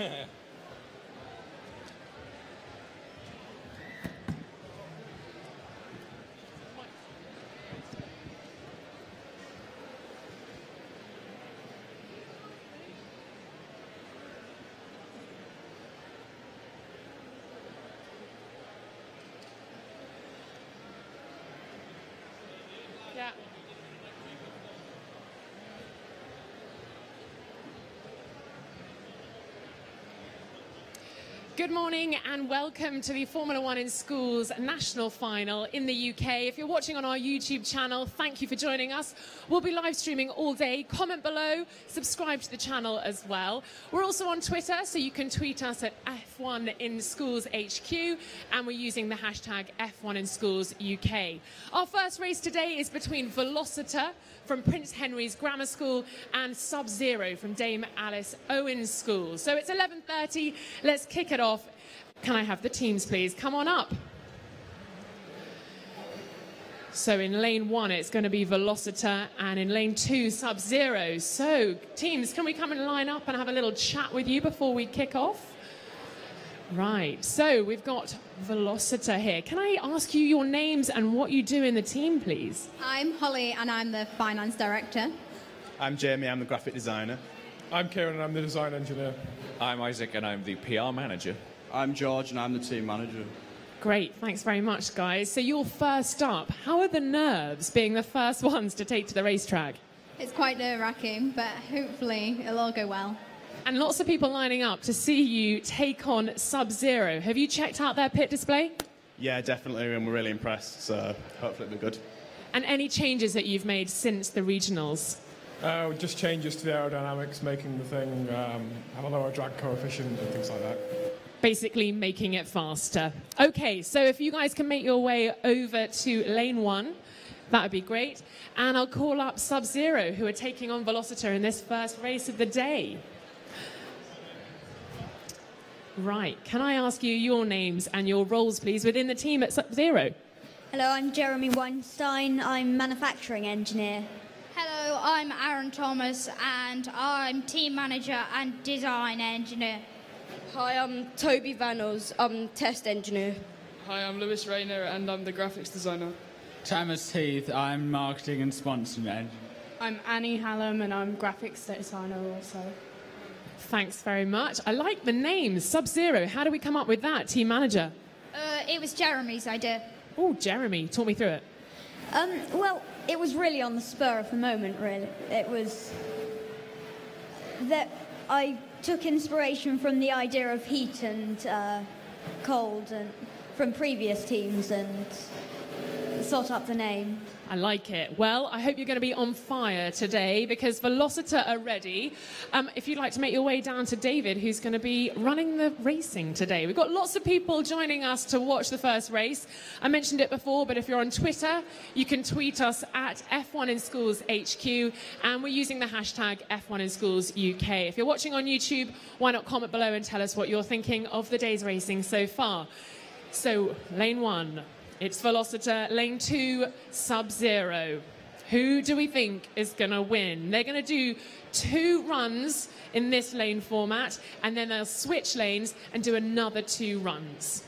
Yeah. Good morning and welcome to the Formula One in Schools national final in the UK. If you're watching on our YouTube channel, thank you for joining us. We'll be live streaming all day. Comment below, subscribe to the channel as well. We're also on Twitter, so you can tweet us at F1 in Schools HQ, and we're using the hashtag F1 in Schools UK. Our first race today is between Velocita from Prince Henry's Grammar School and Sub Zero from Dame Alice Owens School. So it's 11:30. Let's kick it off. Can I have the teams, please? Come on up. So in lane one, it's going to be Velocita, and in lane two, Sub Zero. So, teams, can we come and line up and have a little chat with you before we kick off? Right, so we've got Velocita here. Can I ask you your names and what you do in the team, please? I'm Holly and I'm the finance director. I'm Jamie, I'm the graphic designer. I'm Kieran and I'm the design engineer. I'm Isaac and I'm the PR manager. I'm George and I'm the team manager. Great, thanks very much, guys. So you're first up. How are the nerves being the first ones to take to the racetrack? It's quite nerve wracking, but hopefully it'll all go well. And lots of people lining up to see you take on Sub Zero. Have you checked out their pit display? Yeah, definitely, and we're really impressed, so hopefully it'll be good. And any changes that you've made since the regionals? Uh, just changes to the aerodynamics, making the thing um, have a lower drag coefficient and things like that. Basically, making it faster. Okay, so if you guys can make your way over to lane one, that would be great. And I'll call up Sub Zero, who are taking on Velocita in this first race of the day. Right, can I ask you your names and your roles, please, within the team at Sub Zero? Hello, I'm Jeremy Weinstein. I'm manufacturing engineer. Hello, I'm Aaron Thomas and I'm team manager and design engineer. Hi, I'm Toby Vanos. I'm test engineer. Hi, I'm Lewis Rayner and I'm the graphics designer. Thomas Heath, I'm marketing and sponsoring. I'm Annie Hallam and I'm graphics designer also. Thanks very much. I like the name Sub Zero. How do we come up with that, team manager? Uh, it was Jeremy's idea. Oh, Jeremy, talk me through it. Um, well, it was really on the spur of the moment, really. It was that I took inspiration from the idea of heat and uh, cold and from previous teams and sort up the name. I like it. Well, I hope you're going to be on fire today because Velocita are ready. Um, if you'd like to make your way down to David, who's going to be running the racing today. We've got lots of people joining us to watch the first race. I mentioned it before, but if you're on Twitter, you can tweet us at F1 in Schools HQ, and we're using the hashtag F1 in Schools UK. If you're watching on YouTube, why not comment below and tell us what you're thinking of the day's racing so far? So, lane one. It's Velocita, lane two, Sub Zero. Who do we think is going to win? They're going to do two runs in this lane format, and then they'll switch lanes and do another two runs.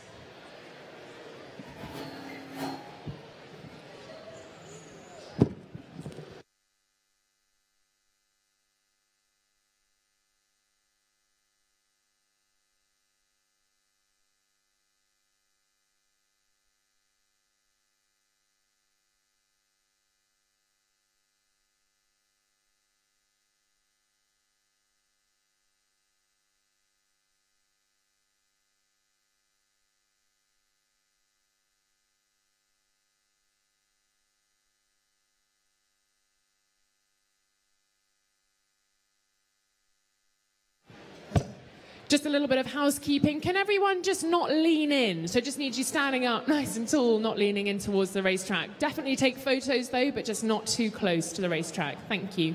Just a little bit of housekeeping. Can everyone just not lean in? So just need you standing up nice and tall, not leaning in towards the racetrack. Definitely take photos though, but just not too close to the racetrack. Thank you.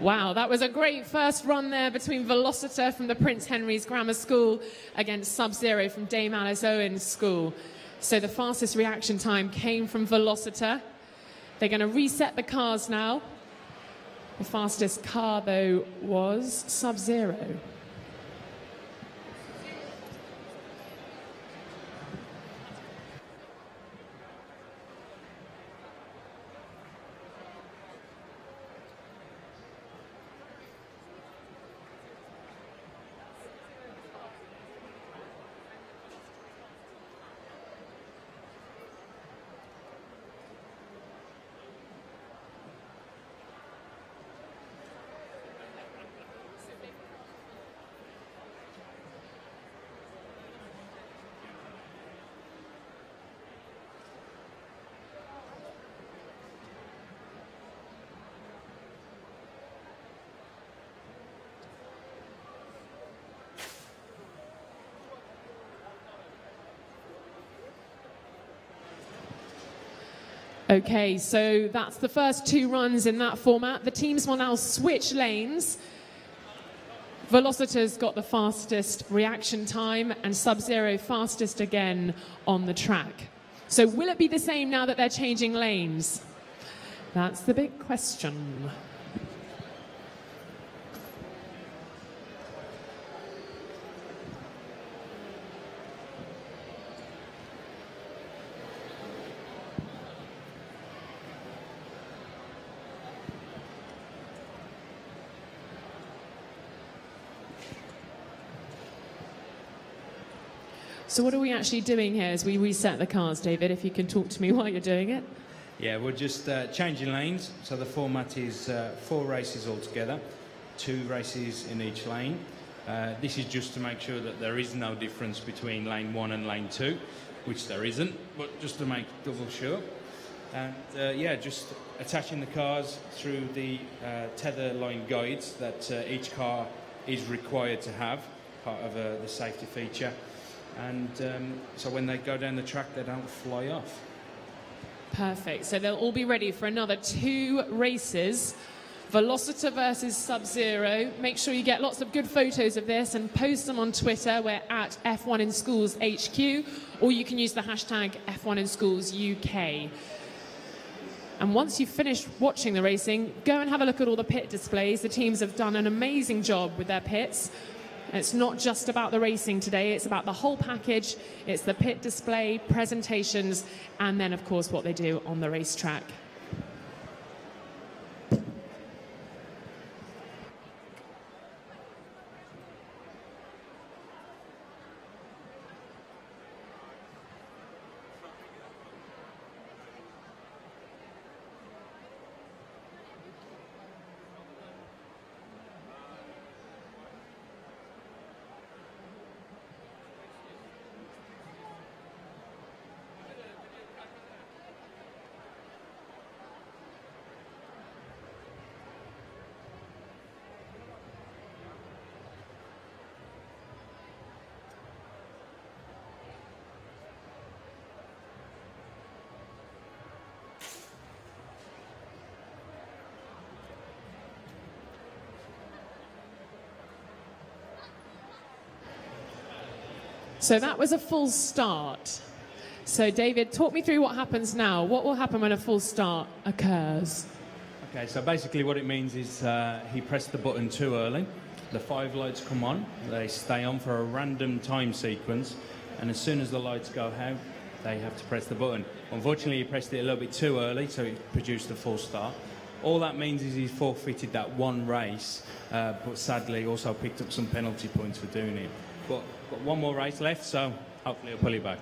Wow, that was a great first run there between Velocita from the Prince Henry's Grammar School against Sub Zero from Dame Alice Owen's school. So the fastest reaction time came from Velociter. They're going to reset the cars now. The fastest car, though, was Sub Zero. Okay, so that's the first two runs in that format. The teams will now switch lanes. Velocita's got the fastest reaction time and Sub-Zero fastest again on the track. So will it be the same now that they're changing lanes? That's the big question. So what are we actually doing here as we reset the cars, David? If you can talk to me while you're doing it. Yeah, we're just uh, changing lanes. So the format is uh, four races altogether, two races in each lane. Uh, this is just to make sure that there is no difference between lane one and lane two, which there isn't, but just to make double sure. And uh, yeah, just attaching the cars through the uh, tether line guides that uh, each car is required to have, part of the safety feature and um, so when they go down the track, they don't fly off. Perfect. So they'll all be ready for another two races. Velocita versus Sub-Zero. Make sure you get lots of good photos of this and post them on Twitter. We're at F1 in Schools HQ, or you can use the hashtag F1 in Schools UK. And once you've finished watching the racing, go and have a look at all the pit displays. The teams have done an amazing job with their pits. It's not just about the racing today, it's about the whole package. It's the pit display, presentations, and then, of course, what they do on the racetrack. So that was a full start. So, David, talk me through what happens now. What will happen when a full start occurs? Okay, so basically, what it means is uh, he pressed the button too early. The five lights come on, they stay on for a random time sequence, and as soon as the lights go out, they have to press the button. Unfortunately, he pressed it a little bit too early, so it produced a full start. All that means is he's forfeited that one race, uh, but sadly also picked up some penalty points for doing it. But got one more race left, so hopefully it'll pull you back.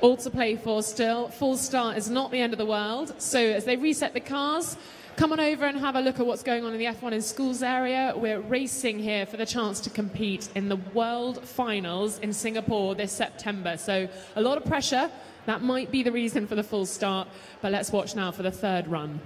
All to play for still. Full start is not the end of the world. So as they reset the cars, come on over and have a look at what's going on in the F1 in schools area. We're racing here for the chance to compete in the World Finals in Singapore this September. So a lot of pressure. That might be the reason for the full start. But let's watch now for the third run.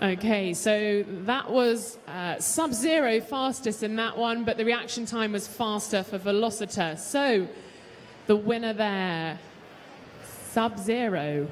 Okay, so that was uh, Sub Zero fastest in that one, but the reaction time was faster for Velocita. So the winner there, Sub Zero.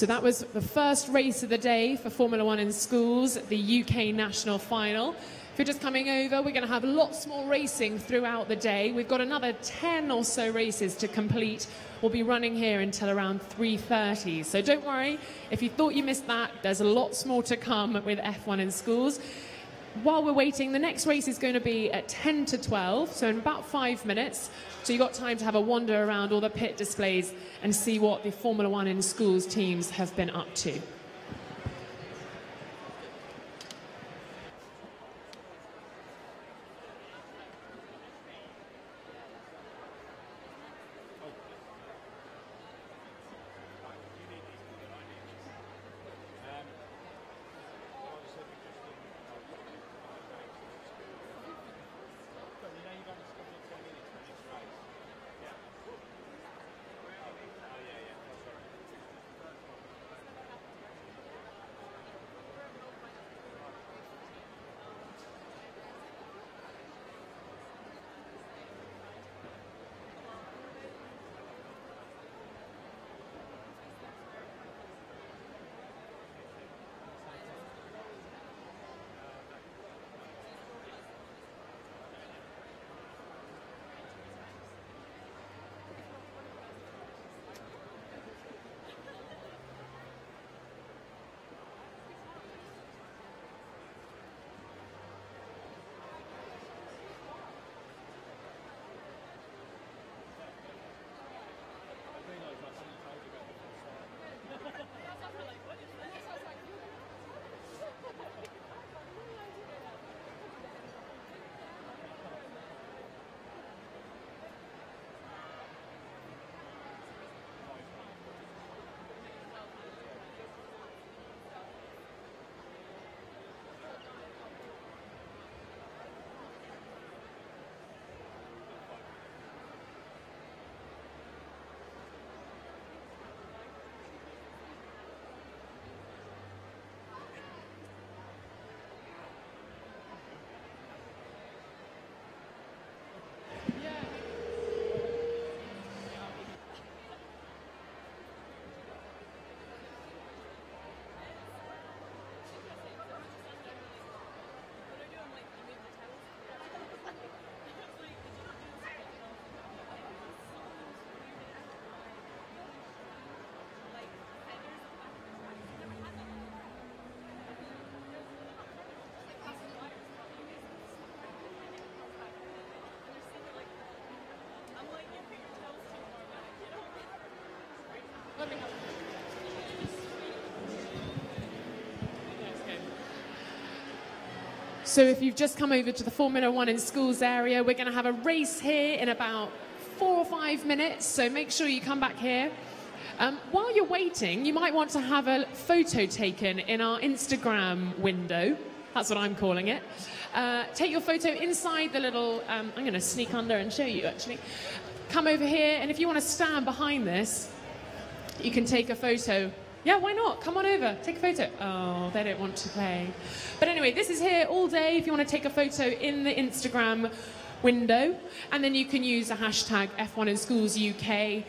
So that was the first race of the day for Formula One in schools, the UK national final. If you're just coming over, we're going to have lots more racing throughout the day. We've got another 10 or so races to complete. We'll be running here until around 3.30. So don't worry, if you thought you missed that, there's lots more to come with F1 in schools. While we're waiting, the next race is going to be at 10 to 12, so in about five minutes. So you've got time to have a wander around all the pit displays and see what the Formula One in schools teams have been up to. So if you've just come over to the Formula One in schools area, we're going to have a race here in about four or five minutes. So make sure you come back here. Um, while you're waiting, you might want to have a photo taken in our Instagram window. That's what I'm calling it. Uh, take your photo inside the little. Um, I'm going to sneak under and show you actually. Come over here, and if you want to stand behind this, you can take a photo. Yeah, why not? Come on over, take a photo. Oh, they don't want to play. But anyway, this is here all day if you want to take a photo in the Instagram window. And then you can use the hashtag F1 in Schools UK.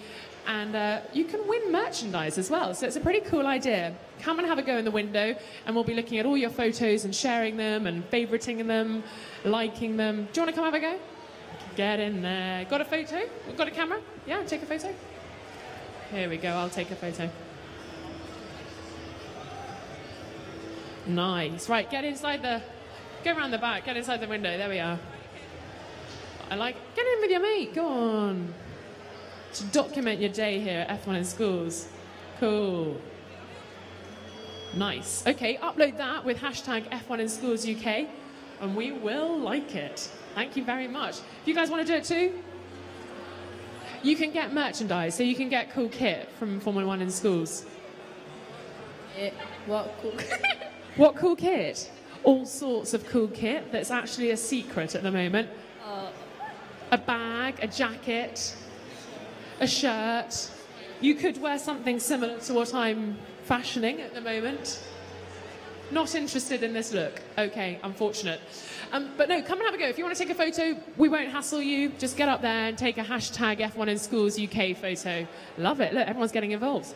And uh, you can win merchandise as well. So it's a pretty cool idea. Come and have a go in the window, and we'll be looking at all your photos and sharing them and favoriting them, liking them. Do you want to come have a go? Get in there. Got a photo? Got a camera? Yeah, take a photo. Here we go, I'll take a photo. Nice. Right, get inside the. Go around the back, get inside the window. There we are. I like. Get in with your mate. Go on. To document your day here at F1 in schools. Cool. Nice. Okay, upload that with hashtag F1 in schools UK, and we will like it. Thank you very much. If you guys want to do it too, you can get merchandise, so you can get cool kit from Formula One in schools. It, what cool What cool kit? All sorts of cool kit that's actually a secret at the moment. Uh. A bag, a jacket, a shirt. You could wear something similar to what I'm fashioning at the moment. Not interested in this look. Okay, unfortunate. Um, but no, come and have a go. If you want to take a photo, we won't hassle you. Just get up there and take a hashtag F1 in Schools UK photo. Love it. Look, everyone's getting involved.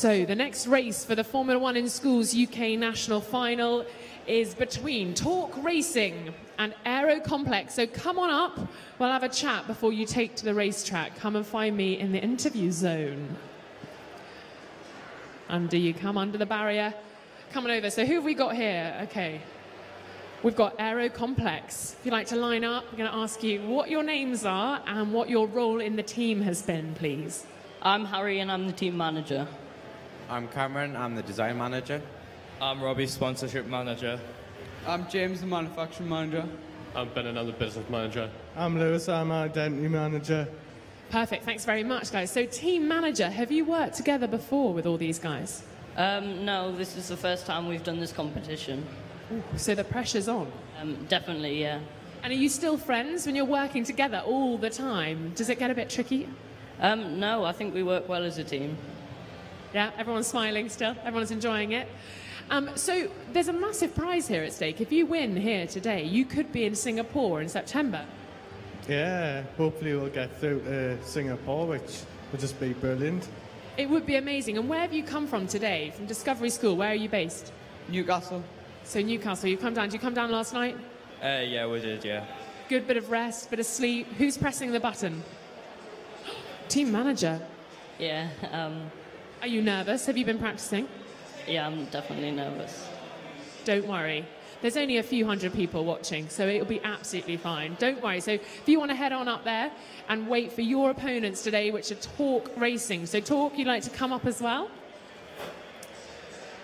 So the next race for the Formula One in Schools UK National Final is between Torque Racing and Aero Complex. So come on up. We'll have a chat before you take to the racetrack. Come and find me in the interview zone. Under you come under the barrier. Coming over. So who have we got here? Okay. We've got Aero Complex. If you'd like to line up, I'm going to ask you what your names are and what your role in the team has been, please. I'm Harry and I'm the team manager. I'm Cameron, I'm the design manager. I'm Robbie, sponsorship manager. I'm James, the manufacturing manager. I'm Ben, another business manager. I'm Lewis, I'm our deputy manager. Perfect. Thanks very much, guys. So, team manager, have you worked together before with all these guys? Um, no, this is the first time we've done this competition. Ooh, so the pressure's on. Um, definitely, yeah. And are you still friends when you're working together all the time? Does it get a bit tricky? Um, no, I think we work well as a team. Yeah, everyone's smiling still. Everyone's enjoying it. Um, so there's a massive prize here at stake. If you win here today, you could be in Singapore in September. Yeah, hopefully we'll get through to Singapore, which would just be brilliant. It would be amazing. And where have you come from today? From Discovery School. Where are you based? Newcastle. So Newcastle. you've come down. Did you come down last night? Uh, yeah, we did, yeah. Good bit of rest, bit of sleep. Who's pressing the button? Team manager. Yeah, um, Are you nervous? Have you been practicing? yeah, I'm definitely nervous. Don't worry. There's only a few hundred people watching, so it'll be absolutely fine. Don't worry. So if you want to head on up there and wait for your opponents today, which are Torque Racing. So Torque, you'd like to come up as well?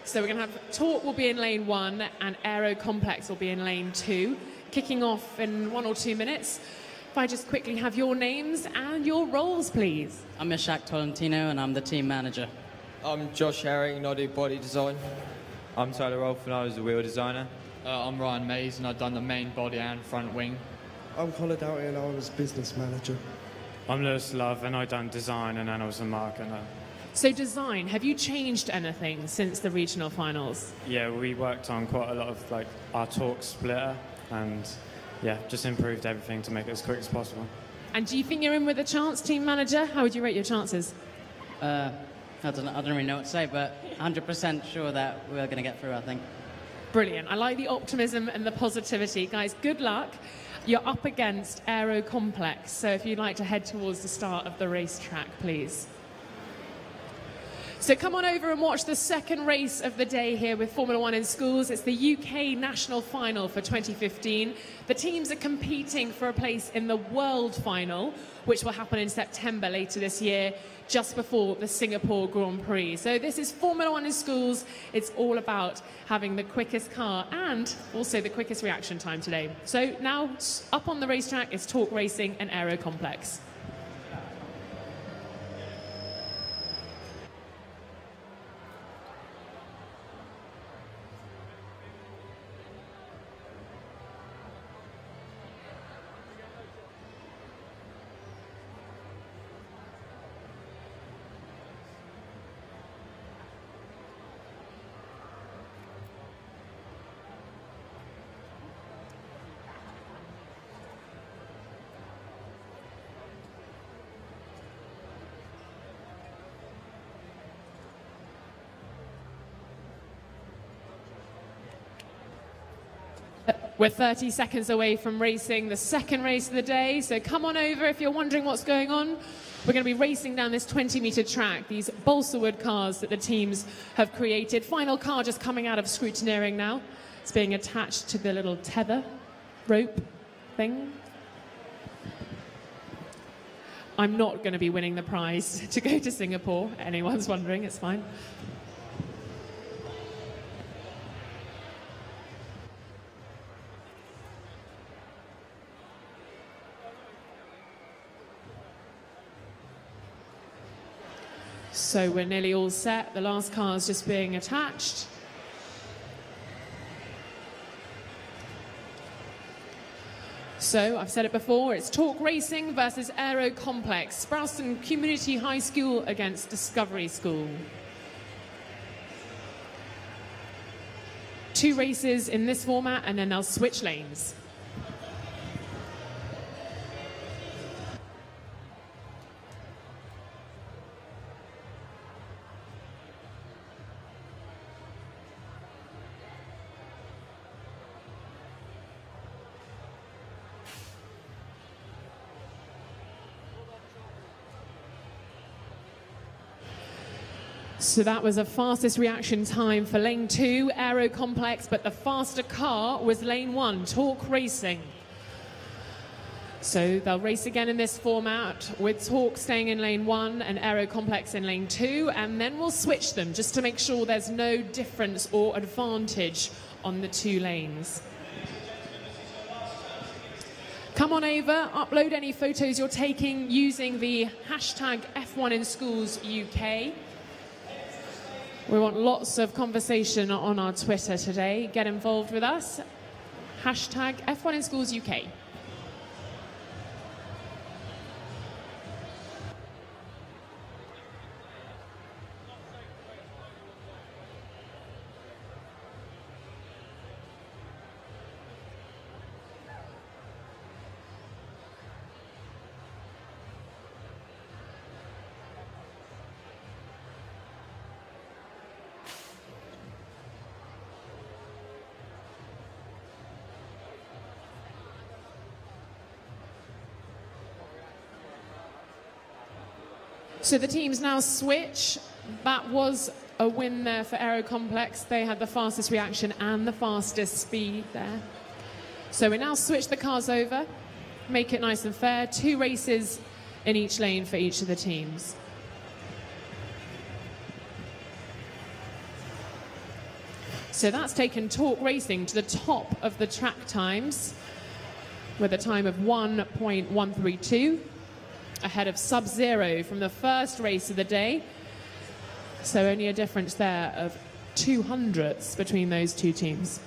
So we're going to have Torque will be in lane one and Aero Complex will be in lane two, kicking off in one or two minutes. If I just quickly have your names and your roles, please. I'm Ishak Tolentino and I'm the team manager. I'm Josh Herring and I do body design. I'm Tyler Rolfe and I was the wheel designer. Uh, I'm Ryan Mays and I've done the main body and front wing. I'm Colin Doughty and I was business manager. I'm Lewis Love and I done design and then I was a marketer. So design, have you changed anything since the regional finals? Yeah, we worked on quite a lot of like our talk splitter and yeah, just improved everything to make it as quick as possible. And do you think you're in with a chance, team manager? How would you rate your chances? Uh, I, don't, I don't really know what to say, but 100% sure that we're going to get through, I think. Brilliant. I like the optimism and the positivity. Guys, good luck. You're up against Aero Complex, so if you'd like to head towards the start of the racetrack, please. So come on over and watch the second race of the day here with Formula One in schools. It's the UK national final for 2015. The teams are competing for a place in the world final, which will happen in September later this year, just before the Singapore Grand Prix. So this is Formula One in schools. It's all about having the quickest car and also the quickest reaction time today. So now up on the racetrack is Torque Racing and Aero Complex. We're 30 seconds away from racing the second race of the day, so come on over if you're wondering what's going on. We're going to be racing down this 20 metre track, these balsa wood cars that the teams have created. Final car just coming out of scrutineering now. It's being attached to the little tether rope thing. I'm not going to be winning the prize to go to Singapore. Anyone's wondering, it's fine. So we're nearly all set. The last car is just being attached. So I've said it before, it's Torque Racing versus Aero Complex. Sprowston Community High School against Discovery School. Two races in this format and then they'll switch lanes. So that was a fastest reaction time for lane two, Aero Complex, but the faster car was lane one, Torque Racing. So they'll race again in this format with Torque staying in lane one and Aero Complex in lane two, and then we'll switch them just to make sure there's no difference or advantage on the two lanes. Come on over, upload any photos you're taking using the hashtag F1 in Schools UK. We want lots of conversation on our Twitter today. Get involved with us. Hashtag F1 in Schools UK. So the teams now switch. That was a win there for Aerocomplex. They had the fastest reaction and the fastest speed there. So we now switch the cars over, make it nice and fair. Two races in each lane for each of the teams. So that's taken Torque Racing to the top of the track times with a time of 1.132 ahead of SubZero from the first race of the day. So only a difference there of two hundredths between those two teams.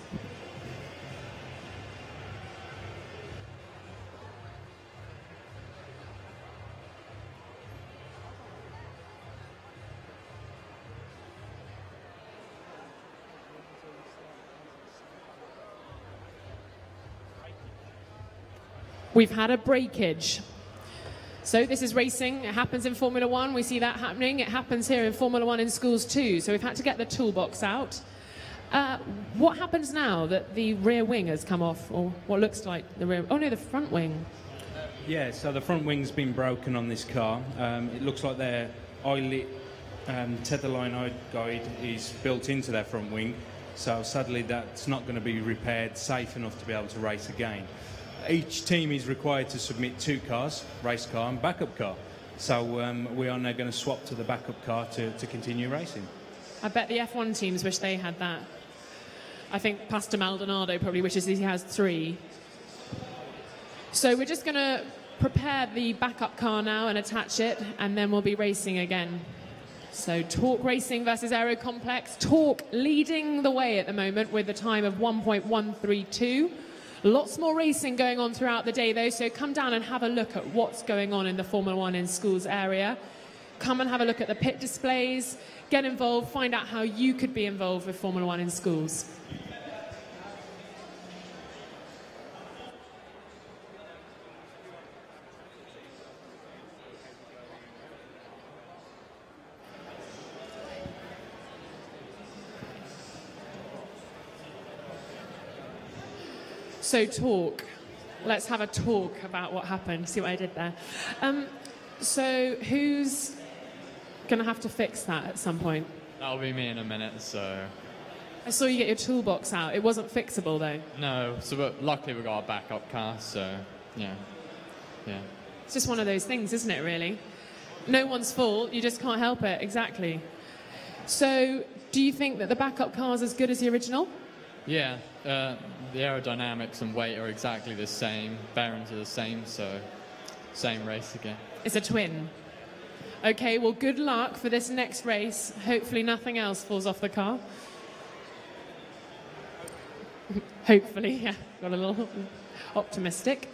We've had a breakage. So this is racing. It happens in Formula One. We see that happening. It happens here in Formula One in schools too. So we've had to get the toolbox out. Uh, what happens now that the rear wing has come off, or what looks like the rear? Oh no, the front wing. Yeah, so the front wing's been broken on this car. Um, it looks like their eyelet um, tether line eye guide is built into their front wing. So sadly, that's not going to be repaired safe enough to be able to race again. Each team is required to submit two cars, race car and backup car. So um, we are now going to swap to the backup car to, to continue racing. I bet the F1 teams wish they had that. I think Pastor Maldonado probably wishes he has three. So we're just going to prepare the backup car now and attach it, and then we'll be racing again. So Torque Racing versus Aero Complex. Torque leading the way at the moment with a time of 1.132. Lots more racing going on throughout the day, though, so come down and have a look at what's going on in the Formula One in schools area. Come and have a look at the pit displays, get involved, find out how you could be involved with Formula One in schools. So talk. Let's have a talk about what happened. See what I did there. Um, so who's going to have to fix that at some point? That'll be me in a minute, so. I saw you get your toolbox out. It wasn't fixable though. No, so but luckily we got a backup car, so yeah. Yeah. It's just one of those things, isn't it, really? No one's fault, you just can't help it, exactly. So, do you think that the backup car is as good as the original? Yeah, uh, the aerodynamics and weight are exactly the same, bearings are the same, so same race again. It's a twin. Okay, well, good luck for this next race. Hopefully, nothing else falls off the car. Hopefully, yeah, got a little optimistic.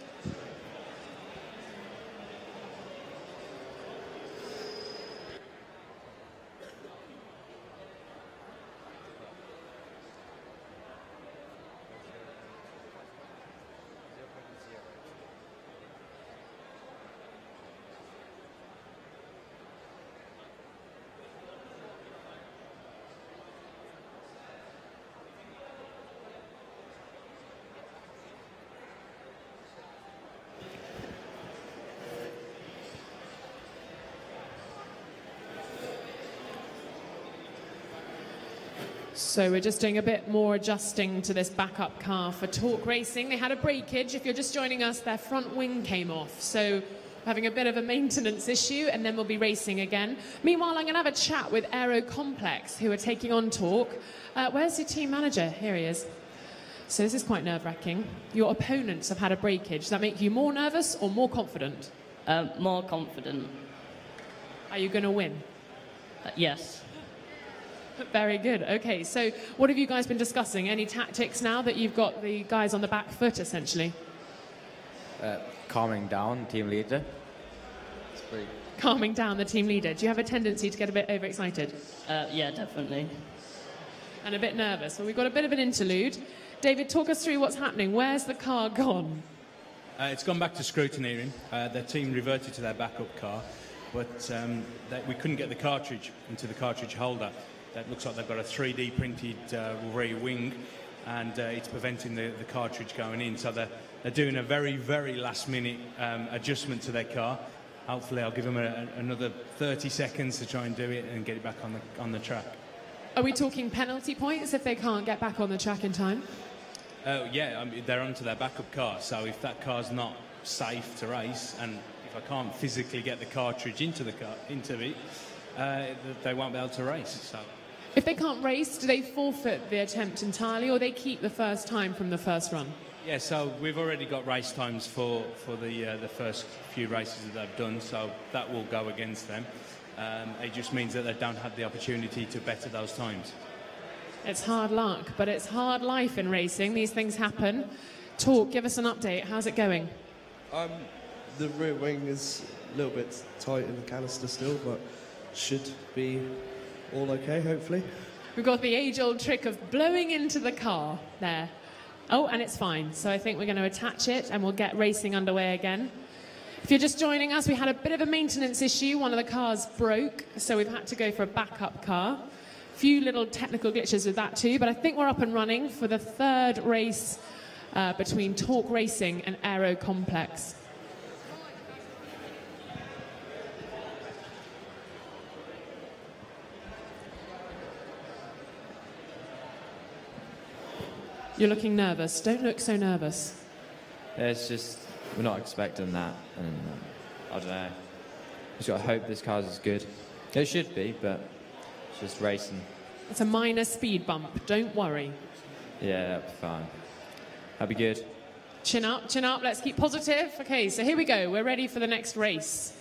So we're just doing a bit more adjusting to this backup car for Torque Racing. They had a breakage. If you're just joining us, their front wing came off. So we're having a bit of a maintenance issue, and then we'll be racing again. Meanwhile, I'm going to have a chat with Aerocomplex, who are taking on Torque. Uh, where's your team manager? Here he is. So this is quite nerve-wracking. Your opponents have had a breakage. Does that make you more nervous or more confident? Uh, more confident. Are you going to win? Uh, yes. Very good. Okay, so what have you guys been discussing? Any tactics now that you've got the guys on the back foot, essentially? Uh, calming down, team leader. It's pretty Calming down the team leader. Do you have a tendency to get a bit overexcited? Uh, yeah, definitely. And a bit nervous? Well, we've got a bit of an interlude. David, talk us through what's happening. Where's the car gone? Uh, it's gone back to scrutineering. Uh, their team reverted to their backup car, but um, they, we couldn't get the cartridge into the cartridge holder. That looks like they've got a 3D printed uh, rear wing, and uh, it's preventing the, the cartridge going in. So they're, they're doing a very, very last minute um, adjustment to their car. Hopefully, I'll give them a, a, another 30 seconds to try and do it and get it back on the, on the track. Are we talking penalty points if they can't get back on the track in time? Uh, yeah, I mean, they're onto their backup car, so if that car's not safe to race, and if I can't physically get the cartridge into the car, into it, uh, they won't be able to race. So. If they can't race, do they forfeit the attempt entirely, or they keep the first time from the first run? Yeah, so we've already got race times for, for the, uh, the first few races that they've done, so that will go against them. Um, it just means that they don't have the opportunity to better those times. It's hard luck, but it's hard life in racing. These things happen. Torque, give us an update. How's it going? Um, the rear wing is a little bit tight in the canister still, but should be all okay, hopefully. We've got the age old trick of blowing into the car there. Oh, and it's fine. So I think we're going to attach it and we'll get racing underway again. If you're just joining us, we had a bit of a maintenance issue. One of the cars broke, so we've had to go for a backup car. A few little technical glitches with that too, but I think we're up and running for the third race uh, between Torque Racing and Aerocomplex. You're looking nervous. Don't look so nervous. It's just we're not expecting that, and um, I don't know. Just got to hope this car's as good. It should be, but it's just racing. It's a minor speed bump. Don't worry. Yeah, that'll be fine. That'll be good. Chin up, chin up. Let's keep positive. Okay, so here we go. We're ready for the next race.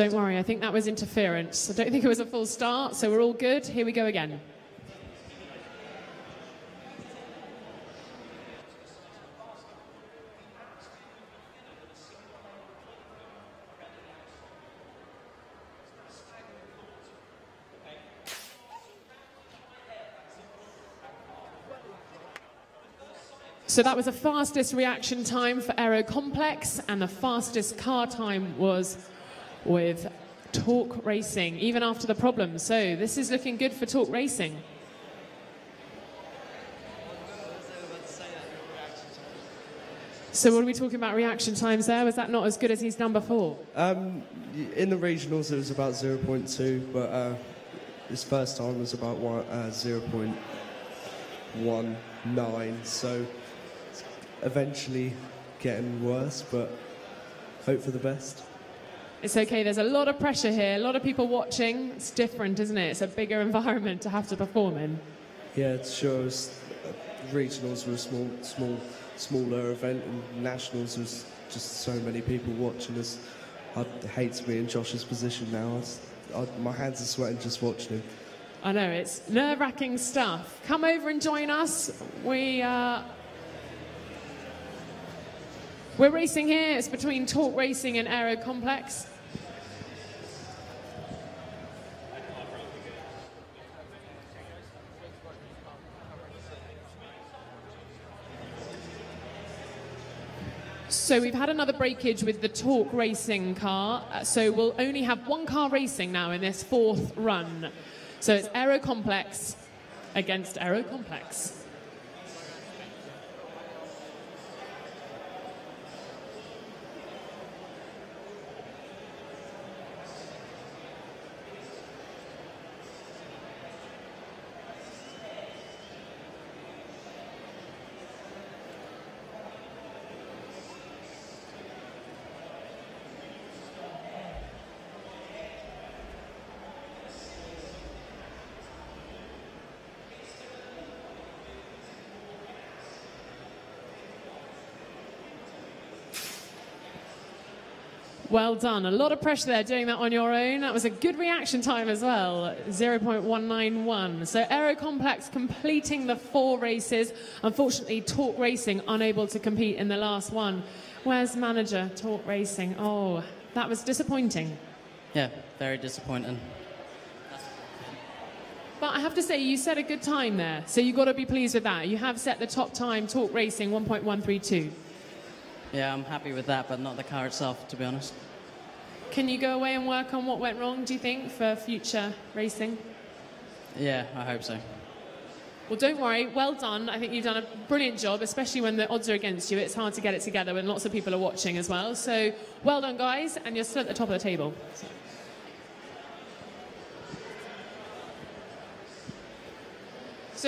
Don't worry, I think that was interference. I don't think it was a full start, so we're all good. Here we go again. So that was the fastest reaction time for Aerocomplex, and the fastest car time was with Torque Racing, even after the problems. So this is looking good for Torque Racing. So what are we talking about reaction times there? Was that not as good as he's done before? Um, in the regionals, it was about 0.2, but uh, his first time was about one, uh, 0.19, so eventually getting worse, but hope for the best. It's okay, there's a lot of pressure here, a lot of people watching. It's different, isn't it? It's a bigger environment to have to perform in. Yeah, it sure. Uh, regionals were a small, small, smaller event, and nationals was just so many people watching us. I'd hate to be in Josh's position now. I I, my hands are sweating just watching him. I know, it's nerve wracking stuff. Come over and join us. We, uh, we're racing here. It's between Torque Racing and Aerocomplex. So we've had another breakage with the Torque Racing car. So we'll only have one car racing now in this fourth run. So it's Aerocomplex against Aerocomplex. Well done. A lot of pressure there doing that on your own. That was a good reaction time as well, 0.191. So Aerocomplex completing the four races. Unfortunately, Torque Racing unable to compete in the last one. Where's manager Torque Racing? Oh, that was disappointing. Yeah, very disappointing. But I have to say, you set a good time there, so you've got to be pleased with that. You have set the top time, Torque Racing, 1.132. Yeah, I'm happy with that, but not the car itself, to be honest. Can you go away and work on what went wrong, do you think, for future racing? Yeah, I hope so. Well, don't worry. Well done. I think you've done a brilliant job, especially when the odds are against you. It's hard to get it together when lots of people are watching as well. So, well done, guys, and you're still at the top of the table. So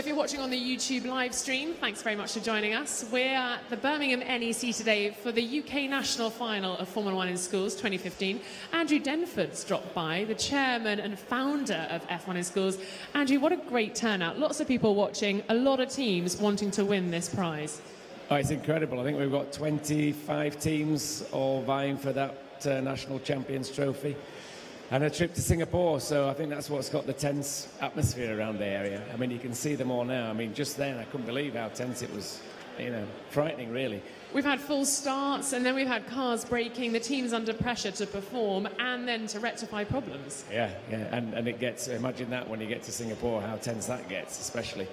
if you're watching on the YouTube live stream, thanks very much for joining us. We're at the Birmingham NEC today for the UK National Final of Formula One in Schools 2015. Andrew Denford's dropped by, the chairman and founder of F1 in Schools. Andrew, what a great turnout. Lots of people watching, a lot of teams wanting to win this prize. Oh, it's incredible. I think we've got 25 teams all vying for that uh, National Champions Trophy and a trip to Singapore. So I think that's what's got the tense atmosphere around the area. I mean, you can see them all now. I mean, just then, I couldn't believe how tense it was. You know, frightening, really. We've had full starts and then we've had cars breaking. the team's under pressure to perform and then to rectify problems. Yeah, yeah, and, and it gets, imagine that when you get to Singapore, how tense that gets, especially.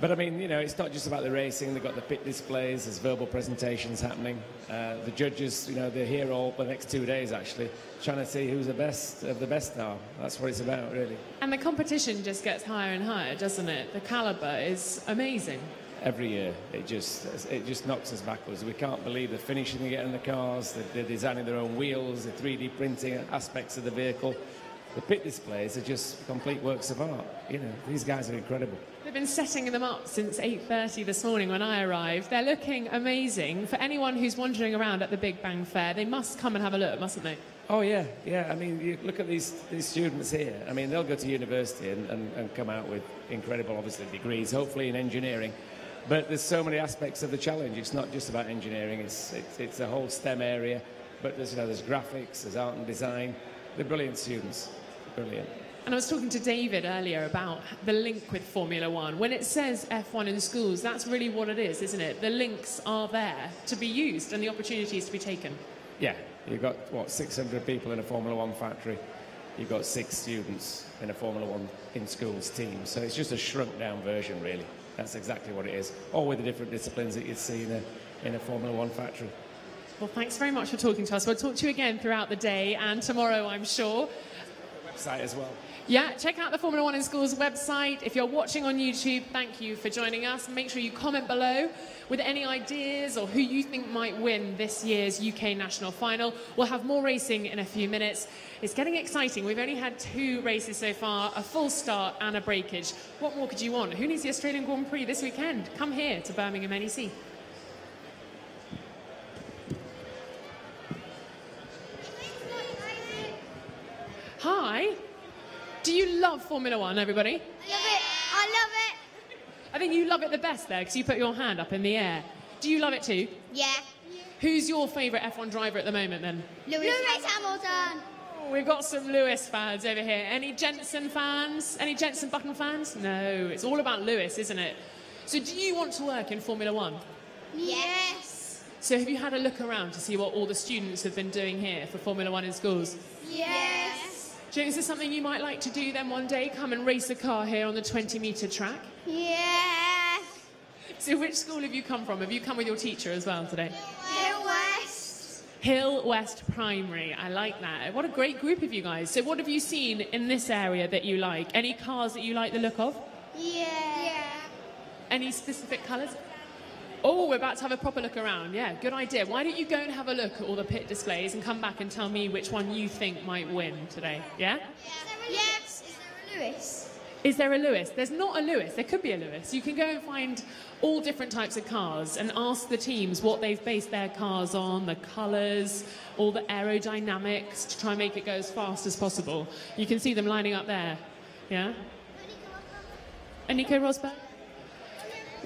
But I mean, you know, it's not just about the racing. They've got the pit displays, there's verbal presentations happening. Uh, the judges, you know, they're here all the next two days, actually, trying to see who's the best of the best now. That's what it's about, really. And the competition just gets higher and higher, doesn't it? The caliber is amazing. Every year, it just it just knocks us backwards. We can't believe the finishing they get in the cars. They're, they're designing their own wheels, the 3D printing aspects of the vehicle. The pit displays are just complete works of art. You know, these guys are incredible. They've been setting them up since 8:30 this morning when I arrived. They're looking amazing. For anyone who's wandering around at the Big Bang Fair, they must come and have a look, mustn't they? Oh yeah, yeah. I mean, you look at these these students here. I mean, they'll go to university and, and, and come out with incredible, obviously, degrees, hopefully in engineering. But there's so many aspects of the challenge. It's not just about engineering. It's it's, it's a whole STEM area. But there's you know there's graphics, there's art and design, they're brilliant students. Brilliant. And I was talking to David earlier about the link with Formula One. When it says F1 in schools, that's really what it is, isn't it? The links are there to be used and the opportunities to be taken. Yeah, you've got, what, 600 people in a Formula One factory. You've got six students in a Formula One in schools team. So it's just a shrunk down version, really. That's exactly what it is. All with the different disciplines that you'd see in a, in a Formula One factory. Well, thanks very much for talking to us. We'll talk to you again throughout the day and tomorrow, I'm sure. Website as well. Yeah, check out the Formula One in Schools website. If you're watching on YouTube, thank you for joining us. Make sure you comment below with any ideas or who you think might win this year's UK national final. We'll have more racing in a few minutes. It's getting exciting. We've only had two races so far, a full start and a breakage. What more could you want? Who needs the Australian Grand Prix this weekend? Come here to Birmingham NEC. Hi. Do you love Formula One, everybody? I love it. I love it. I think you love it the best there because you put your hand up in the air. Do you love it too? Yeah. Who's your favourite F1 driver at the moment then? Lewis, Hamilton. Oh, we've got some Lewis fans over here. Any Jensen fans? Any Jensen Button fans? No, it's all about Lewis, isn't it? So do you want to work in Formula One? Yes. So have you had a look around to see what all the students have been doing here for Formula One in schools? Yes. Do you think this is something you might like to do then one day? Come and race a car here on the 20 metre track? Yes. So which school have you come from? Have you come with your teacher as well today? Hill West. Hill West Primary. I like that. What a great group of you guys. So what have you seen in this area that you like? Any cars that you like the look of? Yeah. Yeah. Any specific colours? Oh, we're about to have a proper look around. Yeah, good idea. Why don't you go and have a look at all the pit displays and come back and tell me which one you think might win today? Yeah? Yes. Is there a Lewis? Is there a Lewis? There's not a Lewis. There could be a Lewis. You can go and find all different types of cars and ask the teams what they've based their cars on, the colours, all the aerodynamics to try and make it go as fast as possible. You can see them lining up there. Yeah? And Nico Rosberg?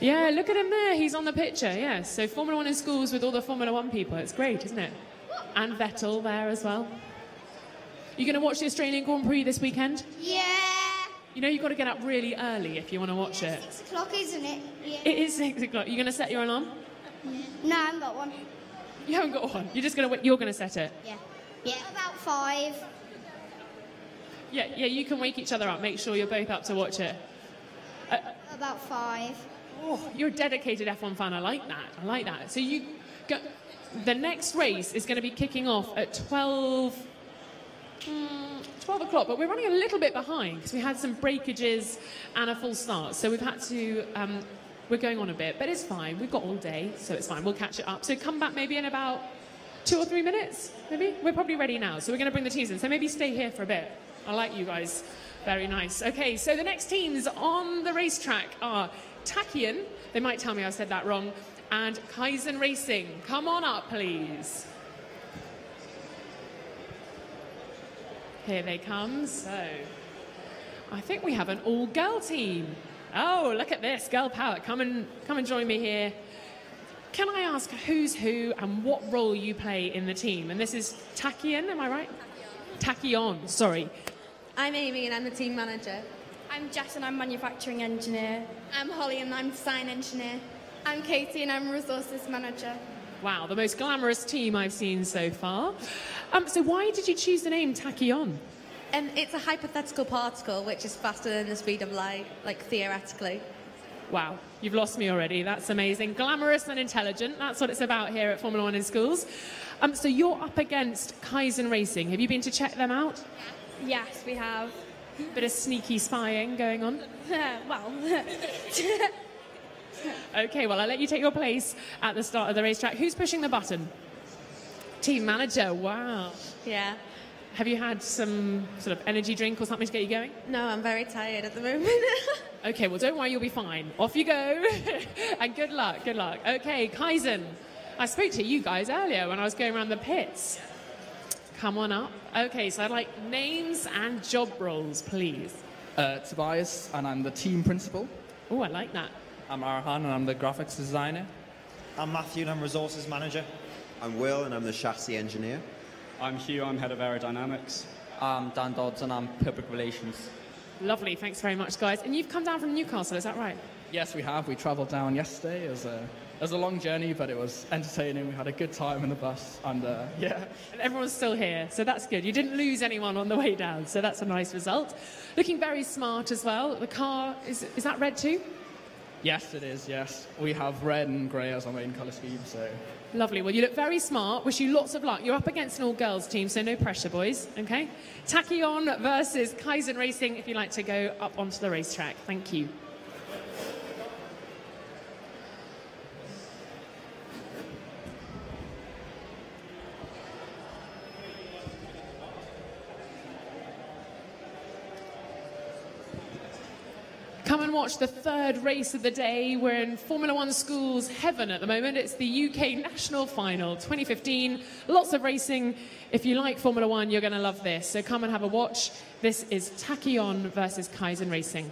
Yeah, look at him there. He's on the picture. Yes. So Formula One in schools with all the Formula One people. It's great, isn't it? And Vettel there as well. You going to watch the Australian Grand Prix this weekend? Yeah. You know you've got to get up really early if you want to watch it. Six o'clock, isn't it? Yeah. It is six o'clock. You going to set your alarm? No, I haven't got one. You haven't got one. You're just going to. You're going to set it. Yeah. Yeah. About five. Yeah, yeah. You can wake each other up. Make sure you're both up to watch it. Uh, About five. Oh, you're a dedicated F1 fan. I like that. I like that. So you go. The next race is going to be kicking off at 12. mm, 12 o'clock, but we're running a little bit behind because we had some breakages and a full start. So we've had to, um, we're going on a bit, but it's fine. We've got all day, so it's fine. We'll catch it up. So come back maybe in about two or three minutes, maybe? We're probably ready now, so we're going to bring the teams in. So maybe stay here for a bit. I like you guys. Very nice. Okay, so the next teams on the racetrack are Takian, they might tell me I said that wrong, and Kaizen Racing. Come on up, please. Here they come. So, I think we have an all-girl team. Oh, look at this, girl power. Come and come and join me here. Can I ask who's who and what role you play in the team? And this is Takian, am I right? Tachyon, sorry. I'm Amy and I'm the team manager. I'm Jess and I'm manufacturing engineer. I'm Holly and I'm design engineer. I'm Katie and I'm resources manager. Wow, the most glamorous team I've seen so far. Um, so why did you choose the name Tachyon? And it's a hypothetical particle which is faster than the speed of light, like theoretically. Wow, you've lost me already. That's amazing. Glamorous and intelligent. That's what it's about here at Formula One in schools. Um, so you're up against Kaizen Racing. Have you been to check them out? Yes, we have. Bit of sneaky spying going on. well, Okay, well, I'll let you take your place at the start of the racetrack. Who's pushing the button? Team manager. Wow. Yeah. Have you had some sort of energy drink or something to get you going? No, I'm very tired at the moment. Okay, well, don't worry, you'll be fine. Off you go. and good luck, good luck. Okay, Kaizen. I spoke to you guys earlier when I was going around the pits. Come on up. Okay, so I'd like names and job roles, please. Uh, Tobias, and I'm the team principal. Oh, I like that. I'm Arhan, and I'm the graphics designer. I'm Matthew and I'm resources manager. I'm Will and I'm the chassis engineer. I'm Hugh, I'm head of aerodynamics. I'm Dan Dodds and I'm Public Relations. Lovely, thanks very much, guys. And you've come down from Newcastle, is that right? Yes, we have. We travelled down yesterday. It was a, it was a long journey, but it was entertaining. We had a good time in the bus, and uh, yeah. And everyone's still here, so that's good. You didn't lose anyone on the way down, so that's a nice result. Looking very smart as well. The car, is, is that red too? Yes, it is. Yes, we have red and grey as our main colour scheme. So Lovely. Well, you look very smart. Wish you lots of luck. You're up against an all-girls team, so no pressure, boys. Okay? Tachyon versus Kaizen Racing. If you'd like to go up onto the racetrack, thank you. Come and watch the third race of the day. We're in Formula One Schools heaven at the moment. It's the UK National Final 2015. Lots of racing. If you like Formula One, you're going to love this. So come and have a watch. This is Tachyon versus Kaizen Racing.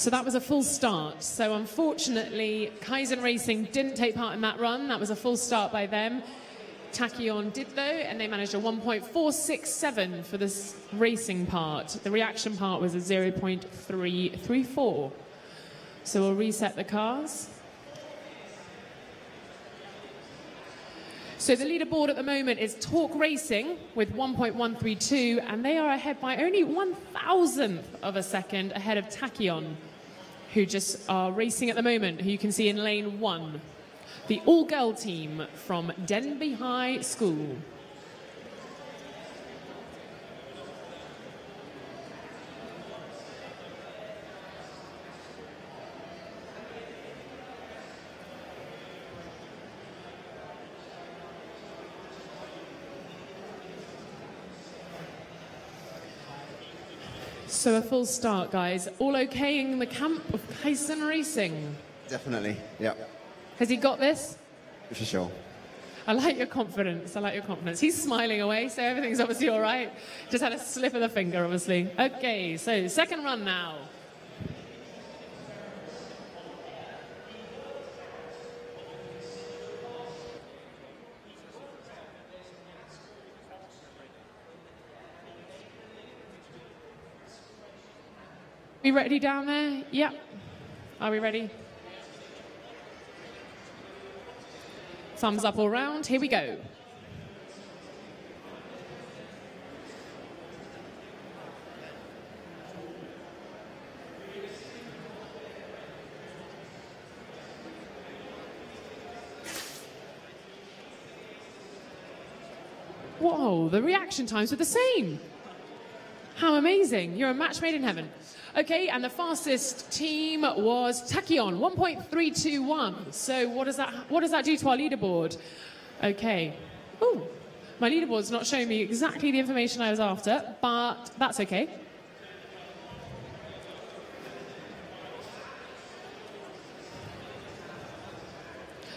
So that was a full start. So unfortunately, Kaizen Racing didn't take part in that run. That was a full start by them. Tachyon did though, and they managed a 1.467 for this racing part. The reaction part was a 0.334. So we'll reset the cars. So the leaderboard at the moment is Torque Racing with 1.132, and they are ahead by only one thousandth of a second ahead of Tachyon, who just are racing at the moment, who you can see in lane one. The all-girl team from Denbigh High School. So a full start, guys. All okay in the camp of Kaizen Racing? Definitely, yeah, Has he got this? for sure. I like your confidence. I like your confidence. He's smiling away, so everything's obviously all right. Just had a slip of the finger, obviously. Okay, so second run now. We ready down there? Yep. Are we ready? Thumbs up all round. Here we go. Whoa, the reaction times were the same. How amazing. You're a match made in heaven. Okay, and the fastest team was Tachyon, 1.321. So what does that what does that do to our leaderboard? Okay. Oh, my leaderboard's not showing me exactly the information I was after, but that's okay.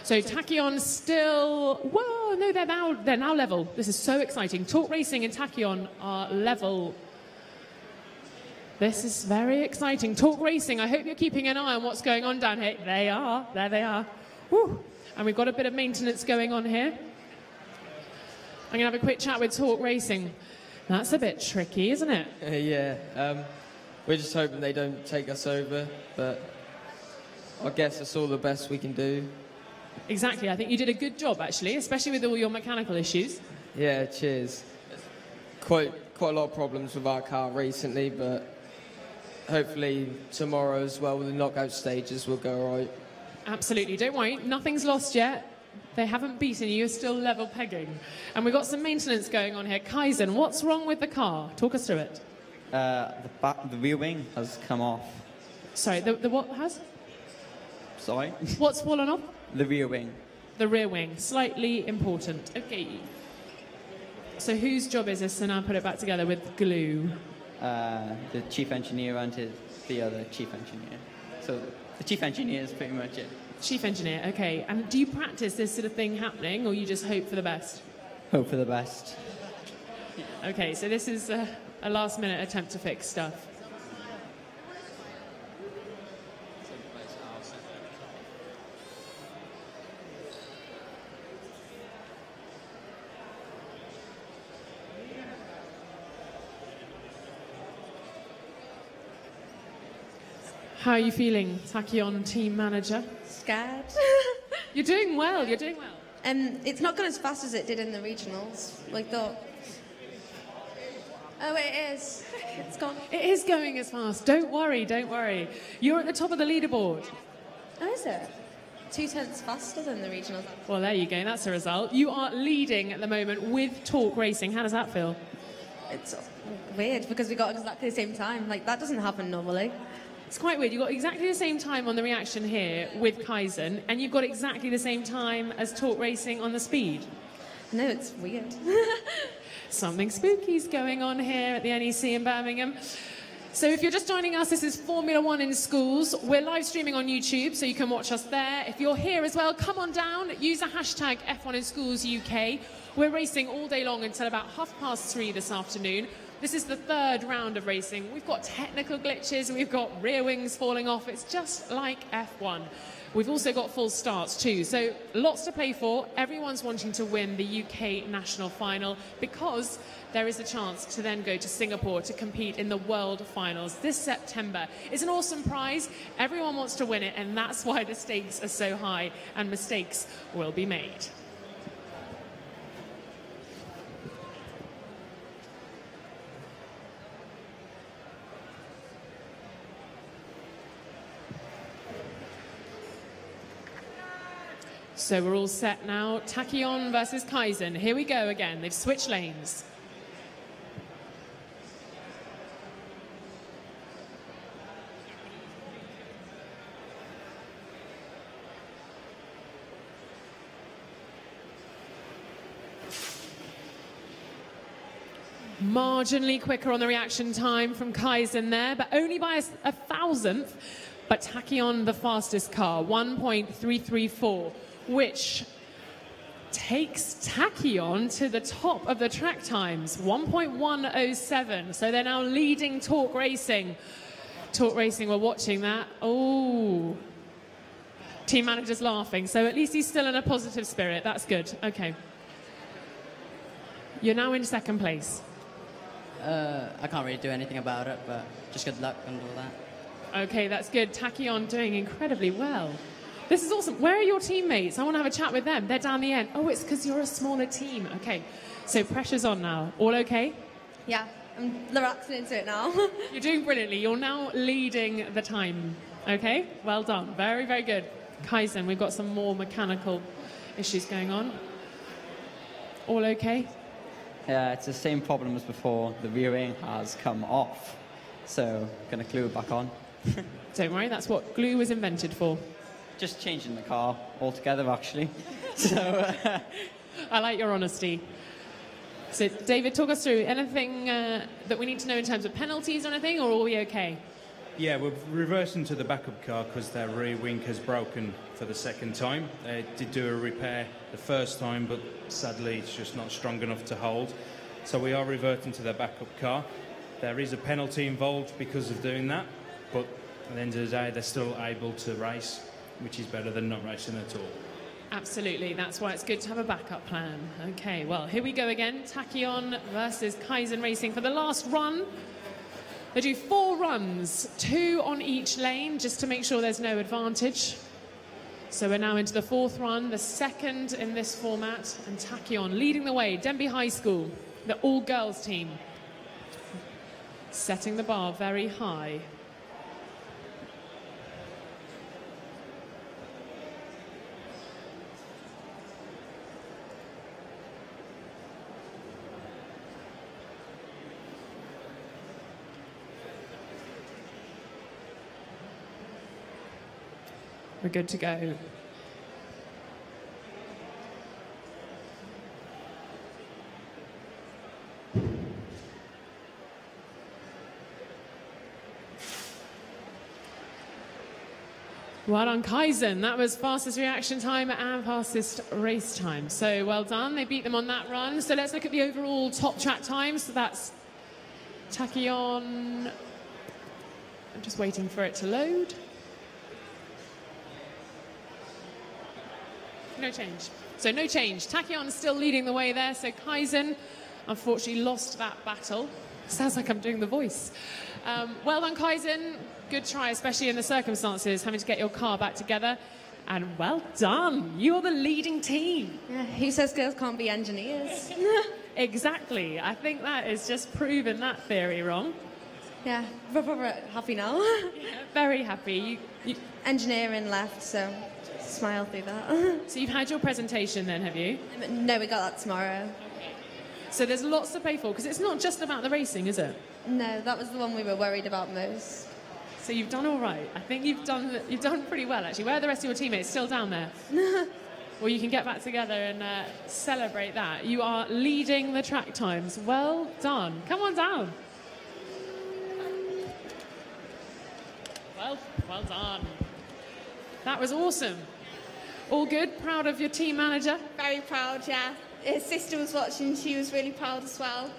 So Tachyon still, well, no, they're now they're now level. This is so exciting. Torque Racing and Tachyon are level. This is very exciting. Torque Racing. I hope you're keeping an eye on what's going on down here. They are. There they are. Woo. And we've got a bit of maintenance going on here. I'm going to have a quick chat with Torque Racing. That's a bit tricky, isn't it? Yeah, um, we're just hoping they don't take us over, but I guess that's all the best we can do. Exactly. I think you did a good job, actually, especially with all your mechanical issues. Yeah, cheers. Quite quite a lot of problems with our car recently, but hopefully tomorrow as well with the knockout stages will go right. Absolutely. Don't worry. Nothing's lost yet. They haven't beaten you, you're still level pegging. And we've got some maintenance going on here. Kaizen, what's wrong with the car? Talk us through it. Uh, the, back, the rear wing has come off. Sorry, the, the what has? Sorry? What's fallen off? the rear wing. The rear wing, slightly important. Okay. So whose job is this to now put it back together with glue? Uh, the chief engineer and the other chief engineer. So the chief engineer is pretty much it. Chief engineer, okay. And do you practice this sort of thing happening, or you just hope for the best? Hope for the best. Okay, so this is a, a last minute attempt to fix stuff. How are you feeling, Tachyon team manager? Scared. You're doing well, you're doing well. Um, it's not gone as fast as it did in the regionals. Like thought. Oh, it is. It's gone. It is going as fast. Don't worry, don't worry. You're at the top of the leaderboard. Oh, is it? Two tenths faster than the regionals. Well, there you go. That's a result. You are leading at the moment with Torque Racing. How does that feel? It's weird because we got exactly the same time. Like that doesn't happen normally. It's quite weird. You've got exactly the same time on the reaction here with Kaizen, and you've got exactly the same time as Torque Racing on the speed. No, it's weird. Something spooky's going on here at the NEC in Birmingham. So if you're just joining us, this is Formula One in schools. We're live streaming on YouTube, so you can watch us there. If you're here as well, come on down, use the hashtag F1 in Schools UK. We're racing all day long until about half past three this afternoon. This is the third round of racing. We've got technical glitches, we've got rear wings falling off. It's just like F1. We've also got full starts too. So lots to play for. Everyone's wanting to win the UK national final because there is a chance to then go to Singapore to compete in the world finals this September. It's an awesome prize. Everyone wants to win it, and that's why the stakes are so high, and mistakes will be made. So we're all set now. Tachyon versus Kaizen. Here we go again. They've switched lanes. Marginally quicker on the reaction time from Kaizen there, but only by a thousandth. But Tachyon, the fastest car, 1.334, which takes Tachyon to the top of the track times, 1.107. So they're now leading Torque Racing. Torque Racing, we're watching that. Oh, team manager's laughing. So at least he's still in a positive spirit. That's good. Okay. You're now in second place. Uh, I can't really do anything about it, but just good luck and all that. Okay, that's good. Tachyon doing incredibly well. This is awesome. Where are your teammates? I want to have a chat with them. They're down the end. Oh, it's because you're a smaller team. Okay, so pressure's on now. All okay? Yeah, I'm relaxing into it now. You're doing brilliantly. You're now leading the time. Okay, well done. Very, very good. Kaizen, we've got some more mechanical issues going on. All okay? Yeah, it's the same problem as before. The rear wing has come off. So, gonna glue it back on. Don't worry, that's what glue was invented for. Just changing the car altogether, actually. so, uh, I like your honesty. So, David, talk us through anything uh, that we need to know in terms of penalties or anything, or are we okay? Yeah, we're reversing to the backup car because their rear wing has broken for the second time. They did do a repair the first time, but sadly it's just not strong enough to hold. So we are reverting to their backup car. There is a penalty involved because of doing that, but at the end of the day, they're still able to race, which is better than not racing at all. Absolutely, that's why it's good to have a backup plan. Okay, well, here we go again. Tachyon versus Kaizen Racing for the last run. They do four runs, two on each lane, just to make sure there's no advantage. So we're now into the fourth run, the second in this format, and Tachyon leading the way. Denbigh High School, the all-girls team, setting the bar very high. We're good to go. Well done, Kaizen. That was fastest reaction time and fastest race time. So well done. They beat them on that run. So let's look at the overall top track times. So that's Tachyon. I'm just waiting for it to load. No change. So no change. Tachyon is still leading the way there. So Kaizen unfortunately lost that battle. Sounds like I'm doing the voice. Um, well done, Kaizen. Good try, especially in the circumstances, having to get your car back together. And well done. You're the leading team. Yeah, who says girls can't be engineers? exactly. I think that is just proving that theory wrong. Yeah, we're probably happy now. Very happy. You, you... Engineering left, so smile through that. So you've had your presentation then, have you? no, we got that tomorrow. So there's lots to play for because it's not just about the racing, is it? No, that was the one we were worried about most. So you've done all right. I think you've done you've done pretty well actually. Where are the rest of your teammates? Still down there? well, you can get back together and uh, celebrate that. You are leading the track times. Well done. Come on down. Well, well done. That was awesome. All good. Proud of your team manager. Very proud, yeah. His sister was watching, she was really proud as well.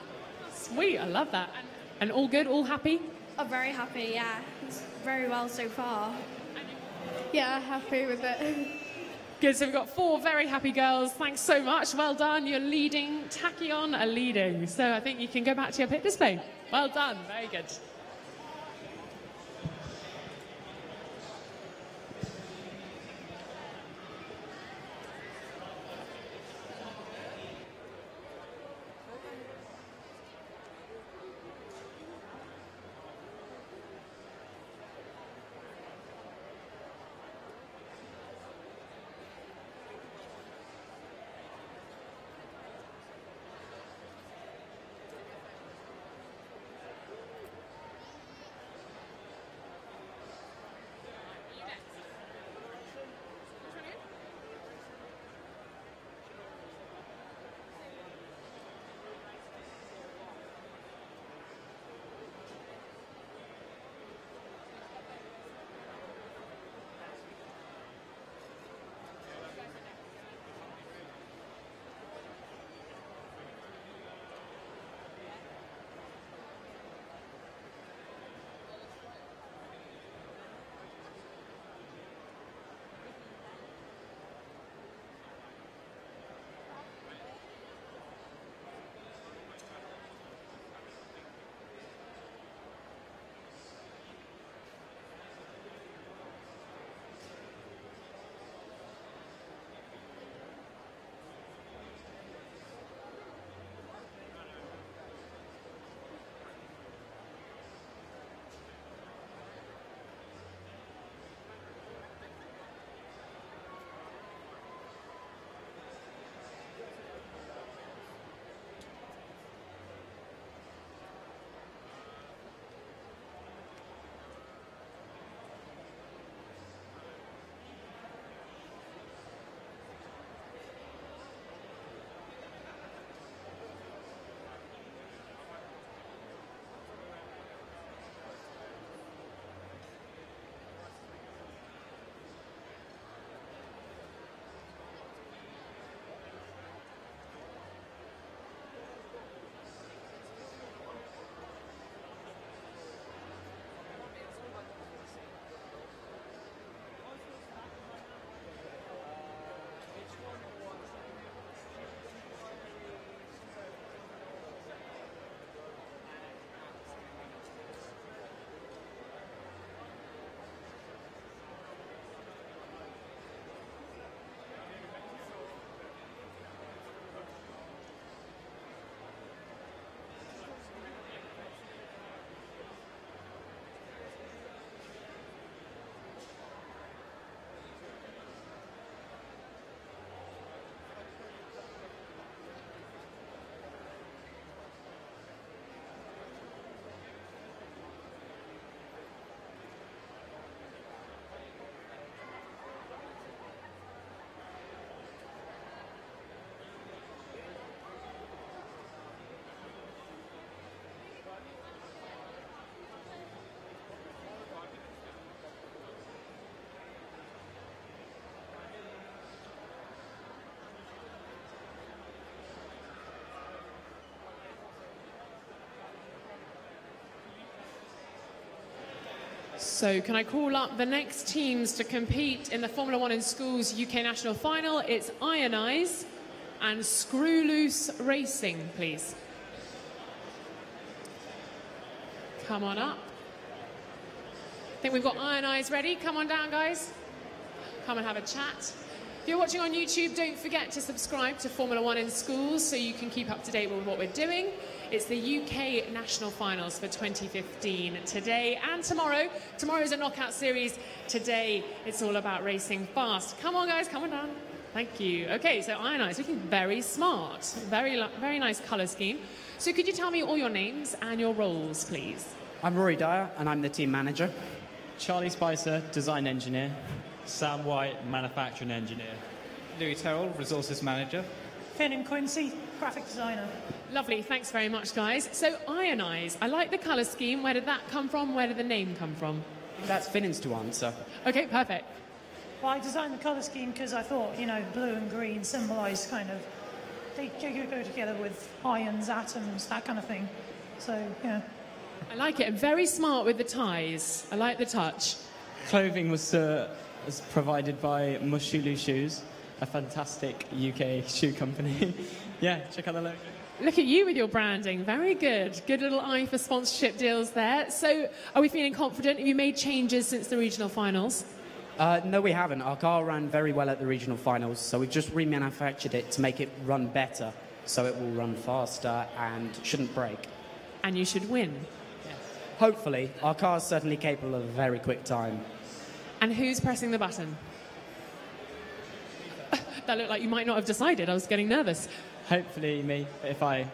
Sweet. I love that. And, and all good. All happy. I'm very happy, yeah. It's very well so far. Yeah, happy with it. Good, so we've got four very happy girls. Thanks so much. Well done. You're leading. Tachyon are leading. So I think you can go back to your pit display. Well done. Very good. So, can I call up the next teams to compete in the Formula One in Schools UK National Final? It's Ionise and Screw Loose Racing, please. Come on up. I think we've got Ionise ready. Come on down, guys. Come and have a chat. If you're watching on YouTube, don't forget to subscribe to Formula One in Schools so you can keep up to date with what we're doing. It's the UK National Finals for 2015 today and tomorrow. Tomorrow's a knockout series. Today, it's all about racing fast. Come on, guys, come on down. Thank you. Okay, so Ionise, looking very smart. Very, very nice colour scheme. So could you tell me all your names and your roles, please? I'm Rory Dyer, and I'm the team manager. Charlie Spicer, design engineer. Sam White, manufacturing engineer. Louis Terrell, resources manager. Finn and Quincy, graphic designer. Lovely, thanks very much, guys. So, Ionise, I like the colour scheme. Where did that come from? Where did the name come from? That's Finn's to answer. Okay, perfect. Well, I designed the colour scheme because I thought, you know, blue and green symbolise kind of, they go go together with ions, atoms, that kind of thing. So, yeah. I like it. And very smart with the ties. I like the touch. Clothing was, uh, was provided by Mushulu Shoes, a fantastic UK shoe company. yeah, check out the logo. Look at you with your branding. Very good. Good little eye for sponsorship deals there. So, are we feeling confident? Have you made changes since the regional finals? Uh, no, we haven't. Our car ran very well at the regional finals, so we've just remanufactured it to make it run better, so it will run faster and shouldn't break. And you should win. Hopefully, our car's certainly capable of a very quick time. And who's pressing the button? that looked like you might not have decided. I was getting nervous. Hopefully me, but if I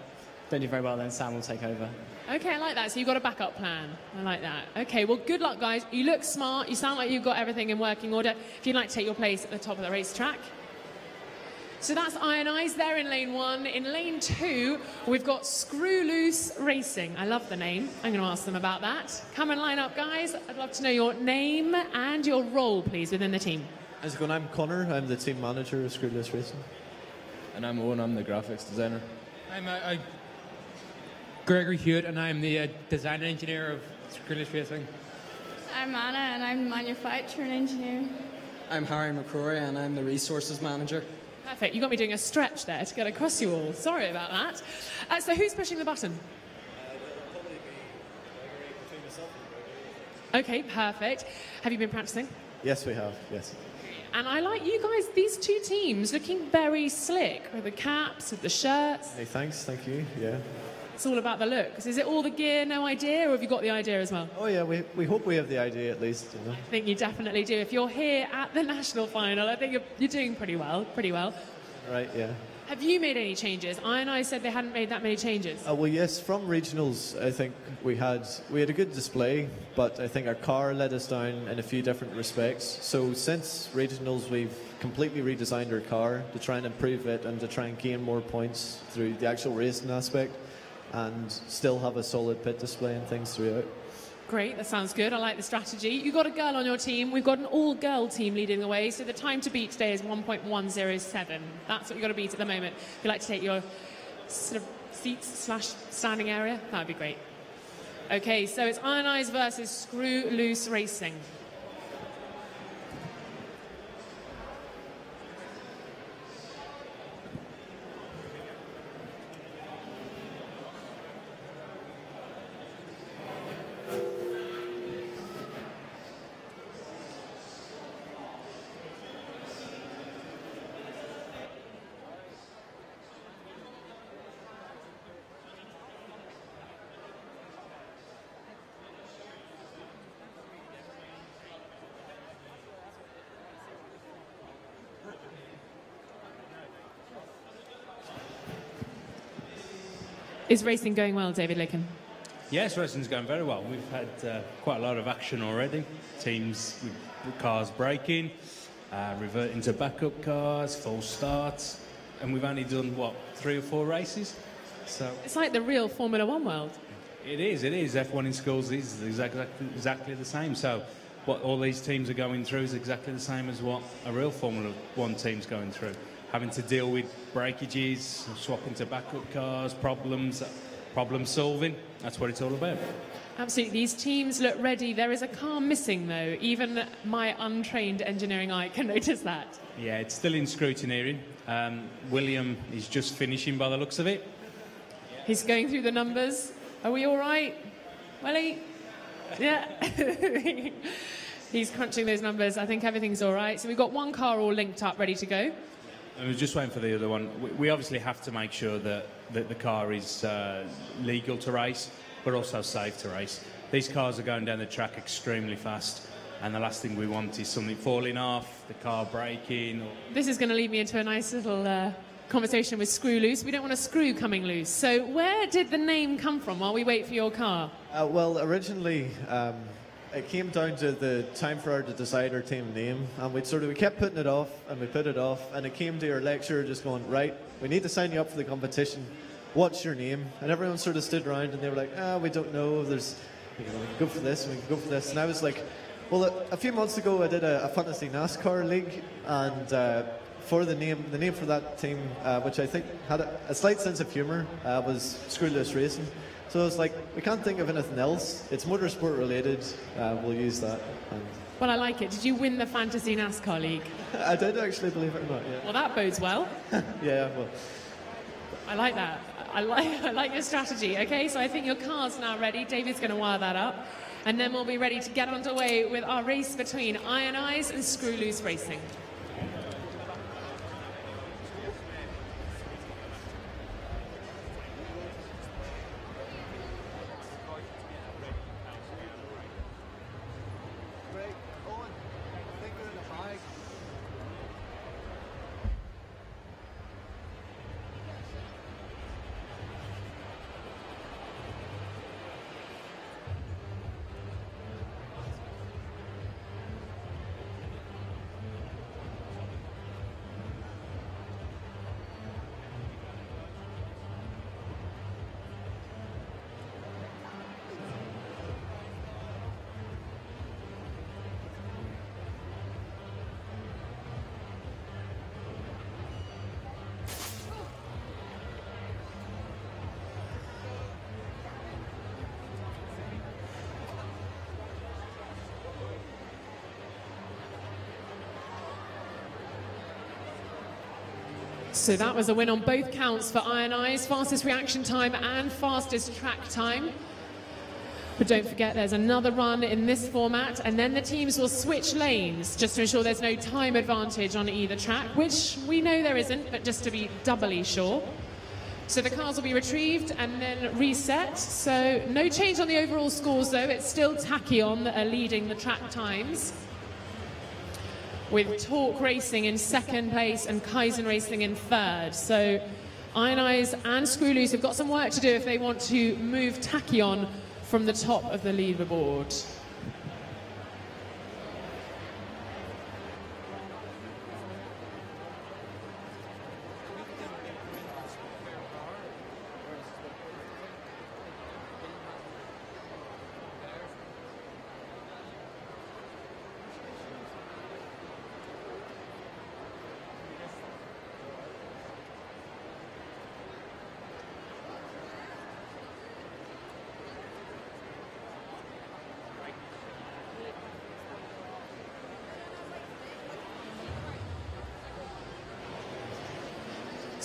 don't do very well, then Sam will take over. Okay, I like that. So you've got a backup plan. I like that. Okay, well, good luck, guys. You look smart. You sound like you've got everything in working order. If you'd like to take your place at the top of the racetrack. So that's Ionise there in lane one. In lane two, we've got Screw Loose Racing. I love the name. I'm going to ask them about that. Come and line up, guys. I'd love to know your name and your role, please, within the team. How's it going? I'm Connor. I'm the team manager of Screw Loose Racing. And I'm Owen. I'm the graphics designer. I'm uh, uh, Gregory Hewitt, and I'm the uh, design engineer of Screw Loose Racing. I'm Anna, and I'm the manufacturing engineer. I'm Harry McCrory, and I'm the resources manager. Perfect. You got me doing a stretch there to get across you all. Sorry about that. Uh, so who's pushing the button? Okay, perfect. Have you been practicing? Yes, we have. Yes. And I like you guys, these two teams looking very slick with the caps, with the shirts. Hey, thanks. Thank you. Yeah. It's all about the looks. Is it all the gear, no idea, or have you got the idea as well? Oh yeah, we, we hope we have the idea at least. You know. I think you definitely do. If you're here at the national final, I think you're, you're doing pretty well. Pretty well. Right. Yeah. Have you made any changes? I and I said they hadn't made that many changes. Uh, well, yes, from regionals, I think we had we had a good display, but I think our car let us down in a few different respects. So since regionals, we've completely redesigned our car to try and improve it and to try and gain more points through the actual racing aspect, and still have a solid pit display and things throughout. Great, that sounds good. I like the strategy. You've got a girl on your team. We've got an all girl team leading the way. So the time to beat today is 1.107. That's what you've got to beat at the moment. If you'd like to take your sort of seats slash standing area, that would be great. Okay, so it's Ionise versus Screw Loose Racing. Is racing going well, David Lakin? Yes, racing's going very well. We've had uh, quite a lot of action already. Teams with cars braking, uh, reverting to backup cars, full starts, and we've only done what three or four races. So It's like the real Formula One world. it is, it is. F1 in schools is exactly exactly the same. So what all these teams are going through is exactly the same as what a real Formula One team's going through. Having to deal with breakages, swapping to backup cars, problems. problem solving. That's what it's all about. Absolutely. These teams look ready. There is a car missing, though. Even my untrained engineering eye can notice that. Yeah, it's still in scrutineering. Um, William is just finishing by the looks of it. He's going through the numbers. Are we all right? Willie? Yeah. He's crunching those numbers. I think everything's all right. So we've got one car all linked up, ready to go. I was just waiting for the other one. We, we obviously have to make sure that, that the car is uh, legal to race, but also safe to race. These cars are going down the track extremely fast, and the last thing we want is something falling off, the car breaking. Or... This is going to lead me into a nice little uh, conversation with Screw Loose. We don't want a screw coming loose. So where did the name come from while we wait for your car? Uh, well, originally, um, it came down to the time for her to decide her team name, and we sort of we kept putting it off, and we put it off, and it came to our lecturer just going, right, we need to sign you up for the competition. What's your name? And everyone sort of stood around, and they were like, ah, we don't know. There's, you know, we can go for this, we can go for this, and I was like, well, a, a few months ago, I did a, a fantasy NASCAR league, and. Uh, for the name, the name for that team, uh, which I think had a, a slight sense of humour, uh, was Screw Loose Racing. So it's like we can't think of anything else. It's motorsport related. Uh, we'll use that. And Well, I like it. Did you win the Fantasy NASCAR League? I did actually, believe it or not. Yeah. Well, that bodes well. yeah. Well. I like that. I like, I like your strategy. Okay, so I think your car's now ready. David's going to wire that up. And then we'll be ready to get underway with our race between Ionise and Screw Loose Racing. So that was a win on both counts for Ionise, fastest reaction time and fastest track time. But don't forget, there's another run in this format, and then the teams will switch lanes just to ensure there's no time advantage on either track, which we know there isn't, but just to be doubly sure. So the cars will be retrieved and then reset. So no change on the overall scores, though. It's still Tachyon that are leading the track times with Torque Racing in second place and Kaizen Racing in third. So Ionise and Screw Loose have got some work to do if they want to move Tachyon from the top of the leaderboard.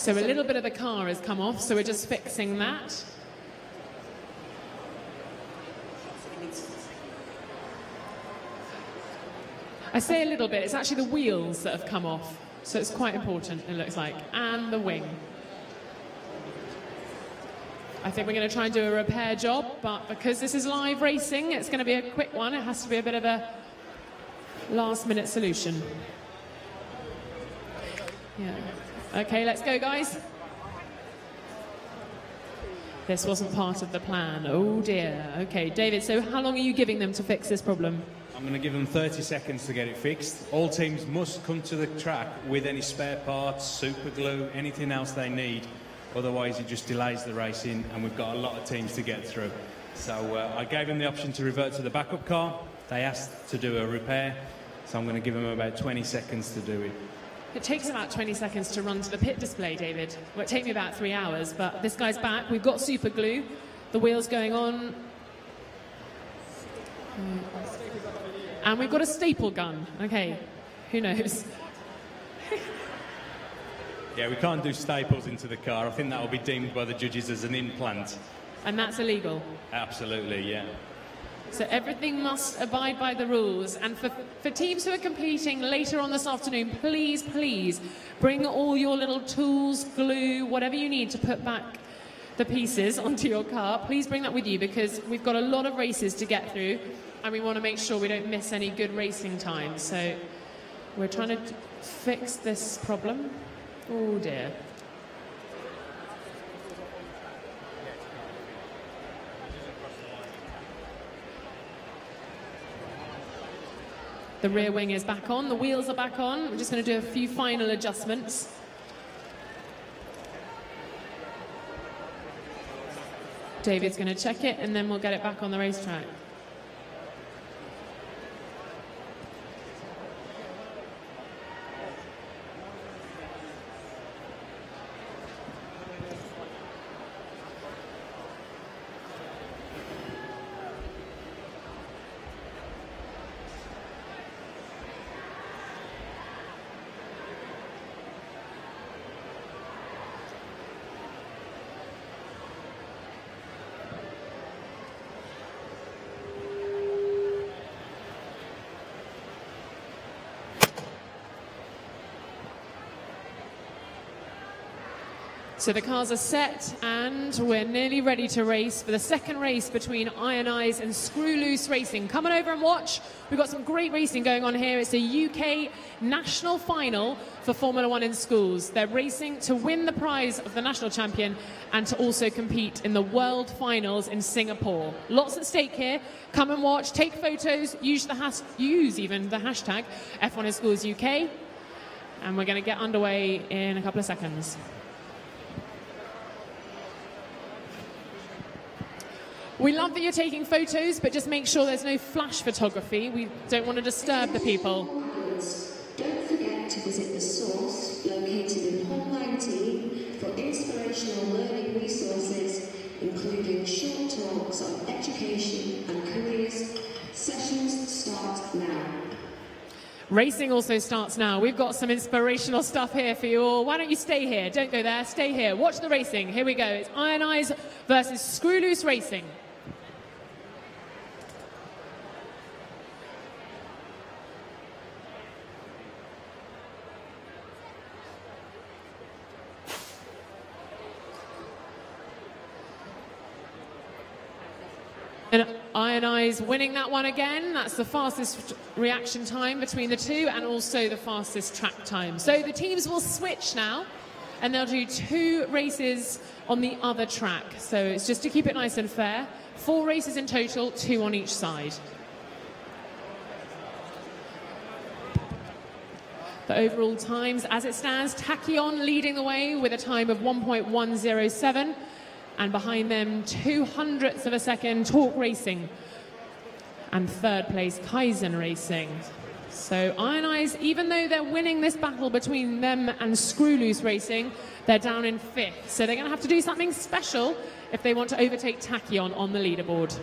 So a little bit of the car has come off, so we're just fixing that. I say a little bit, it's actually the wheels that have come off. So it's quite important, it looks like. And the wing. I think we're going to try and do a repair job, but because this is live racing, it's going to be a quick one. It has to be a bit of a last minute solution. Yeah. Okay, let's go, guys. This wasn't part of the plan. Oh dear. Okay, David, so how long are you giving them to fix this problem? I'm going to give them 30 seconds to get it fixed. All teams must come to the track with any spare parts, super glue, anything else they need. Otherwise, it just delays the racing, and we've got a lot of teams to get through. So uh, I gave them the option to revert to the backup car. They asked to do a repair, so I'm going to give them about 20 seconds to do it. It takes about 20 seconds to run to the pit display, David. Well, it take me about three hours, but this guy's back. We've got super glue. The wheels going on. And we've got a staple gun. Okay, who knows? Yeah, we can't do staples into the car. I think that will be deemed by the judges as an implant. And that's illegal. Absolutely, yeah. So everything must abide by the rules. And for, for teams who are competing later on this afternoon, please, please bring all your little tools, glue, whatever you need to put back the pieces onto your car. Please bring that with you because we've got a lot of races to get through and we want to make sure we don't miss any good racing time. So we're trying to fix this problem. Oh dear. The rear wing is back on, the wheels are back on. We're just going to do a few final adjustments. David's going to check it and then we'll get it back on the racetrack. So the cars are set and we're nearly ready to race for the second race between Ionise and Screw Loose Racing. Come on over and watch. We've got some great racing going on here. It's a UK national final for Formula One in schools. They're racing to win the prize of the national champion and to also compete in the world finals in Singapore. Lots at stake here. Come and watch, take photos, use the has- use even the hashtag F1 in Schools UK. And we're going to get underway in a couple of seconds. We love that you're taking photos, but just make sure there's no flash photography. We don't want to disturb the people. Don't forget to visit the source located in Hall 19 for inspirational learning resources, including short talks on education and careers. Sessions start now. Racing also starts now. We've got some inspirational stuff here for you all. Why don't you stay here? Don't go there. Stay here. Watch the racing. Here we go. It's Ionise versus Screw Loose Racing. And Ionise winning that one again. That's the fastest reaction time between the two and also the fastest track time. So the teams will switch now and they'll do two races on the other track. So it's just to keep it nice and fair. Four races in total, two on each side. The overall times as it stands, Tachyon leading the way with a time of 1.107 and behind them two hundredths of a second Torque Racing and third place Kaizen Racing. So Ionise, even though they're winning this battle between them and Screw Loose Racing, they're down in fifth. So they're going to have to do something special if they want to overtake Tachyon on the leaderboard.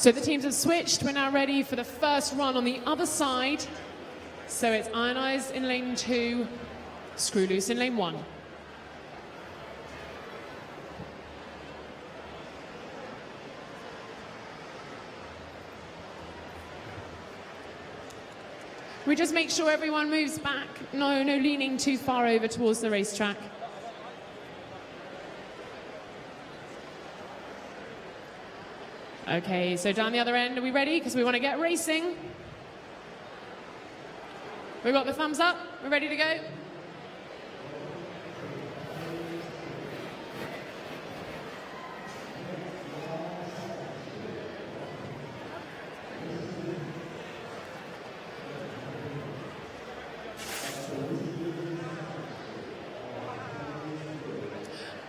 So the teams have switched. We're now ready for the first run on the other side. So it's Ionise in lane two, Screw Loose in lane one. We just make sure everyone moves back. No, no leaning too far over towards the racetrack. Okay, so down the other end, are we ready? Because we want to get racing. We got the thumbs up. We're ready to go.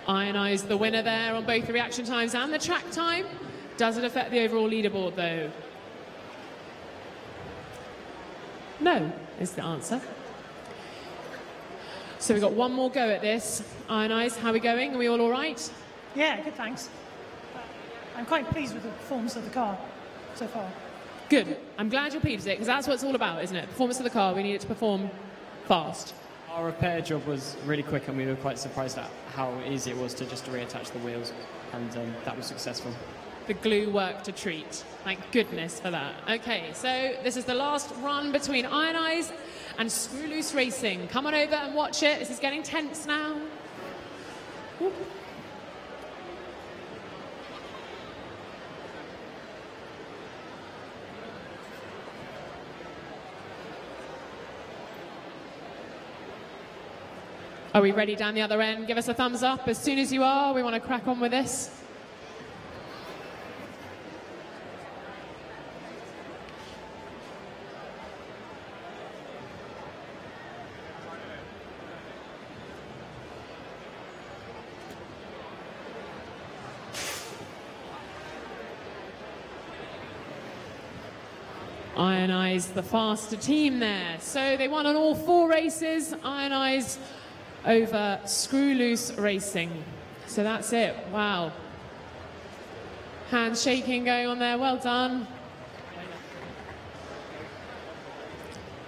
Ionise the winner there on both the reaction times and the track time. Does it affect the overall leaderboard though? No, is the answer. So we've got one more go at this. Ionise, how are we going? Are we all all right? Yeah, good, thanks. I'm quite pleased with the performance of the car so far. Good. I'm glad you're pleased with it because that's what it's all about, isn't it? Performance of the car. We need it to perform fast. Our repair job was really quick and we were quite surprised at how easy it was to just reattach the wheels and um, that was successful. The glue worked a treat. Thank goodness for that. Okay, so this is the last run between Ionise and Screw Loose Racing. Come on over and watch it. This is getting tense now. Are we ready down the other end? Give us a thumbs up as soon as you are. We want to crack on with this. Ionise, the faster team there. So they won on all four races. Ionise over Screw Loose Racing. So that's it. Wow. Hands shaking going on there. Well done.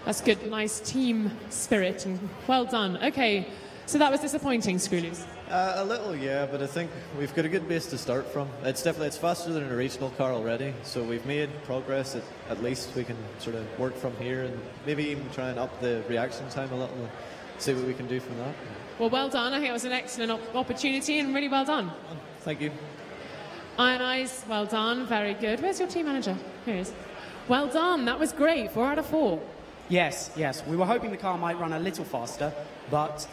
That's good. Nice team spirit and well done. Okay, so that was disappointing, Screw Loose. Uh, a little, yeah, but I think we've got a good base to start from. It's definitely it's faster than a regional car already, so we've made progress. At, at least we can sort of work from here and maybe even try and up the reaction time a little, and see what we can do from that. Well, well done. I think it was an excellent op- opportunity and really well done. Thank you. Ionise, well done. Very good. Where's your team manager? Here he is. Well done. That was great. Four out of four. Yes, yes. We were hoping the car might run a little faster, but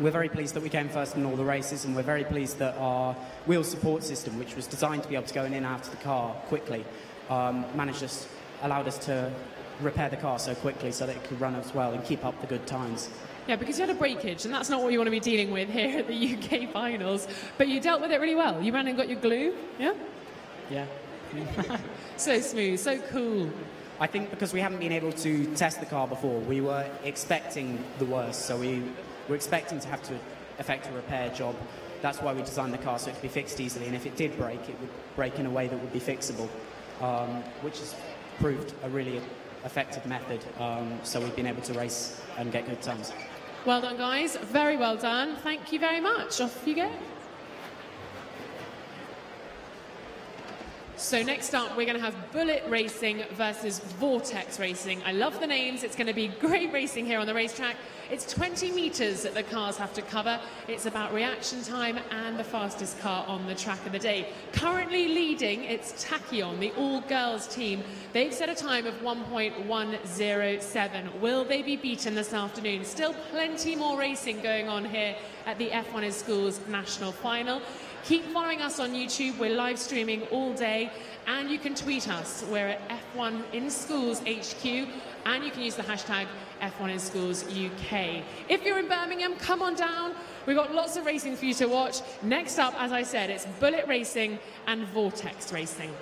we're very pleased that we came first in all the races, and we're very pleased that our wheel support system, which was designed to be able to go in and out of the car quickly, um, managed us, allowed us to repair the car so quickly so that it could run as well and keep up the good times. Yeah, because you had a breakage, and that's not what you want to be dealing with here at the UK finals. But you dealt with it really well. You ran and got your glue, yeah? Yeah. So smooth, so cool. I think because we haven't been able to test the car before, we were expecting the worst. So we were expecting to have to effect a repair job. That's why we designed the car so it could be fixed easily. And if it did break, it would break in a way that would be fixable, um, which has proved a really effective method. Um, so we've been able to race and get good times. Well done, guys. Very well done. Thank you very much. Off you go. So next up, we're going to have Bullet Racing versus Vortex Racing. I love the names. It's going to be great racing here on the racetrack. It's 20 metres that the cars have to cover. It's about reaction time and the fastest car on the track of the day. Currently leading, it's Tachyon, the all-girls team. They've set a time of 1.107. Will they be beaten this afternoon? Still plenty more racing going on here at the F1 in Schools National Final. Keep following us on YouTube. We're live streaming all day. And you can tweet us. We're at F1 in Schools HQ. And you can use the hashtag F1 in Schools UK. If you're in Birmingham, come on down. We've got lots of racing for you to watch. Next up, as I said, it's Bullet Racing and Vortex Racing.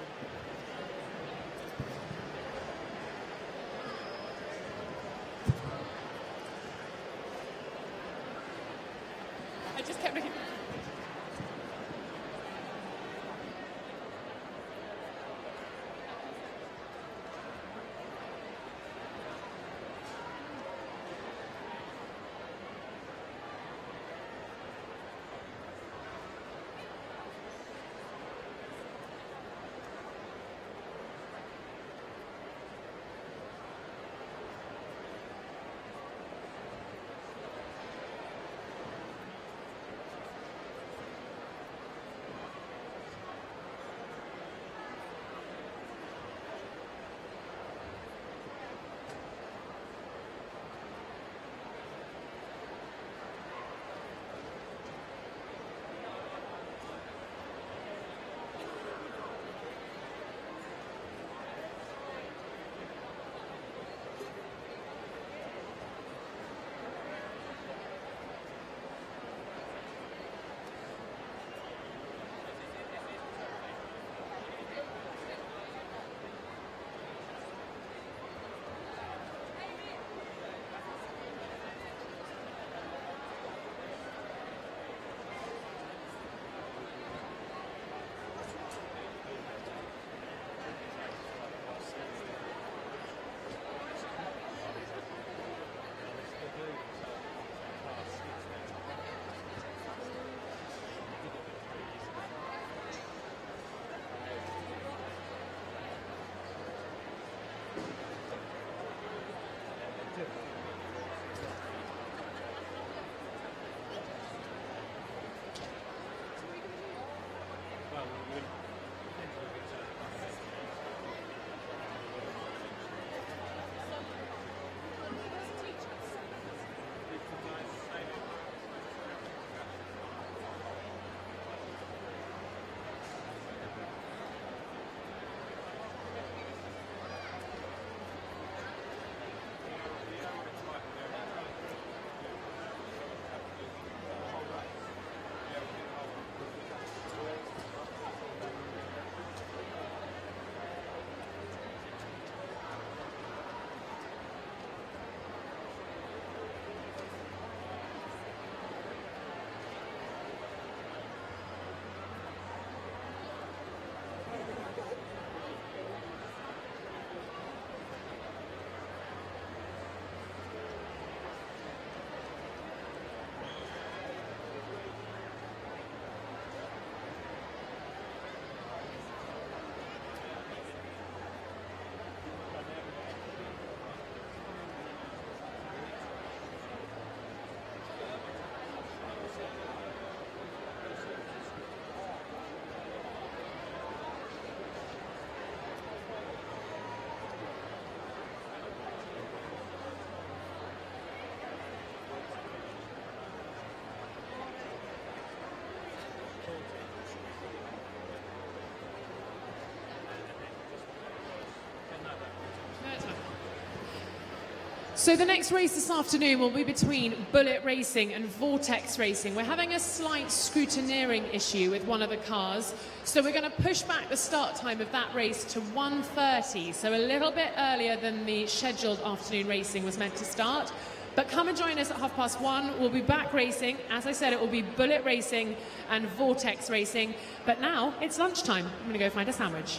So the next race this afternoon will be between Bullet Racing and Vortex Racing. We're having a slight scrutineering issue with one of the cars, so we're going to push back the start time of that race to 1.30, so a little bit earlier than the scheduled afternoon racing was meant to start. But come and join us at half past one. We'll be back racing. As I said, it will be Bullet Racing and Vortex Racing. But now it's lunchtime. I'm going to go find a sandwich.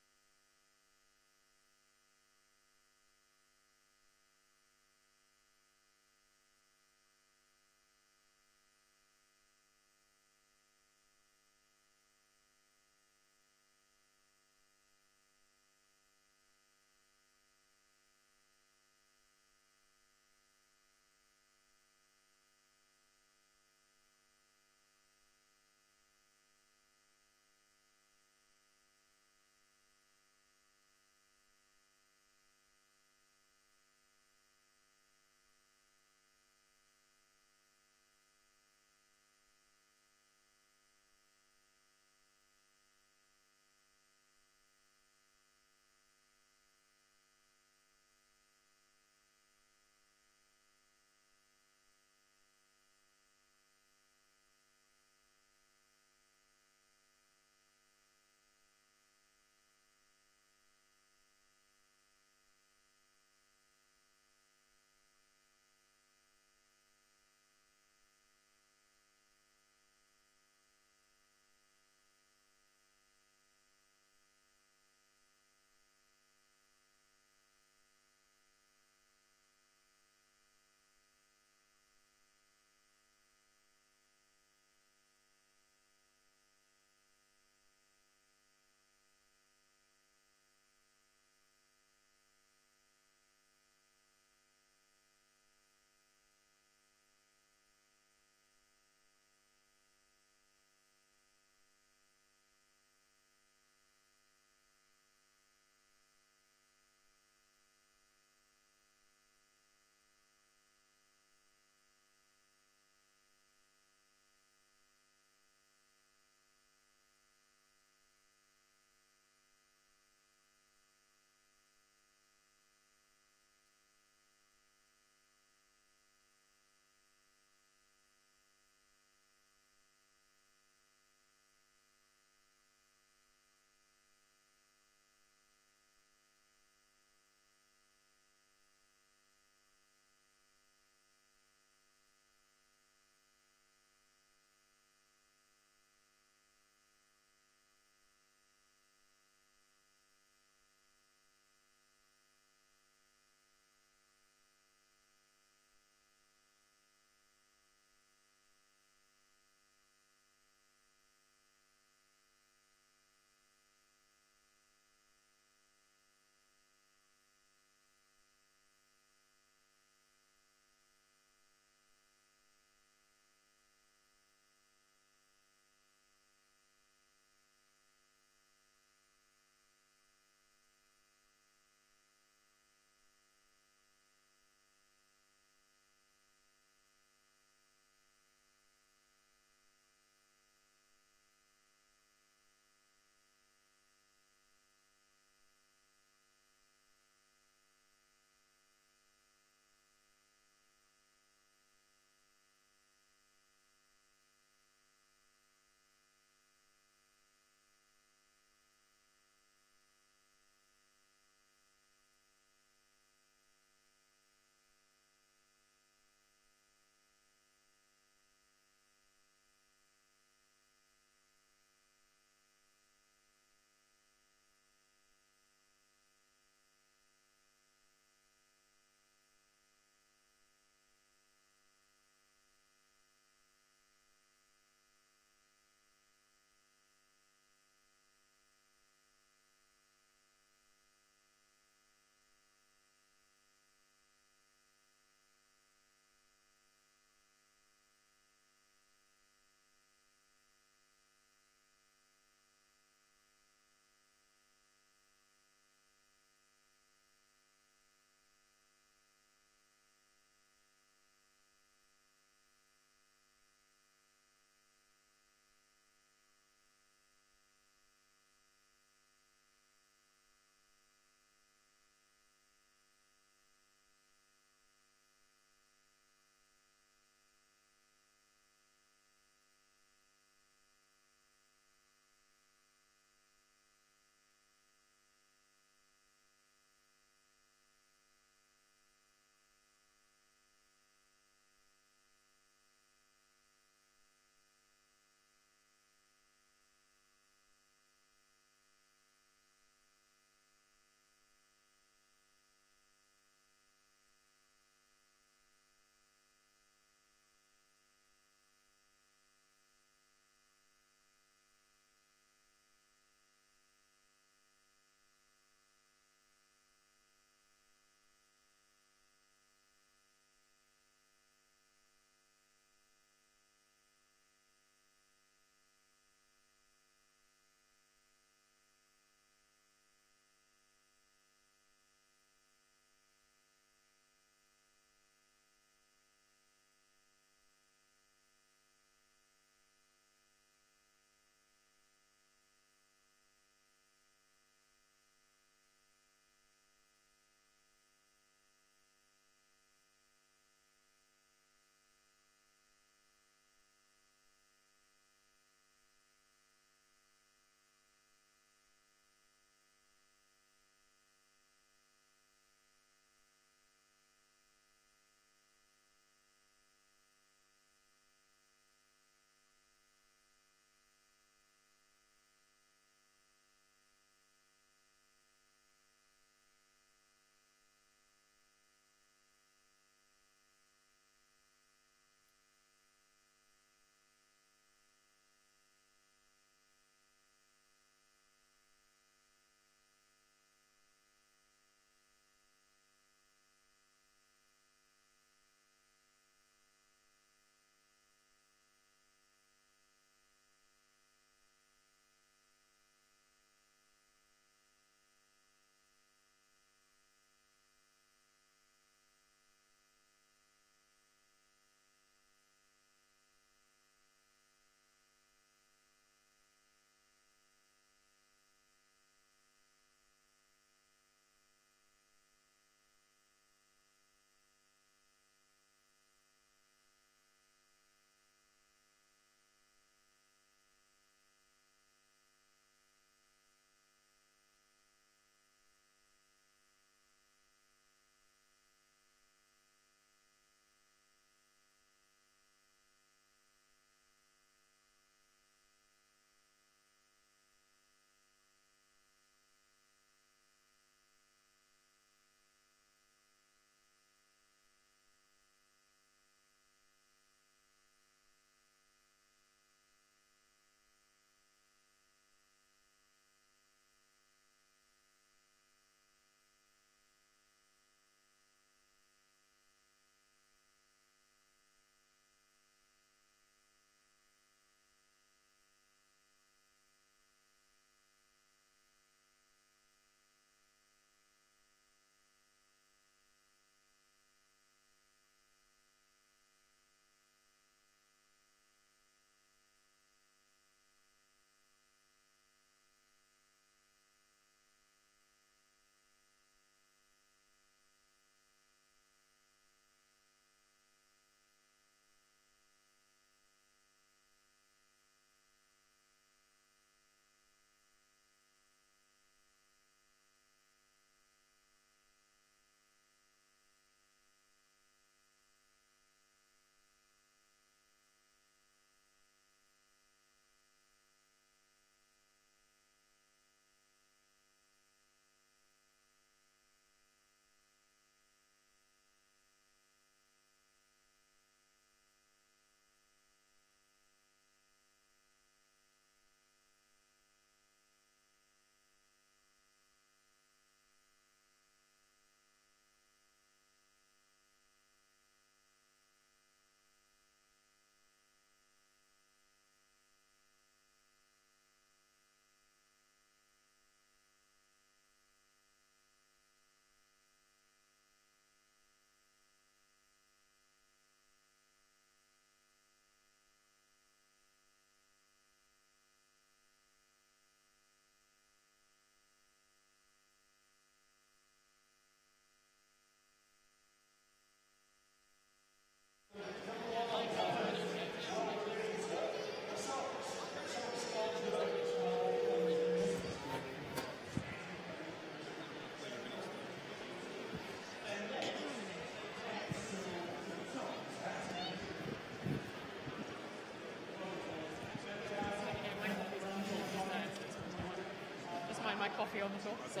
coffee on the floor. So-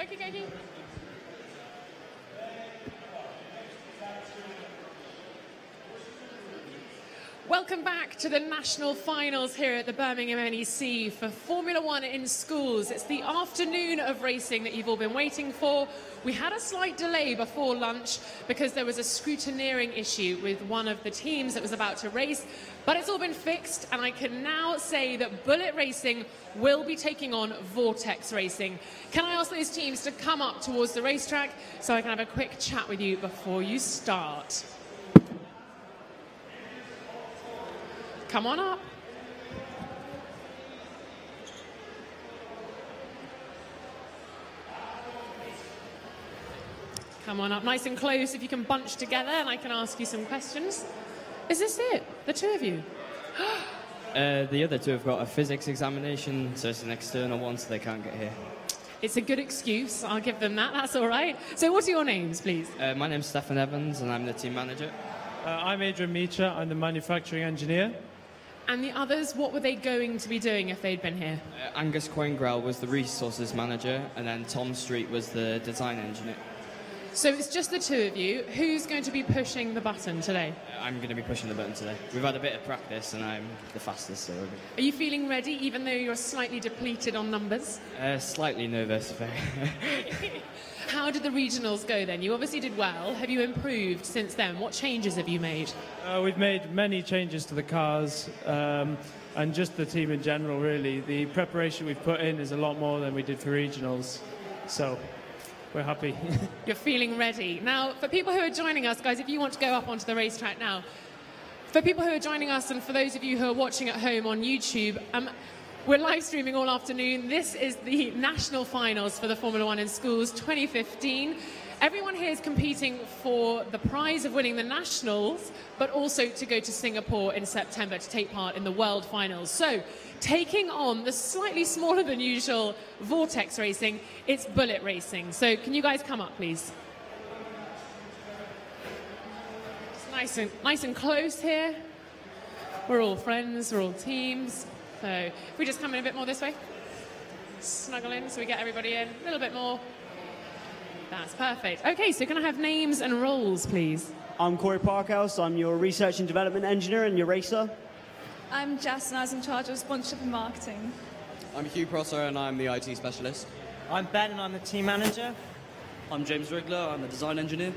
Okay, okay. Welcome back to the national finals here at the Birmingham NEC for Formula One in schools. It's the afternoon of racing that you've all been waiting for. We had a slight delay before lunch because there was a scrutineering issue with one of the teams that was about to race, but it's all been fixed, and I can now say that Bullet Racing will be taking on Vortex Racing. Can I ask those teams to come up towards the racetrack so I can have a quick chat with you before you start? Come on up. Come on up, nice and close if you can bunch together and I can ask you some questions. Is this it? The two of you? Uh, the other two have got a physics examination, so it's an external one, so they can't get here. It's a good excuse. I'll give them that. That's all right. So, what are your names, please? Uh, my name's Stefan Evans, and I'm the team manager. Uh, I'm Adrian Mitra. I'm the manufacturing engineer. And the others, what were they going to be doing if they'd been here? Uh, Angus Quaingrell was the resources manager, and then Tom Street was the design engineer. So, it's just the two of you. Who's going to be pushing the button today? Uh, I'm going to be pushing the button today. We've had a bit of practice, and I'm the fastest, so Are you feeling ready, even though you're slightly depleted on numbers? uh, slightly nervous. How did the regionals go then? You obviously did well. Have you improved since then? What changes have you made? Uh, we've made many changes to the cars um, and just the team in general, really. The preparation we've put in is a lot more than we did for regionals. So we're happy. You're feeling ready. Now, for people who are joining us, guys, if you want to go up onto the racetrack now, for people who are joining us and for those of you who are watching at home on YouTube, um, we're live streaming all afternoon. This is the national finals for the Formula One in Schools 2015. Everyone here is competing for the prize of winning the nationals, but also to go to Singapore in September to take part in the world finals. So, taking on the slightly smaller than usual Vortex Racing, it's Bullet Racing. So, can you guys come up, please? It's nice and nice and close here. We're all friends. We're all teams. So, if we just come in a bit more this way, snuggle in so we get everybody in a little bit more. That's perfect. Okay, so can I have names and roles, please? I'm Corey Parkhouse. I'm your research and development engineer and your racer. I'm Jess and I was in charge of sponsorship and marketing. I'm Hugh Prosser, and I'm the IT specialist. I'm Ben and I'm the team manager. I'm James Rigler, I'm the design engineer.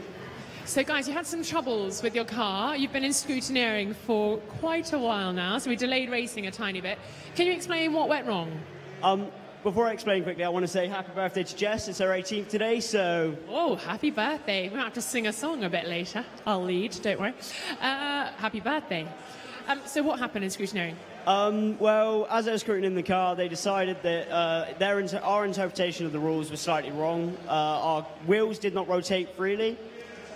So, guys, you had some troubles with your car. You've been in scrutineering for quite a while now, so we delayed racing a tiny bit. Can you explain what went wrong? Um, before I explain quickly, I want to say happy birthday to Jess. It's her 18th today, so. Oh, happy birthday. We'll have to sing a song a bit later. I'll lead, don't worry. Uh, happy birthday. Um, so, what happened in scrutineering? Um, well, as I was scrutinizing the car, they decided that uh, their inter- our interpretation of the rules was slightly wrong. Uh, our wheels did not rotate freely,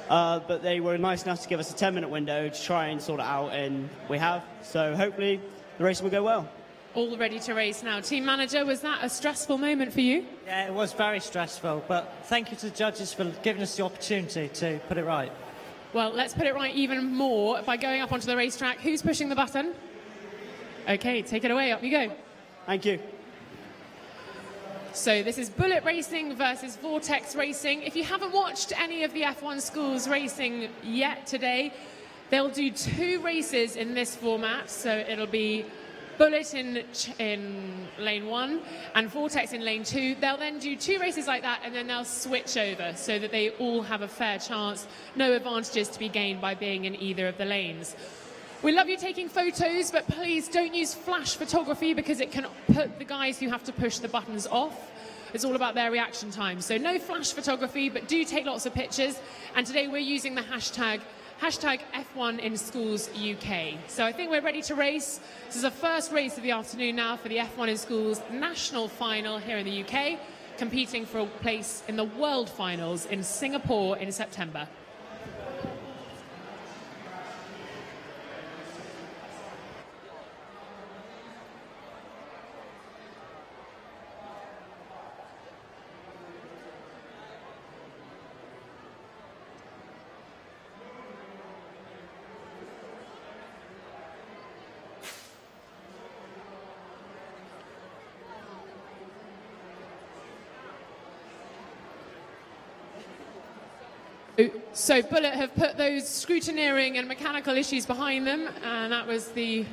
uh, but they were nice enough to give us a 10 minute window to try and sort it out, and we have. So hopefully the race will go well. All ready to race now. Team manager, was that a stressful moment for you? Yeah, it was very stressful, but thank you to the judges for giving us the opportunity to put it right. Well, let's put it right even more by going up onto the racetrack. Who's pushing the button? Okay, take it away. Up you go. Thank you. So this is Bullet Racing versus Vortex Racing. If you haven't watched any of the F1 schools racing yet today, they'll do two races in this format. So it'll be Bullet in, in lane one and Vortex in lane two. They'll then do two races like that and then they'll switch over so that they all have a fair chance. No advantages to be gained by being in either of the lanes. We love you taking photos, but please don't use flash photography because it can put the guys who have to push the buttons off. It's all about their reaction time. So no flash photography, but do take lots of pictures. And today we're using the hashtag hashtag F1 in Schools UK. So I think we're ready to race. This is the first race of the afternoon now for the F1 in Schools national final here in the UK, competing for a place in the World Finals in Singapore in September. Ooh, So Bullet have put those scrutineering and mechanical issues behind them, and that was the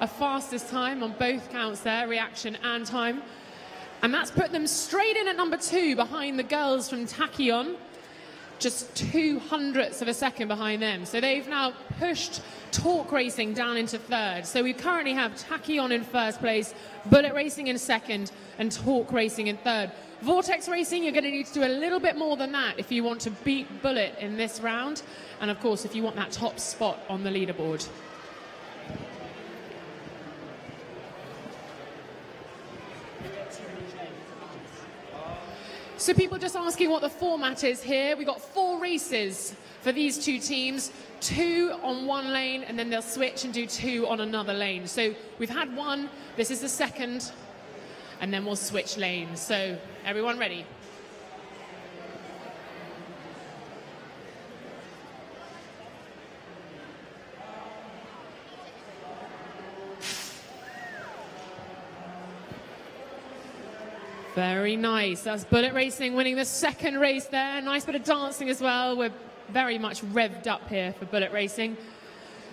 a fastest time on both counts there, reaction and time. And that's put them straight in at number two behind the girls from Tachyon, just two hundredths of a second behind them. So they've now pushed Torque Racing down into third. So we currently have Tachyon in first place, Bullet Racing in second, and Torque Racing in third. Vortex Racing, you're going to need to do a little bit more than that if you want to beat Bullet in this round. And of course, if you want that top spot on the leaderboard. So people just asking what the format is here. We've got four races for these two teams, two on one lane, and then they'll switch and do two on another lane. So we've had one, this is the second, and then we'll switch lanes. So everyone ready? Very nice. That's Bullet Racing winning the second race there. Nice bit of dancing as well. We're very much revved up here for Bullet Racing.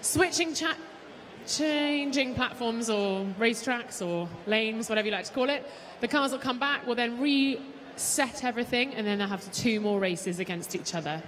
Switching chat, changing platforms or racetracks or lanes, whatever you like to call it. The cars will come back. We'll then reset everything, and then they'll have two more races against each other.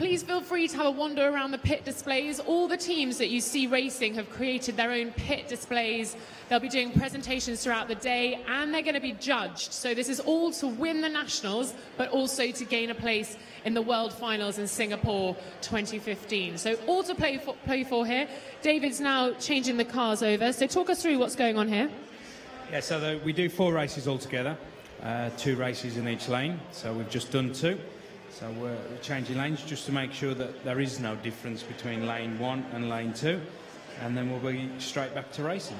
Please feel free to have a wander around the pit displays. All the teams that you see racing have created their own pit displays. They'll be doing presentations throughout the day and they're going to be judged. So this is all to win the nationals, but also to gain a place in the World Finals in Singapore 2015. So all to play for, play for here. David's now changing the cars over. So talk us through what's going on here. Yeah, so the, we do four races altogether, uh, two races in each lane. So we've just done two. So we're, we're changing lanes just to make sure that there is no difference between lane one and lane two. And then we'll be straight back to racing.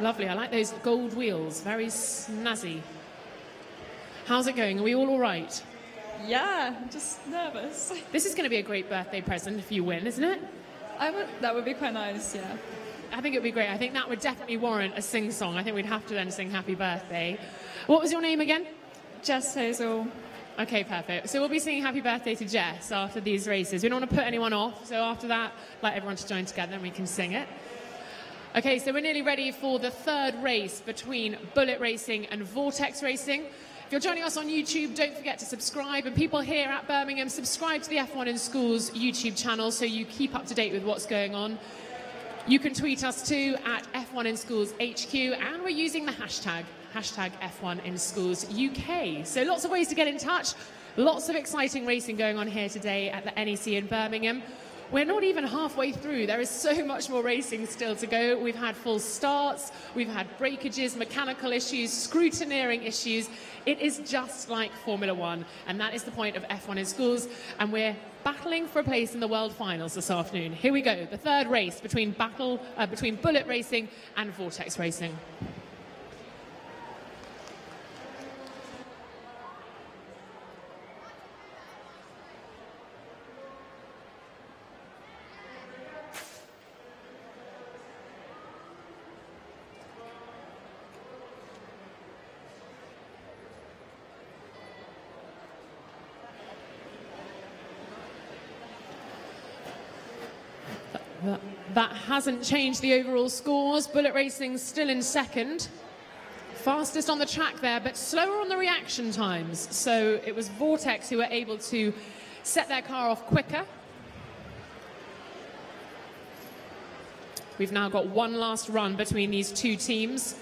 Lovely. I like those gold wheels. Very snazzy. How's it going? Are we all all right? Yeah, I'm just nervous. This is going to be a great birthday present if you win, isn't it? I would, that would be quite nice, yeah. I think it would be great. I think that would definitely warrant a sing song. I think we'd have to then sing happy birthday. What was your name again? Jess Hazel. Okay, perfect. So we'll be singing happy birthday to Jess after these races. We don't want to put anyone off, so after that, like everyone to join together and we can sing it. Okay, so we're nearly ready for the third race between Bullet Racing and Vortex Racing. If you're joining us on YouTube, don't forget to subscribe. And people here at Birmingham, subscribe to the F1 in Schools YouTube channel so you keep up to date with what's going on. You can tweet us too at F1 in Schools HQ, and we're using the hashtag, hashtag F1 in Schools UK. So lots of ways to get in touch. Lots of exciting racing going on here today at the NEC in Birmingham. We're not even halfway through. There is so much more racing still to go. We've had full starts, we've had breakages, mechanical issues, scrutineering issues. It is just like Formula One, and that is the point of F1 in schools. And we're battling for a place in the World Finals this afternoon. Here we go, the third race between battle uh, between Bullet Racing and Vortex Racing. That, that hasn't changed the overall scores. Bullet Racing still in second. Fastest on the track there, but slower on the reaction times. So it was Vortex who were able to set their car off quicker. We've now got one last run between these two teams.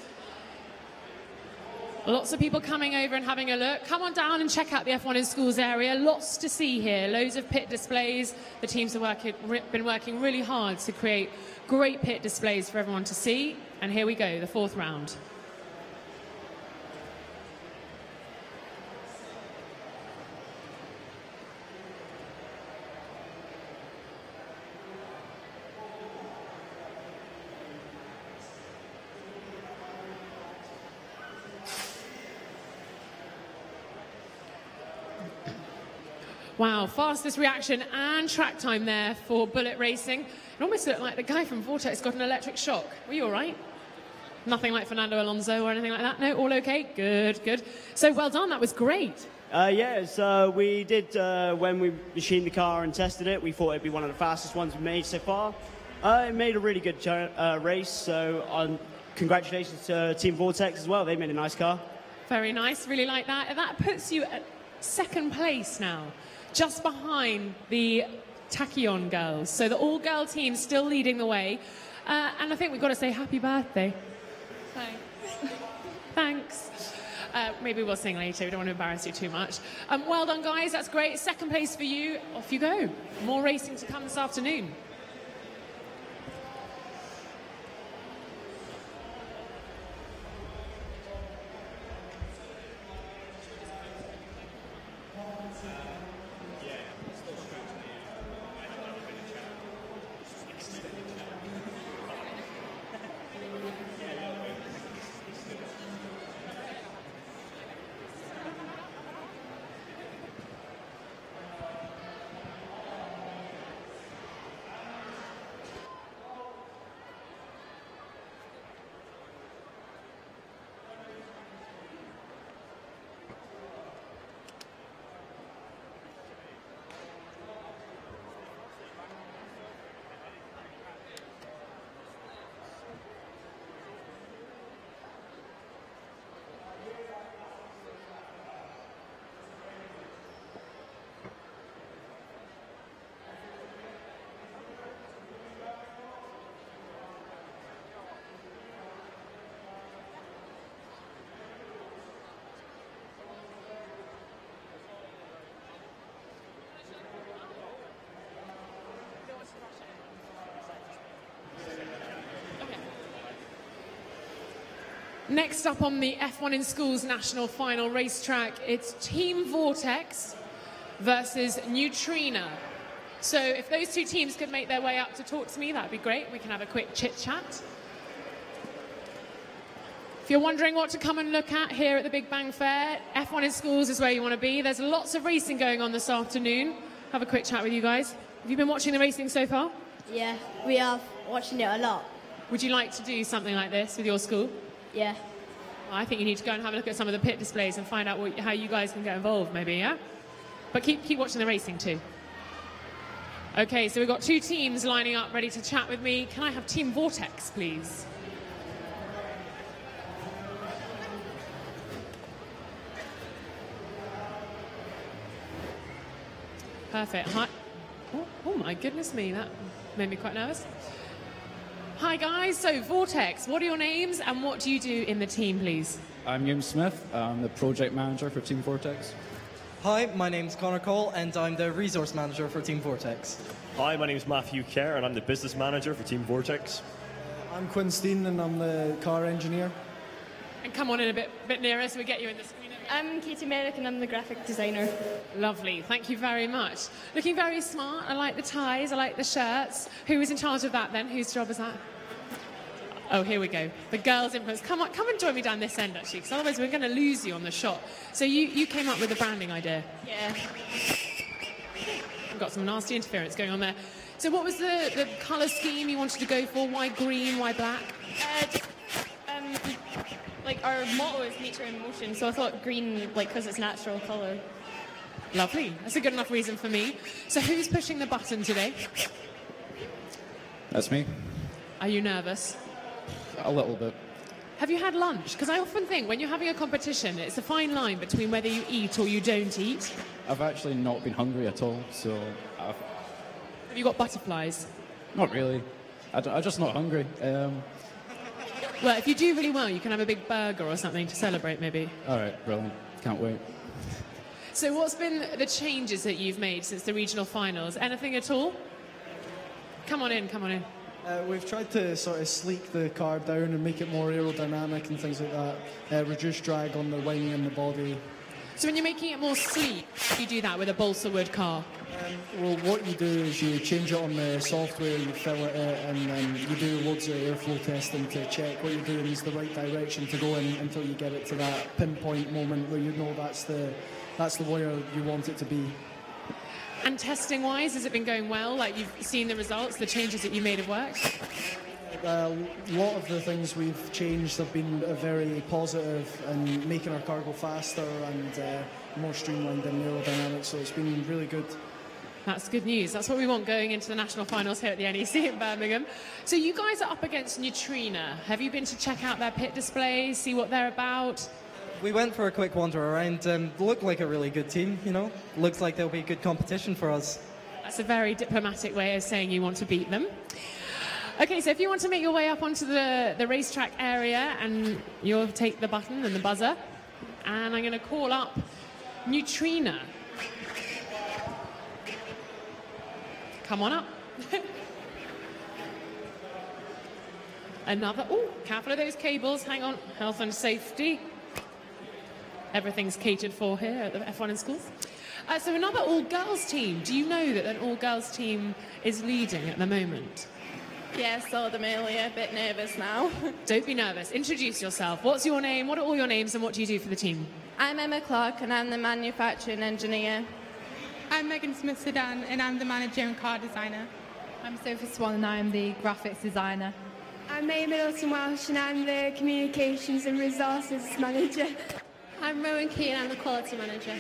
Lots of people coming over and having a look. Come on down and check out the F1 in Schools area. Lots to see here. Loads of pit displays. The teams have working, been working really hard to create great pit displays for everyone to see. And here we go, the fourth round. Wow, fastest reaction and track time there for Bullet Racing. It almost looked like the guy from Vortex got an electric shock. Were you all right? Nothing like Fernando Alonso or anything like that? No, all okay? Good, good. So well done, that was great. Uh, yes, uh, we did uh, when we machined the car and tested it. We thought it'd be one of the fastest ones we've made so far. Uh, it made a really good uh, race, so um, congratulations to Team Vortex as well. They made a nice car. Very nice, really like that. That puts you at second place now, just behind the Tachyon girls. So the all girl team still leading the way. Uh, and I think we've got to say happy birthday. Thanks. Thanks. Uh, maybe we'll sing later. We don't want to embarrass you too much. Um, well done, guys. That's great. Second place for you. Off you go. More racing to come this afternoon. Next up on the F1 in Schools national final racetrack, it's Team Vortex versus Neutrina. So if those two teams could make their way up to talk to me, that'd be great. We can have a quick chit chat. If you're wondering what to come and look at here at the Big Bang Fair, F1 in Schools is where you want to be. There's lots of racing going on this afternoon. Have a quick chat with you guys. Have you been watching the racing so far? Yeah, we are watching it a lot. Would you like to do something like this with your school? Yeah. I think you need to go and have a look at some of the pit displays and find out what, how you guys can get involved, maybe, yeah? But keep, keep watching the racing too. Okay, so we've got two teams lining up ready to chat with me. Can I have Team Vortex, please? Perfect. Hi. Oh, oh my goodness me, that made me quite nervous. Hi guys, so Vortex, what are your names and what do you do in the team, please? I'm Ewan Smith. I'm the project manager for Team Vortex. Hi, my name's Connor Cole, and I'm the resource manager for Team Vortex. Hi, my name is Matthew Kerr, and I'm the business manager for Team Vortex. I'm Quinn Steen, and I'm the car engineer. And come on in a bit, bit nearer so we get you in the screen. I'm Katie Merrick and I'm the graphic designer. Lovely, thank you very much. Looking very smart. I like the ties, I like the shirts. Who is in charge of that then? Whose job is that? Oh, here we go. The girls' influence. Come on, come and join me down this end, actually, because otherwise we're going to lose you on the shot. So you, you came up with the branding idea. Yeah. We've got some nasty interference going on there. So what was the, the colour scheme you wanted to go for? Why green, why black? Uh, like our motto is nature in motion, so I thought green, like, because it's natural colour. Lovely. That's a good enough reason for me. So who's pushing the button today? That's me. Are you nervous? A little bit. Have you had lunch? Because I often think when you're having a competition, it's a fine line between whether you eat or you don't eat. I've actually not been hungry at all, so I've, Have you got butterflies? not really. I, am just not hungry. Um, Well, if you do really well, you can have a big burger or something to celebrate, maybe. all right, brilliant. Can't wait. So, what's been the changes that you've made since the regional finals? Anything at all? Come on in, come on in. Uh, we've tried to sort of sleek the car down and make it more aerodynamic and things like that. Uh, reduce drag on the wing and the body. So, when you're making it more sleek, you do that with a balsa wood car. Um, well, what you do is you change it on the software, you fill it out, and then you do loads of airflow testing to check what you're doing is the right direction to go in until you get it to that pinpoint moment where you know that's the that's the where you want it to be. And testing wise, has it been going well? Like you've seen the results, the changes that you made have worked? A lot of the things we've changed have been uh, very positive and making our car go faster and uh, more streamlined and aerodynamic. So it's been really good. That's good news. That's what we want going into the national finals here at the NEC in Birmingham. So you guys are up against Neutrina. Have you been to check out their pit displays, see what they're about? We went for a quick wander around. Um, looked like a really good team, you know. Looks like there'll be a good competition for us. That's a very diplomatic way of saying you want to beat them. Okay, so if you want to make your way up onto the, the racetrack area and you'll take the button and the buzzer, and I'm going to call up Neutrina. Come on up. Another, oh, careful of those cables. Hang on, health and safety. Everything's catered for here at the F1 in schools. Uh, so another all-girls team. Do you know that an all-girls team is leading at the moment? Yeah, saw them earlier, a bit nervous now. Don't be nervous. Introduce yourself. What's your name? What are all your names and what do you do for the team? I'm Emma Clark and I'm the manufacturing engineer. I'm Megan Smith Sedan and I'm the manager and car designer. I'm Sophie Swan and I'm the graphics designer. I'm May Middleton Welsh and I'm the communications and resources manager. I'm Rowan Key and I'm the quality manager.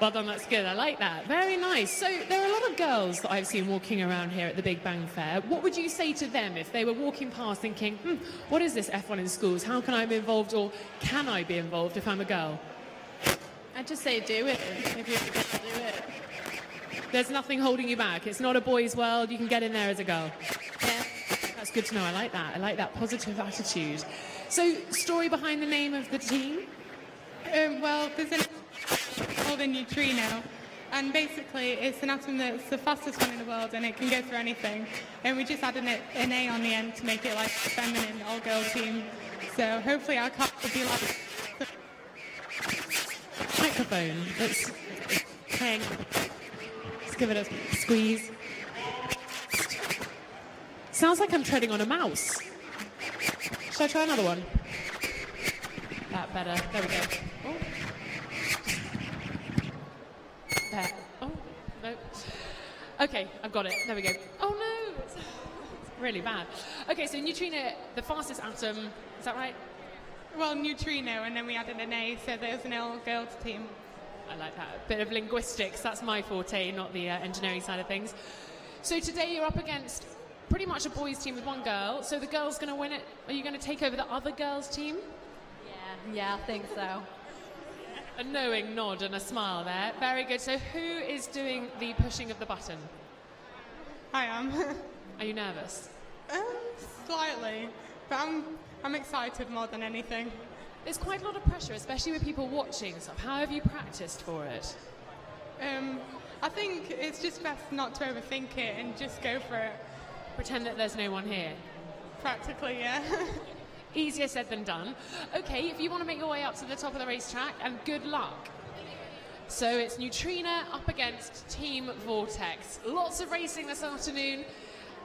Well done, that's good. I like that. Very nice. So there are a lot of girls that I've seen walking around here at the Big Bang Fair. What would you say to them if they were walking past thinking, hmm, what is this F1 in schools? How can I be involved or can I be involved if I'm a girl? I'd just say do it if you're going to do it. There's nothing holding you back. It's not a boys' world. You can get in there as a girl. Yeah. That's good to know. I like that. I like that positive attitude. So, story behind the name of the team? Um, well, there's an called a neutrino, and basically it's an atom that's the fastest one in the world, and it can go through anything. And we just added an, an A on the end to make it like a feminine all-girl team. So hopefully our car will be like. Microphone. Let's hang. Let's give it a squeeze. Sounds like I'm treading on a mouse. Should I try another one? That better. There we go. Oh. There. Oh, no. Okay, I've got it. There we go. Oh no! It's, it's really bad. Okay, so neutrino, the fastest atom, is that right? Well, neutrino, and then we added an A, so there's an L girls team. I like that. A Bit of linguistics. That's my forte, not the uh, engineering side of things. So today you're up against pretty much a boys' team with one girl. So the girl's going to win it. Are you going to take over the other girls' team? Yeah, yeah, I think so. A knowing nod and a smile there. Very good. So who is doing the pushing of the button? I am. Are you nervous? Um, slightly, but I'm I'm excited more than anything. There's quite a lot of pressure, especially with people watching stuff. How have you practiced for it? Um, I think it's just best not to overthink it and just go for it. Pretend that there's no one here. Practically, yeah. Easier said than done. Okay, if you want to make your way up to the top of the racetrack, and good luck. So it's Neutrina up against Team Vortex. Lots of racing this afternoon.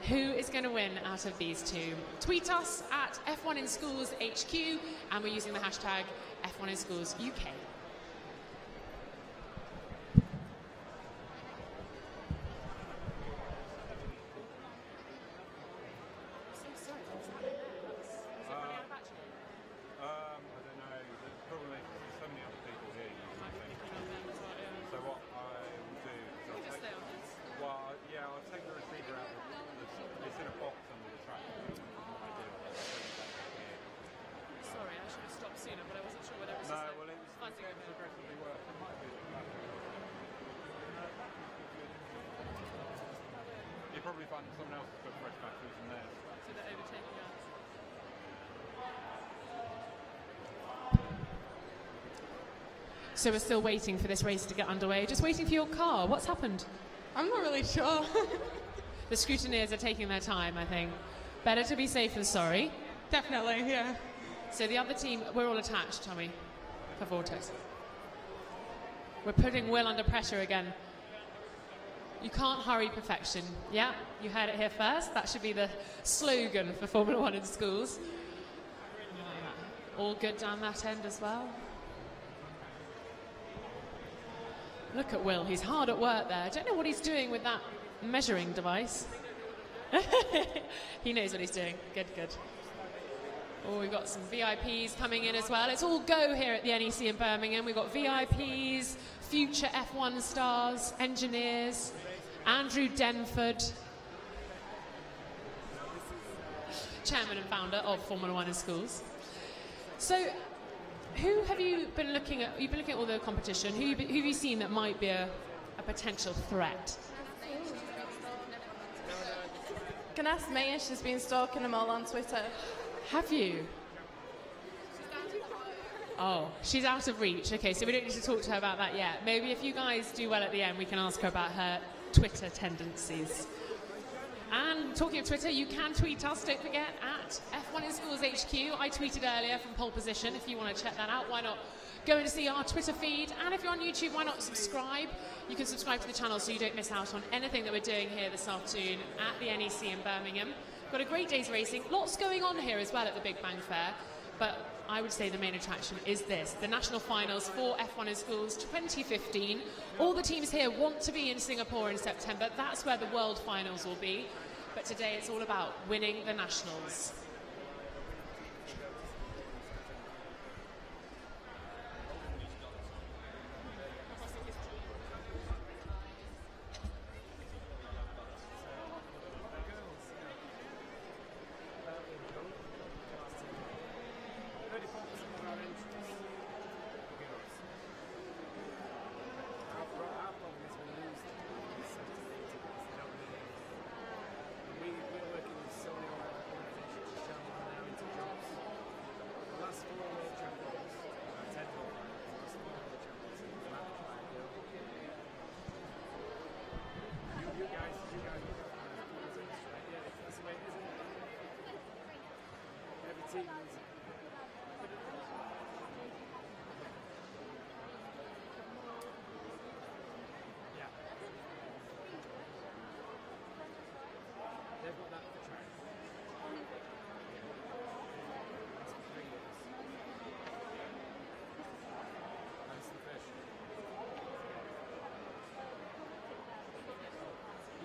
Who is going to win out of these two? Tweet us at F1 in Schools HQ, and we're using the hashtag F1 in Schools UK. Um, I don't know. There's probably so many other people here. You know, I think. So what I will do is I'll take, well, yeah, I'll take the receiver out. Of the, it's in a box under the track. What I do, I'll take it back here. Sorry, I should have stopped sooner, but I wasn't sure whether it was No, just well, it was fuzzy it was aggressively worse. It might be. You probably find that someone else has got fresh batteries in theirs. So they're overtaking us. So we're still waiting for this race to get underway. Just waiting for your car. What's happened? I'm not really sure. the scrutineers are taking their time, I think. Better to be safe than sorry. Definitely, yeah. So the other team, we're all attached, are we? For Vortex. We're putting Will under pressure again. You can't hurry perfection. Yeah, you heard it here first. That should be the slogan for Formula One in schools. All good down that end as well. Look at Will. He's hard at work there. I don't know what he's doing with that measuring device. he knows what he's doing. Good, good. Oh, we've got some VIPs coming in as well. It's all go here at the NEC in Birmingham. We've got VIPs, future F1 stars, engineers, Andrew Denford, chairman and founder of Formula One in Schools. So, who have you been looking at? You've been looking at all the competition. Who, who have you seen that might be a, a potential threat? Can I ask Maya? She's been stalking them all on Twitter. Have you? Oh, she's out of reach. Okay, so we don't need to talk to her about that yet. Maybe if you guys do well at the end, we can ask her about her Twitter tendencies. And talking of Twitter, you can tweet us, don't forget, at F1 in Schools HQ. I tweeted earlier from pole position. If you want to check that out, why not go and see our Twitter feed? And if you're on YouTube, why not subscribe? You can subscribe to the channel so you don't miss out on anything that we're doing here this afternoon at the NEC in Birmingham. Got a great day's racing. Lots going on here as well at the Big Bang Fair. But I would say the main attraction is this the national finals for F1 in Schools 2015. All the teams here want to be in Singapore in September. That's where the world finals will be. But today it's all about winning the nationals.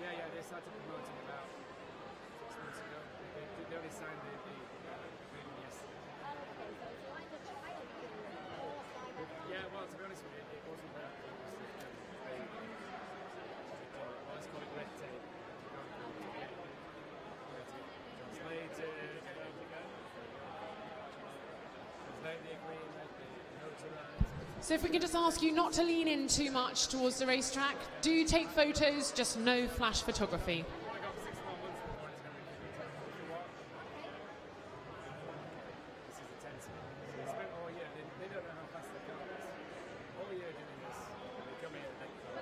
Yeah, yeah, they started promoting about six months ago. They, they, only signed the, uh, agreement yesterday. Yeah, well, to be honest with you, it wasn't that. It was well, let's call it red tape. Translated, translate the agreement, the notarized. So if we can just ask you not to lean in too much towards the racetrack, do take photos, just no flash photography. This is intense. So they spent all year, they, they don't know how fast they go. All year doing this, and they come here and they go.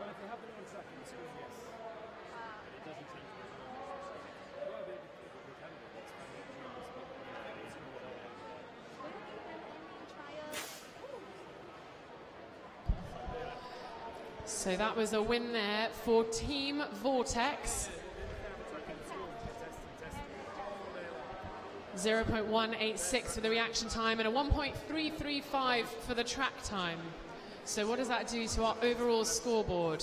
Well, if they have their own track in the school, yes. But it doesn't change the Well, they, they can do it. It's fine. They can do this, but yeah, it's school all day. So that was a win there for Team Vortex. 0.186 for the reaction time and a 1.335 for the track time. So what does that do to our overall scoreboard?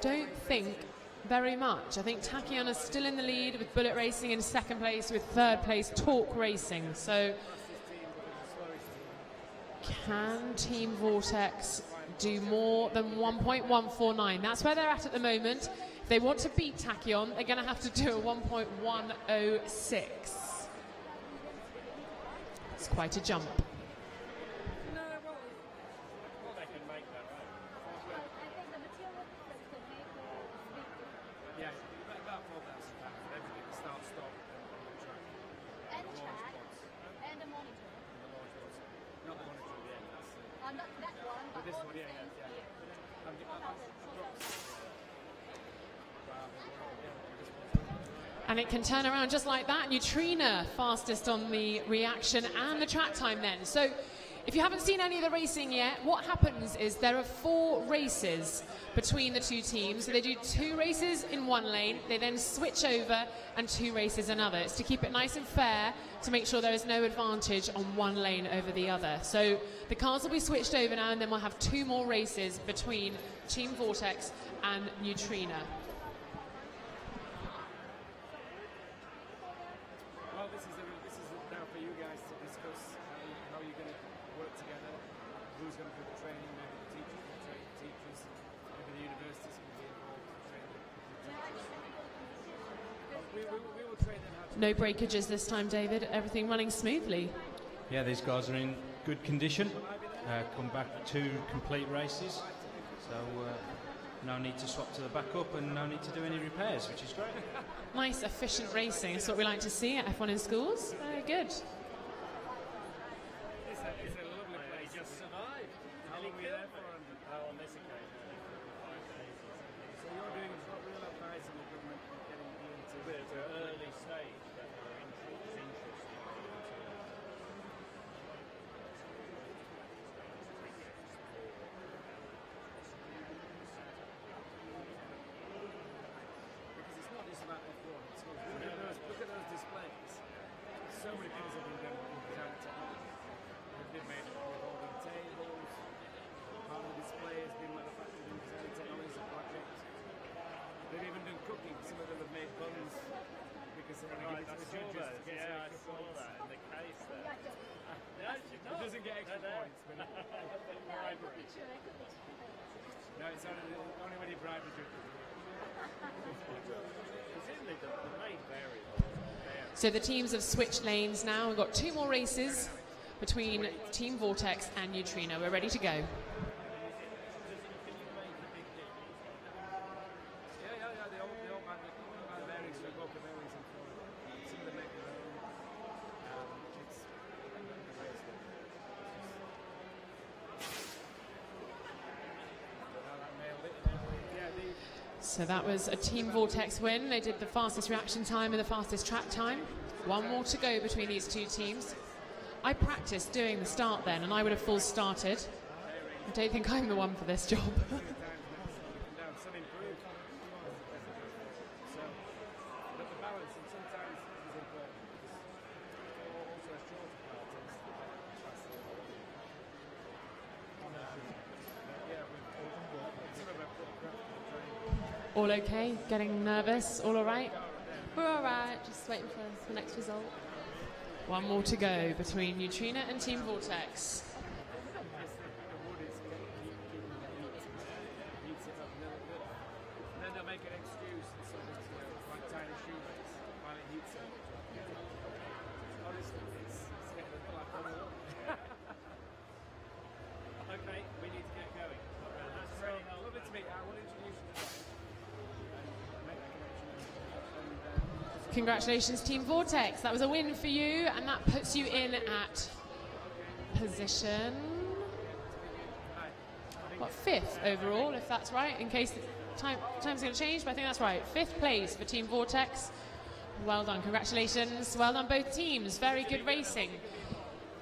Don't think very much. I think is still in the lead with Bullet Racing in second place with third place Torque Racing. So can Team Vortex do more than 1.149? That's where they're at at the moment. If they want to beat Tachyon, they're going to have to do a 1.106. It's quite a jump. Yeah, about- about four thousand pounds for everything, start, stop, and the track. And the track, launch pods. and the monitor. And the launch pods. Not the monitor at the end, that's the... Uh, not that one, But but this all one, the yeah, same yeah, yeah. here. I'm, I'm, I'm, I'm dropped. Wow, yeah, this one's And it can turn around just like that. Neutrina fastest on the reaction and the track time then. So If you haven't seen any of the racing yet, what happens is there are four races between the two teams. So they do two races in one lane, they then switch over and two races another. It's to keep it nice and fair to make sure there is no advantage on one lane over the other. So the cars will be switched over now and then we'll have two more races between Team Vortex and Neutrina. Well, this is, a, this is now for you guys to discuss how, you, how you're going to work together, who's going to do the training, maybe the teachers will train the teachers, maybe the universities can be involved in training the teachers. But we, we, we will train them how to No breakages this time, David. Everything running smoothly. Yeah, these guys are in good condition. Uh, come back two complete races, so uh, no need to swap to the backup and no need to do any repairs, which is great. Nice, efficient racing. That's what we like to see at F1 in schools. Very good. It's a, it's a lovely place. just survived. How long were you there for on, uh, on this occasion? Five days. So you're doing what real advice on the government getting into It's an early stage that we're interested, interested Because it's not just about F1. It's look, at those, look at those displays. So many things have been done in design technology. They've been made revolving tables. Part of the display has been manufactured in design technology as a project. They've even done cooking. Some of them have made buns because they want to Right, give I it to the saw judges. that. to get Yeah, I extra saw points. that in the case there. No, she's It not. doesn't get extra No, no. points, but it, Bribery. no, it's only, when you bribe the So the teams have switched lanes now. We've got two more races between Team Vortex and Neutrina. We're ready to go. Yeah, yeah, yeah. They all, they all man, they all man bearings for local bearings and for some of them make their own. Um, it's a race. Now that nailed it. Yeah, the, So that was a Team Vortex win. They did the fastest reaction time and the fastest track time. One more to go between these two teams. I practiced doing the start then, and I would have full started. I don't think I'm the one for this job. down, some improved. So, but the balance, and sometimes is important. because Also, a shorter part is faster. Yeah, we've some of our pro- all okay? Getting nervous? All all right? We're all right, just waiting for the next result. One more to go between Neutrina and Team Vortex. heats it up and then, and then they'll make an excuse and something to like tying a shoelace while it heats up. Honestly, it's, it's getting a bit like Formula One. okay, we need to get going. So, lovely to meet you. I will introduce you to Mike and make that connection. And, uh, Congratulations, Team Vortex. That was a win for you, and that puts you in at position what, fifth overall, if that's right. In case time, time's going to change, but I think that's right. Fifth place for Team Vortex. Well done, congratulations. Well done, both teams. Very good racing.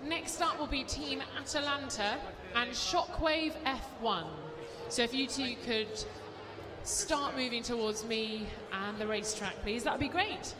Next up will be Team Atalanta and Shockwave F1. So if you two could start moving towards me and the racetrack, please, that would be great.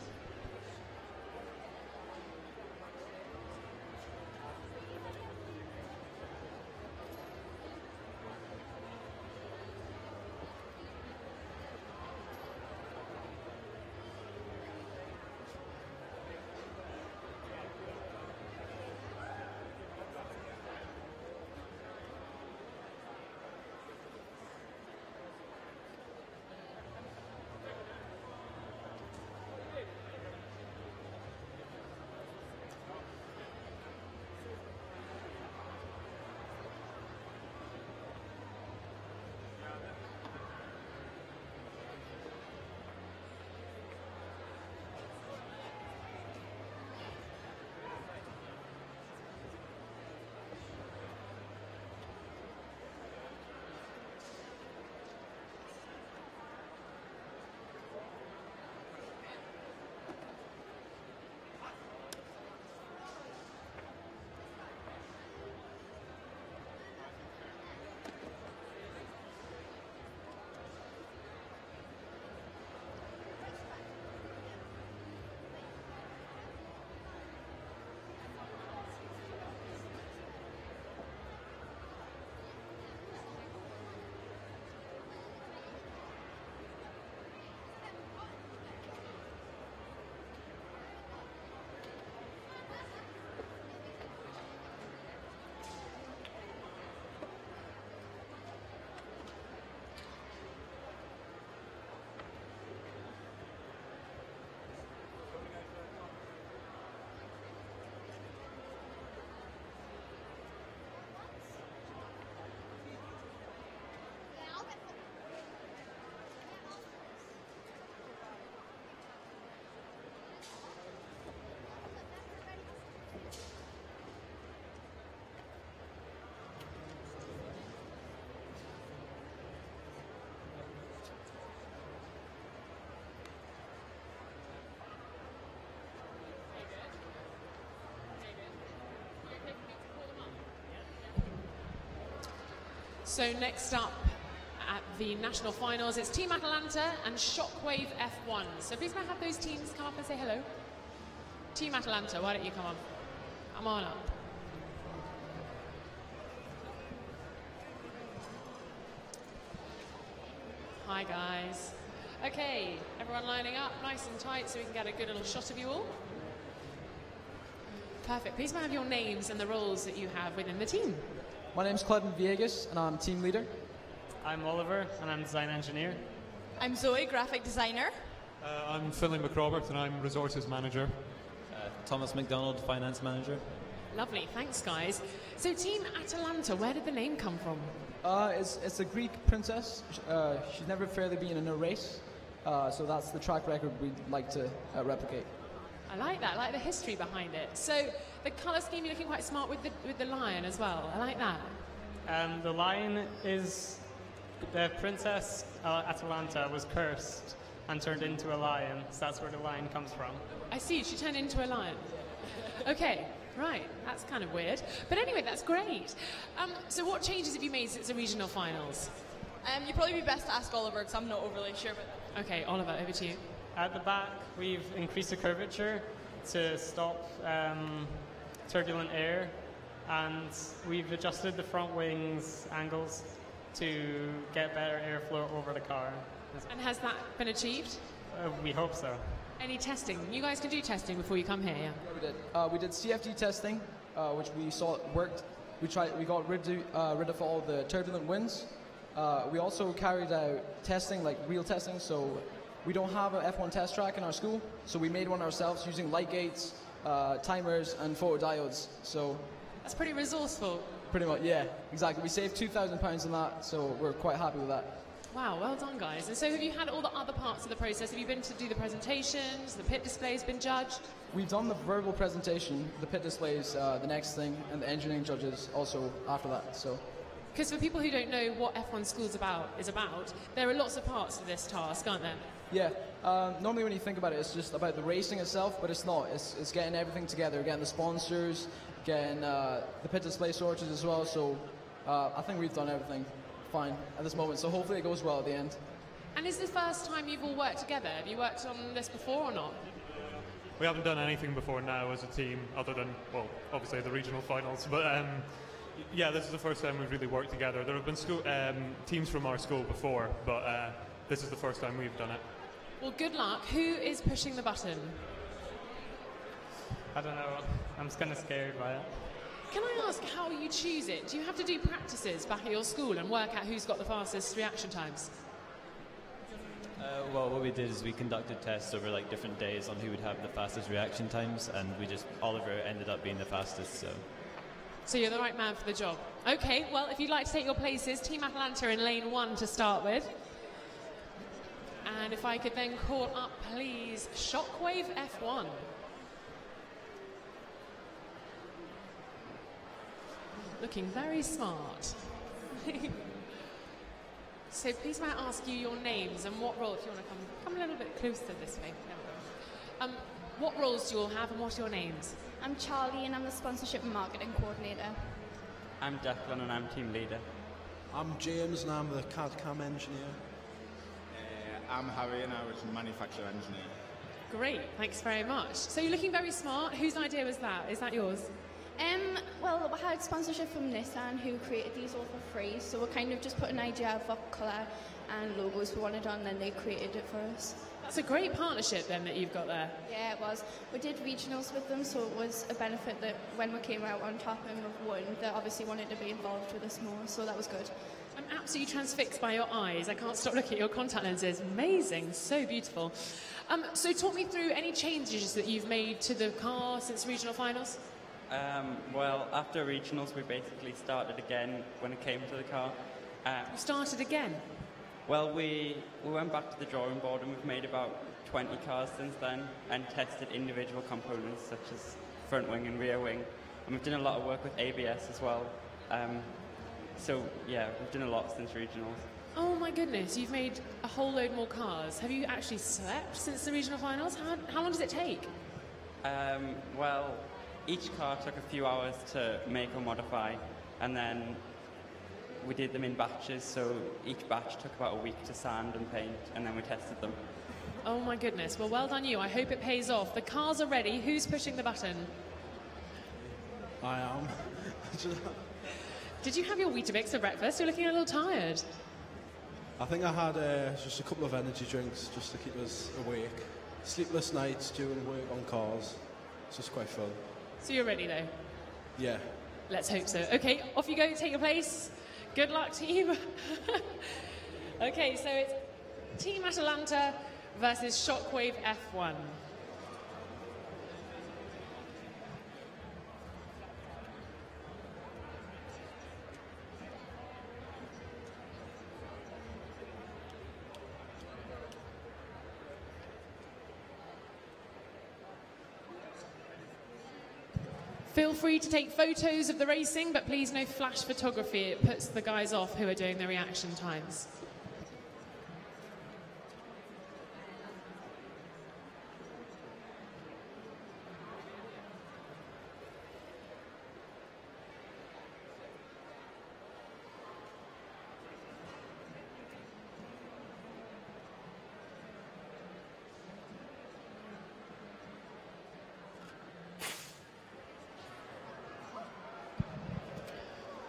So next up at the national finals, it's Team Atalanta and Shockwave F1. So please may I have those teams come up and say hello? Team Atalanta, why don't you come on? Come on up. Hi guys. Okay, everyone lining up nice and tight so we can get a good little shot of you all. Perfect. Please have your names and the roles that you have within the team. My name's Clevin Viegas, and I'm team leader. I'm Oliver, and I'm design engineer. I'm Zoe, graphic designer. Uh, I'm Finlay McRobert and I'm resources manager. Uh, Thomas McDonald, finance manager. Lovely, thanks guys. So Team Atalanta, where did the name come from? Uh, it's, it's a Greek princess. Uh, she's never fairly been in a race, uh, so that's the track record we'd like to uh, replicate. I like that. I like the history behind it. So the colour scheme, you're looking quite smart with the with the lion as well. I like that. Um, the lion is the princess uh, Atalanta was cursed and turned into a lion, so that's where the lion comes from. I see. She turned into a lion. Okay, right. That's kind of weird. But anyway, that's great. Um, so what changes have you made since the regional finals? Um, you'd probably be best to ask Oliver because I'm not overly sure about that. Okay, Oliver, over to you. At the back, we've increased the curvature to stop um, turbulent air, and we've adjusted the front wings angles to get better airflow over the car. And has that been achieved? Uh, we hope so. Any testing? You guys can do testing before you come here, yeah? We did. Uh, we did CFD testing, uh, which we saw worked. We tried. We got rid of, uh, rid of all the turbulent winds. Uh, we also carried out testing, like real testing. So we don't have an F1 test track in our school, so we made one ourselves using light gates, uh, timers, and photodiodes. So That's pretty resourceful. pretty much, yeah, exactly. We saved two thousand pounds on that, so we're quite happy with that. Wow, well done, guys. And so have you had all the other parts of the process? Have you been to do the presentations? The pit display's been judged? We've done the verbal presentation, the pit displays, uh, the next thing, and the engineering judges also after that. So Because for people who don't know what F1 School's about is about, there are lots of parts to this task, aren't there? Yeah, um, normally when you think about it, it's just about the racing itself, but it's not. It's, it's getting everything together, getting the sponsors, getting uh, the pit display sorted as well. So uh, I think we've done everything fine at this moment. So hopefully it goes well at the end. And is this the first time you've all worked together? Have you worked on this before or not? We haven't done anything before now as a team, other than, well, obviously the regional finals. But um, yeah, this is the first time we've really worked together. There have been school, um, teams from our school before, but uh, this is the first time we've done it. Well, good luck. Who is pushing the button? I don't know. I'm just kind of scared by it. Can I ask how you choose it? Do you have to do practices back at your school and work out who's got the fastest reaction times? Uh, well, what we did is we conducted tests over like different days on who would have the fastest reaction times, and we just Oliver ended up being the fastest. So So you're the right man for the job. Okay, well, if you'd like to take your places, Team Atalanta in lane one to start with. And if I could then call up, please, Shockwave F1. Looking very smart. so please may I ask you your names and what role, if you want to come, come a little bit closer this way. There we go. Um, what roles do you all have and what are your names? I'm Charlie and I'm the sponsorship and marketing coordinator. I'm Declan and I'm team leader. I'm James and I'm the CAD CAM engineer. I'm Harry and I was a manufacturer engineer. Great, thanks very much. So you're looking very smart. Whose idea was that? Is that yours? Um, well, we had sponsorship from Nissan who created these all for free, so we kind of just put an idea of what colour and logos we wanted on, and then they created it for us. That's a great partnership then that you've got there. Yeah, it was. We did regionals with them, so it was a benefit that when we came out on top and we've won, they obviously wanted to be involved with us more, so that was good. I'm absolutely transfixed by your eyes. I can't stop looking at your contact lenses. Amazing, so beautiful. Um, so talk me through any changes that you've made to the car since regional finals. Um, well, after regionals, we basically started again when it came to the car. Uh, You started again. well, we, we went back to the drawing board and we've made about 20 cars since then and tested individual components such as front wing and rear wing. And we've done a lot of work with ABS as well. Um, so, yeah, we've done a lot since regionals. Oh my goodness, you've made a whole load more cars. Have you actually slept since the regional finals? How, how long does it take? Um, well, each car took a few hours to make or modify, and then we did them in batches, so each batch took about a week to sand and paint, and then we tested them. Oh my goodness. Well, well done you. I hope it pays off. The cars are ready. Who's pushing the button? I am. Did you have your Weetabix for breakfast? You're looking a little tired. I think I had uh, just a couple of energy drinks just to keep us awake. Sleepless nights doing work on cars. It's just quite fun. So you're ready though? Yeah. Let's hope so. Okay, off you go. Take your place. Good luck, team. okay, so it's Team Atalanta versus Shockwave F1. Feel free to take photos of the racing, but please no flash photography. It puts the guys off who are doing the reaction times.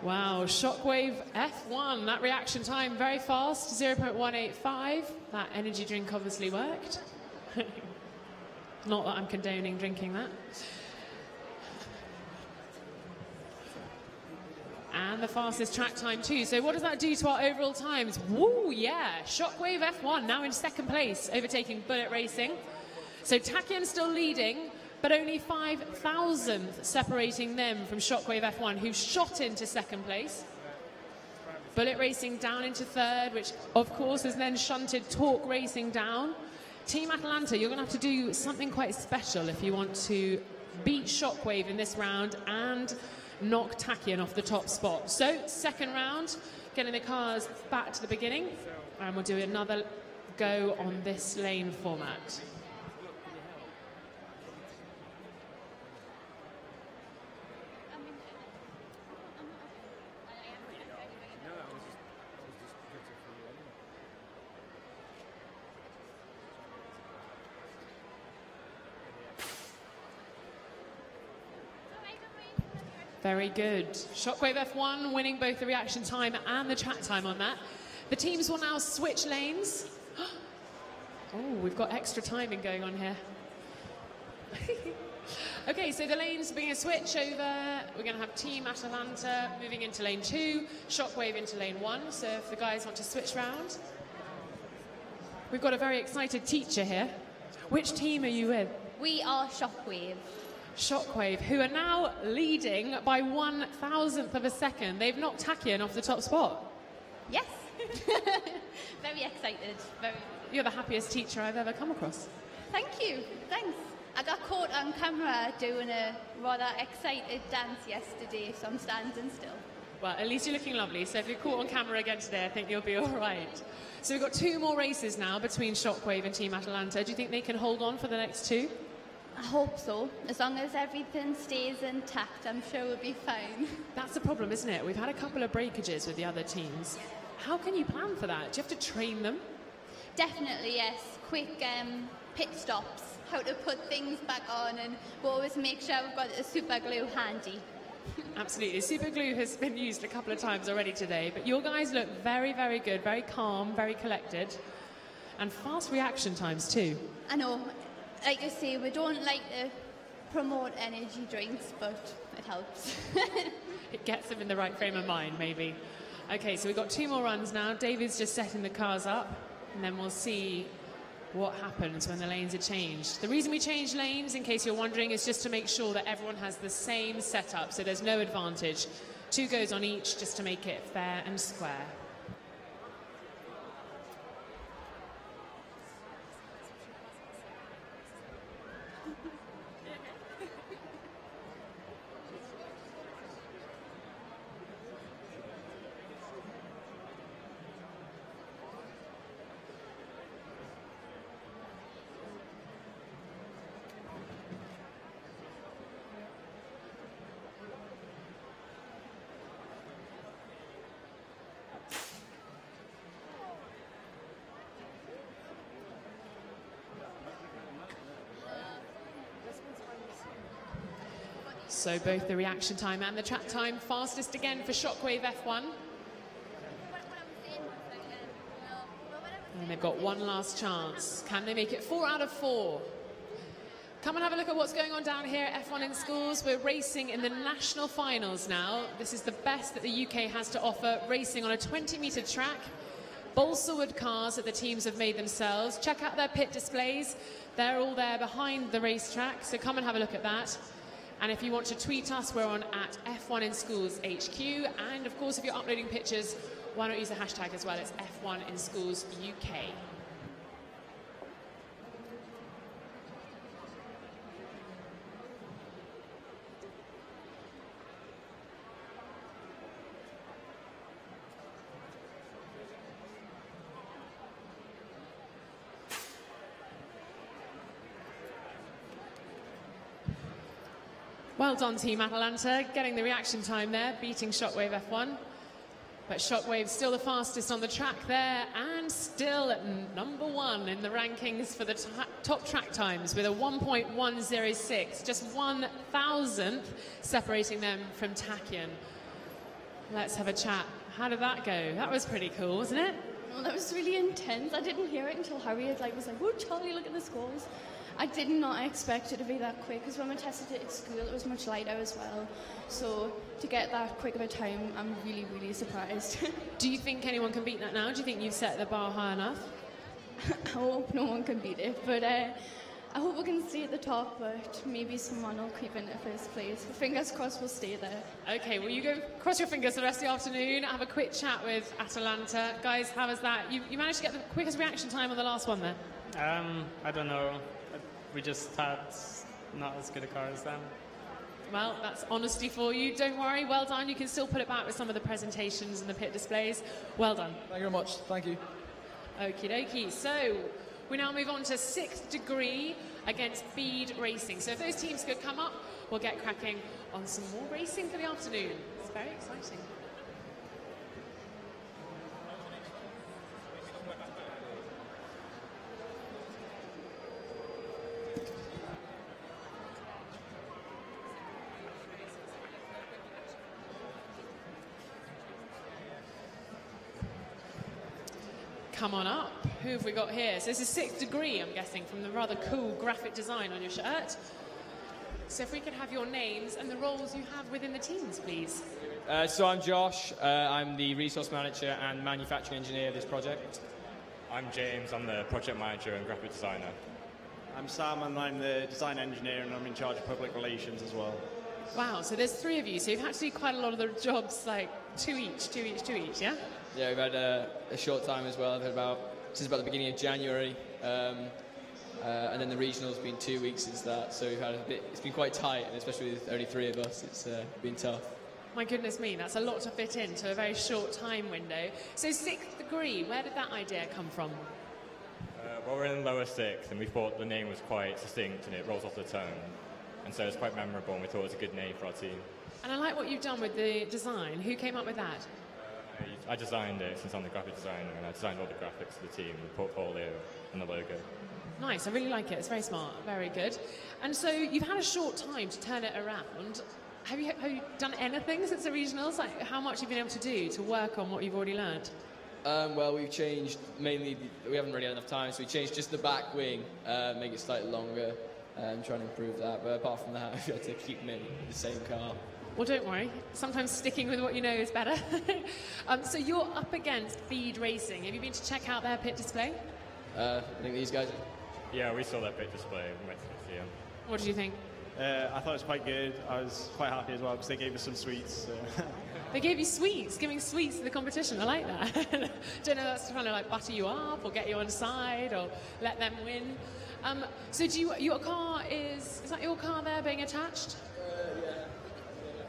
Wow, Shockwave F1, that reaction time very fast, 0.185. That energy drink obviously worked. Not that I'm condoning drinking that. And the fastest track time too. So what does that do to our overall times? Woo, yeah. Shockwave F1 now in second place, overtaking Bullet Racing. So Tachyon still leading, but only five thousandth separating them from Shockwave F1, who shot into second place. Bullet Racing down into third, which of course has then shunted Torque Racing down. Team Atalanta, you're going to have to do something quite special if you want to beat Shockwave in this round and knock Tachyon off the top spot. So, second round, getting the cars back to the beginning, and we'll do another go on this lane format. Very good. Shockwave F1 winning both the reaction time and the track time on that. The teams will now switch lanes. Oh, we've got extra timing going on here. okay, so the lanes are being a switch over. We're going to have Team Atalanta moving into lane two, Shockwave into lane one. So if the guys want to switch round. We've got a very excited teacher here. Which team are you with? We are Shockwave. Shockwave, who are now leading by one thousandth of a second. They've knocked Tachyon off the top spot. Yes. Very excited. Very. You're the happiest teacher I've ever come across. Thank you. Thanks. I got caught on camera doing a rather excited dance yesterday, so I'm standing still. Well, at least you're looking lovely. So if you're caught on camera again today, I think you'll be all right. So we've got two more races now between Shockwave and Team Atalanta. Do you think they can hold on for the next two? I hope so. As long as everything stays intact, I'm sure we'll be fine. That's the problem, isn't it? We've had a couple of breakages with the other teams. How can you plan for that? Do you have to train them? Definitely, yes. Quick um, pit stops, how to put things back on, and we'll always make sure we've got the super glue handy. Absolutely. Super glue has been used a couple of times already today, but your guys look very, very good, very calm, very collected, and fast reaction times too. I know, like I say, we don't like to promote energy drinks, but it helps. It gets them in the right frame of mind, maybe. Okay, so we've got two more runs now. David's just setting the cars up, and then we'll see what happens when the lanes are changed. The reason we change lanes, in case you're wondering, is just to make sure that everyone has the same setup, so there's no advantage. Two goes on each just to make it fair and square. So both the reaction time and the track time fastest again for Shockwave F1. And they've got one last chance. Can they make it four out of four? Come and have a look at what's going on down here at F1 in schools. We're racing in the national finals now. This is the best that the UK has to offer, racing on a 20 metre track. Balsa wood cars that the teams have made themselves. Check out their pit displays. They're all there behind the racetrack, so come and have a look at that. And if you want to tweet us, we're on at F1 in Schools HQ. And of course, if you're uploading pictures, why not use the hashtag as well? It's F1 in Schools UK. Well done, Team Atalanta, getting the reaction time there, beating Shockwave F1. But Shockwave's still the fastest on the track there and still at number one in the rankings for the top track times with a 1.106, just one thousandth separating them from Tachyon. Let's have a chat. How did that go? That was pretty cool, wasn't it? Well, that was really intense. I didn't hear it until Harry like, was like, "Oh, Charlie, look at the scores." I did not expect it to be that quick because when we tested it at school, it was much lighter as well. So to get that quick of a time, I'm really, really surprised. Do you think anyone can beat that now? Do you think you've set the bar high enough? I hope no one can beat it, but uh, I hope we can stay at the top. But maybe someone will creep into first place. Fingers crossed, we'll stay there. Okay, well, you go cross your fingers for the rest of the afternoon, have a quick chat with Atalanta. Guys, how was that? You, you managed to get the quickest reaction time on the last one there. Um, I don't know. We just had not as good a car as them. Well, that's honesty for you. Don't worry. Well done. You can still put it back with some of the presentations and the pit displays. Well done. Thank you very much. Thank you. Okie dokie. So we now move on to sixth degree against Bede Racing. So if those teams could come up, we'll get cracking on some more racing for the afternoon. It's very exciting. Come on up. Who have we got here? So this is sixth degree, I'm guessing, from the rather cool graphic design on your shirt. So if we could have your names and the roles you have within the teams, please. Uh, so I'm Josh. Uh, I'm the resource manager and manufacturing engineer of this project. I'm James. I'm the project manager and graphic designer. I'm Sam, and I'm the design engineer, and I'm in charge of public relations as well. Wow, so there's three of you, so you've had to do quite a lot of the jobs, like two each, two each, two each, yeah? Yeah, we've had a, a short time as well. I've had about since about the beginning of January, um, uh, and then the regional's been two weeks since that. So we've had a bit. It's been quite tight, and especially with only three of us, it's uh, been tough. My goodness me, that's a lot to fit into a very short time window. So sixth degree, where did that idea come from? Uh, well, we're in lower sixth, and we thought the name was quite succinct and it rolls off the tongue. And so it's quite memorable, and we thought it was a good name for our team. And I like what you've done with the design. Who came up with that? I, I designed it since I'm the graphic designer, and I designed all the graphics for the team, the portfolio, and the logo. Nice, I really like it. It's very smart, very good. And so you've had a short time to turn it around. Have you, have you done anything since the regionals? Like how much have you've been able to do to work on what you've already learned? Um, well, we've changed mainly. We haven't really had enough time, so we changed just the back wing, uh, make it slightly longer, and trying to improve that. But apart from that, we had to keep them in the same car. Well, don't worry. Sometimes sticking with what you know is better. um, so you're up against Bede Racing. Have you been to check out their pit display? Uh, I think these guys. Yeah, we saw that pit display. We went to see them. What did you think? Uh, I thought it was quite good. I was quite happy as well because they gave us some sweets. So. They gave you sweets, giving sweets to the competition. I like that. Don't know that's trying to like butter you up or get you on side or let them win. Um, so do you, your car is is that your car there being attached?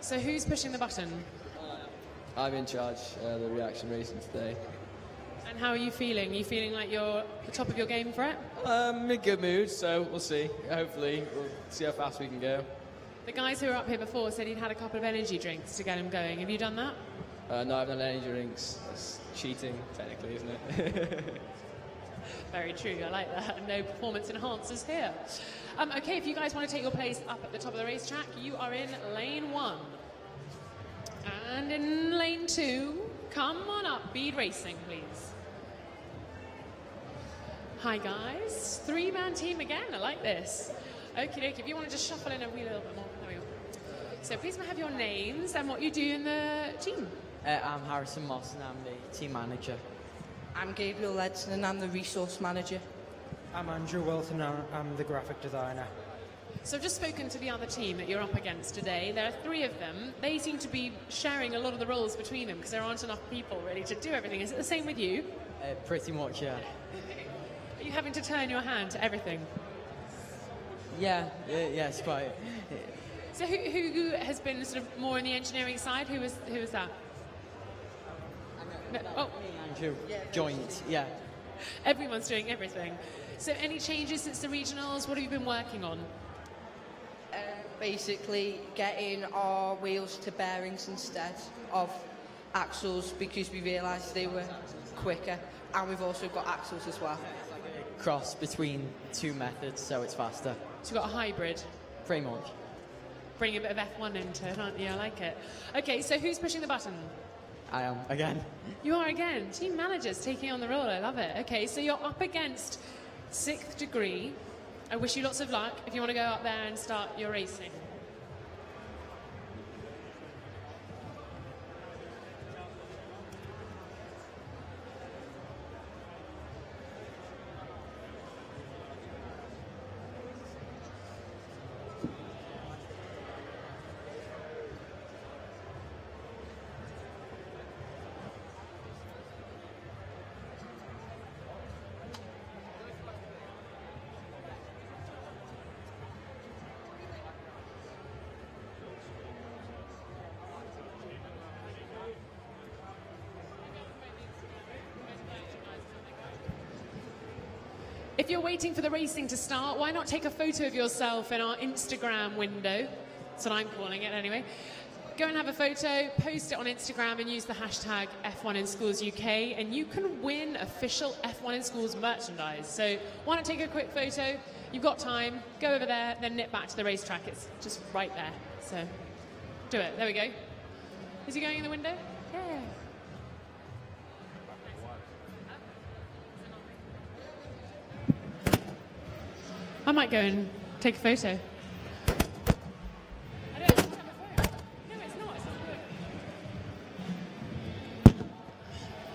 So who's pushing the button? I'm in charge uh, the reaction racing today. And how are you feeling? Are you feeling like you're at the top of your game for it? Um, in good mood, so we'll see. Hopefully, we'll see how fast we can go. The guys who were up here before said he'd had a couple of energy drinks to get him going. Have you done that? Uh, no, I've done energy drinks. That's cheating, technically, isn't it? Very true. I like that. No performance enhancers here. Um, okay, if you guys want to take your place up at the top of the racetrack, you are in lane one. And in lane two, come on up, Bede Racing, please. Hi guys, three-man team again. I like this. Okie dokie. If you want to just shuffle in a wee little bit more, there we go. So please may have your names and what you do in the team. Uh, I'm Harrison Moss and I'm the team manager. I'm Gabriel Ledson and I'm the resource manager. I'm Andrew Wilton and I'm the graphic designer. So I've just spoken to the other team that you're up against today. There are three of them. They seem to be sharing a lot of the roles between them because there aren't enough people really to do everything. Is it the same with you? Uh, pretty much, yeah. Are you having to turn your hand to everything? Yeah, yeah, yes, quite. So who, who has been sort of more on the engineering side? Who was who was that? No, oh, Andrew, joint, yeah. everyone's doing everything. So any changes since the regionals? What have you been working on? Basically, getting our wheels to bearings instead of axles because we realised they were quicker, and we've also got axles as well. Cross between two methods, so it's faster. So you've got a hybrid. Pretty much. Bring a bit of F1 into it, aren't you? I like it. Okay, so who's pushing the button? I am, again. You are again. Team managers taking on the role. I love it. Okay, so you're up against sixth degree. I wish you lots of luck if you want to go up there and start your racing. If you're waiting for the racing to start, why not take a photo of yourself in our Instagram window? That's what I'm calling it anyway. Go and have a photo, post it on Instagram, and use the hashtag F1InSchoolsUK, and you can win official F1 in Schools merchandise. So why not take a quick photo? You've got time. Go over there, then nip back to the racetrack. It's just right there. So do it. There we go. Is he going in the window? Yeah. I might go and take a photo.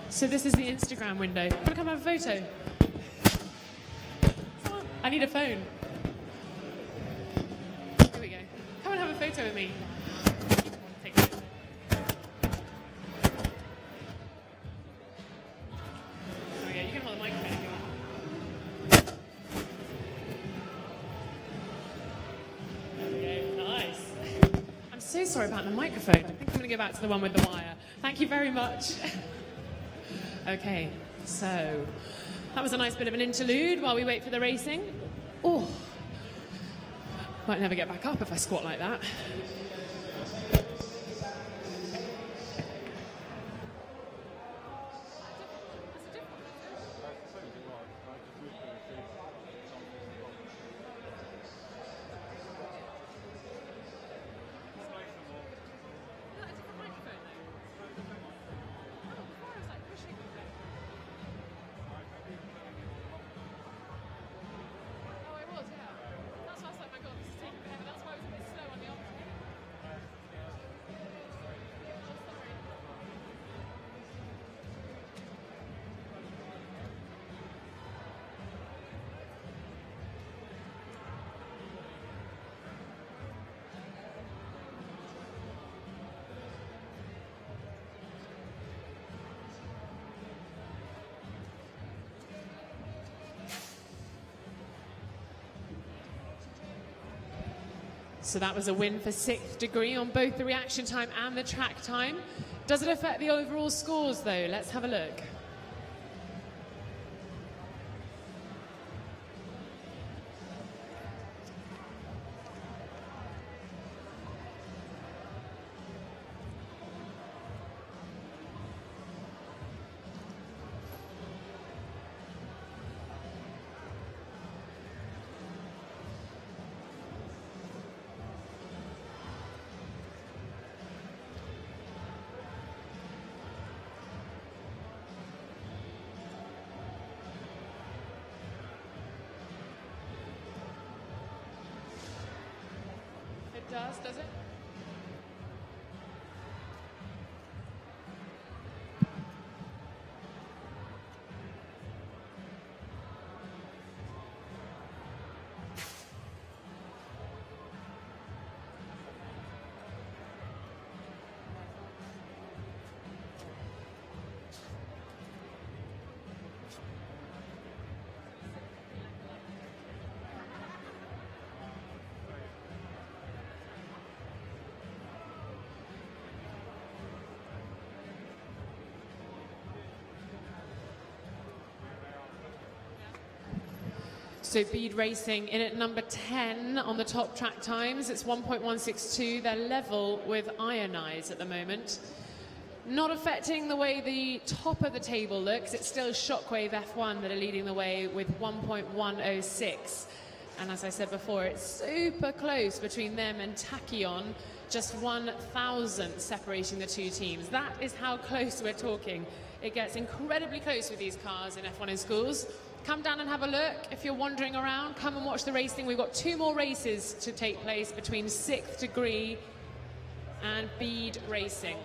So this is the Instagram window. Want to come have a photo? I need a phone. Here we go. Come and have a photo with me. Sorry about the microphone. I think I'm going to go back to the one with the wire. Thank you very much. okay, so that was a nice bit of an interlude while we wait for the racing. Oh, might never get back up if I squat like that. So that was a win for sixth degree on both the reaction time and the track time. Does it affect the overall scores though? Let's have a look. So Bede Racing in at number 10 on the top track times. It's 1.162. They're level with Ionise at the moment. Not affecting the way the top of the table looks. It's still Shockwave F1 that are leading the way with 1.106. And as I said before, it's super close between them and Tachyon, just one thousandth separating the two teams. That is how close we're talking. It gets incredibly close with these cars in F1 in schools. Come down and have a look. If you're wandering around, come and watch the racing. We've got two more races to take place between Sixth Degree and Bede Racing.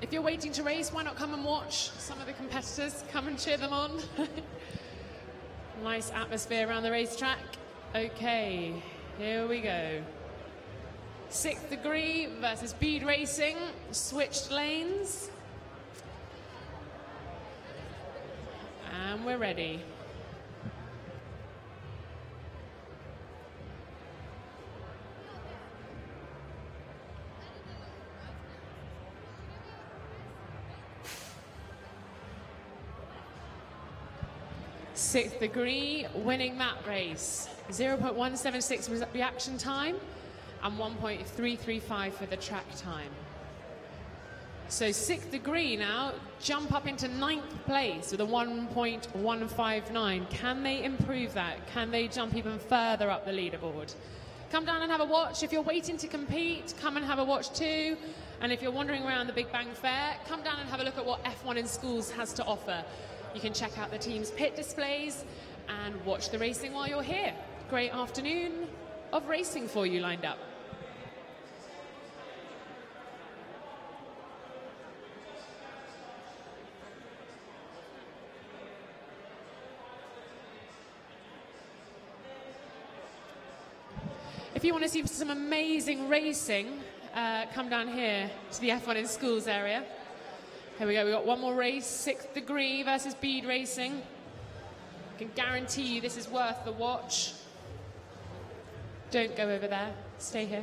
If you're waiting to race, why not come and watch some of the competitors? Come and cheer them on. nice atmosphere around the racetrack. Okay, here we go. Sixth degree versus Bede Racing, switched lanes. And we're ready. Sixth degree, winning that race. 0.176 was reaction time and 1.335 for the track time. So sixth degree now, jump up into ninth place with a 1.159. Can they improve that? Can they jump even further up the leaderboard? Come down and have a watch. If you're waiting to compete, come and have a watch too. And if you're wandering around the Big Bang Fair, come down and have a look at what F1 in schools has to offer. You can check out the team's pit displays and watch the racing while you're here. Great afternoon of racing for you lined up. If you want to see some amazing racing, uh, come down here to the F1 in schools area. Here we go, we've got one more race, sixth degree versus Bede Racing. I can guarantee you this is worth the watch. Don't go over there, stay here.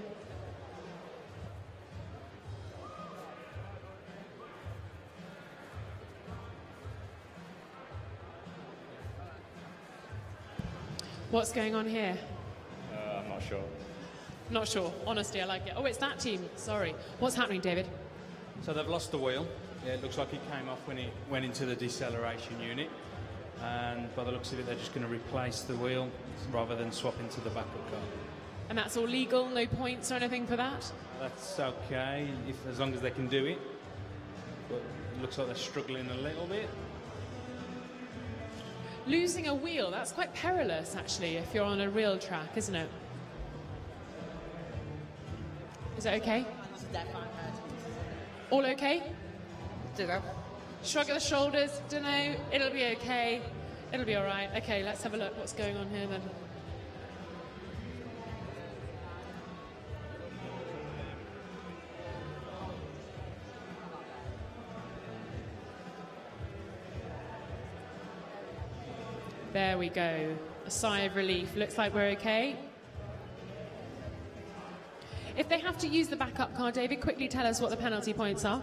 What's going on here? Uh, I'm not sure. Not sure. honestly, I like it. Oh, it's that team. Sorry. What's happening, David? So they've lost the wheel. Yeah, it looks like it came off when it went into the deceleration unit. and by the looks of it, they're just going to replace the wheel rather than swap into the backup car. And that's all legal, no points or anything for that? That's okay, if, as long as they can do it. But it looks like they're struggling a little bit. Losing a wheel, that's quite perilous actually if you're on a real track, isn't it? Is it okay? All okay? Dunno. Shrug of the shoulders, dunno, it'll be okay. It'll be alright. Okay, let's have a look what's going on here then. There we go. A sigh of relief. Looks like we're okay. If they have to use the backup car, David, quickly tell us what the penalty points are.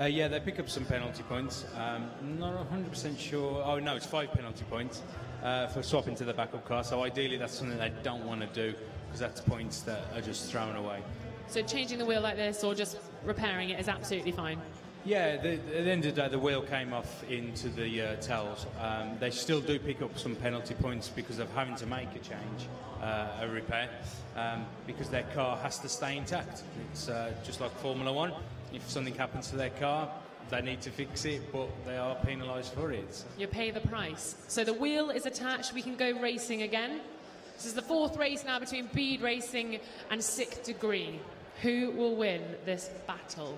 Uh, yeah, they pick up some penalty points. Um, not 100% sure. Oh, no, it's five penalty points uh, for swapping to the backup car. So ideally, that's something they don't want to do because that's points that are just thrown away. So changing the wheel like this or just repairing it is absolutely fine. Yeah, the, at the end of the day, the wheel came off into the uh, tails. Um, they still do pick up some penalty points because of having to make a change, uh, a repair, um, because their car has to stay intact. It's uh, just like Formula One. If something happens to their car, they need to fix it, but they are penalised for it. You pay the price. So the wheel is attached. We can go racing again. This is the fourth race now between Bede Racing and Sixth Degree. Who will win this battle?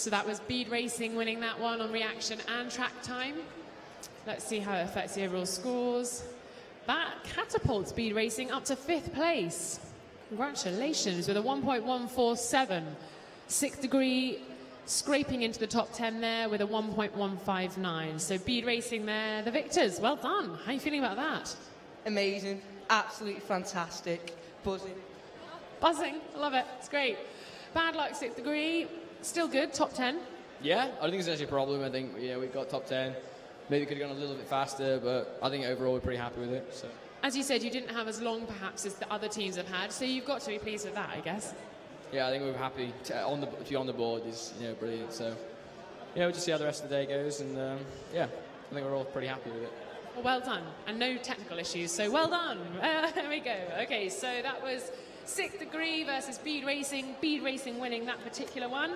So that was Bede Racing winning that one on reaction and track time. Let's see how it affects the overall scores. That catapults Bede Racing up to fifth place. Congratulations with a 1.147. Sixth degree scraping into the top 10 there with a 1.159. So Bede Racing there, the victors. Well done. How are you feeling about that? Amazing. Absolutely fantastic. Buzzing. Buzzing. I love it. It's great. Bad luck, sixth degree. Still good, top 10. Yeah, I don't think it's actually a problem. I think yeah, we've got top 10. Maybe could have gone a little bit faster, but I think overall we're pretty happy with it. So. As you said, you didn't have as long perhaps as the other teams have had, so you've got to be pleased with that, I guess. Yeah, I think we're happy. To, on the, to be on the board is you know brilliant. So yeah, we'll just see how the rest of the day goes, and um, yeah, I think we're all pretty happy with it. Well, well done, and no technical issues, so well done. Uh, there we go. Okay, so that was Sixth Degree versus Bede Racing. Bede Racing winning that particular one,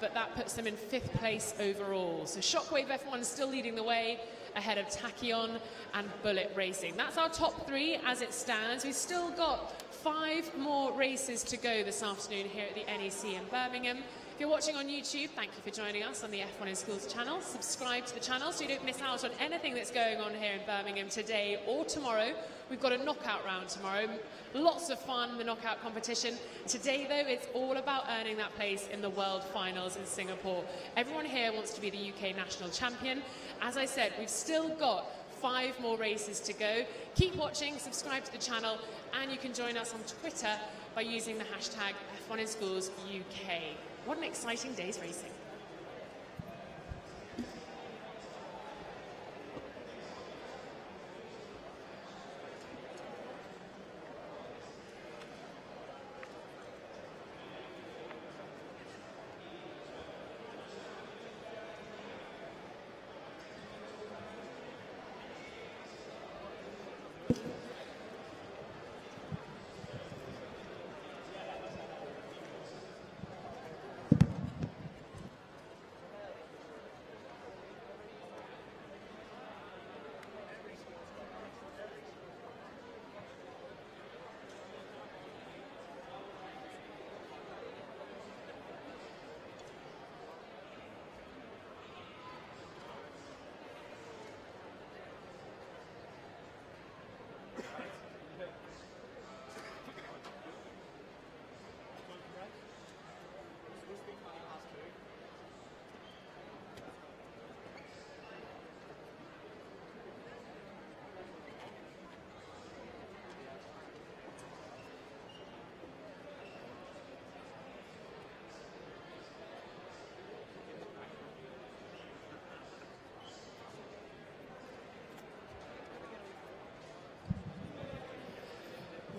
but that puts them in fifth place overall. So Shockwave F1 is still leading the way ahead of Tachyon and Bullet Racing. That's our top three as it stands. We've still got five more races to go this afternoon here at the NEC in Birmingham. If you're watching on YouTube, thank you for joining us on the F1 in Schools channel. Subscribe to the channel so you don't miss out on anything that's going on here in Birmingham today or tomorrow. We've got a knockout round tomorrow. Lots of fun, the knockout competition. Today, though, it's all about earning that place in the World Finals in Singapore. Everyone here wants to be the UK national champion. As I said, we've still got five more races to go. Keep watching, subscribe to the channel, and you can join us on Twitter by using the hashtag F1 in Schools UK. What an exciting day's racing.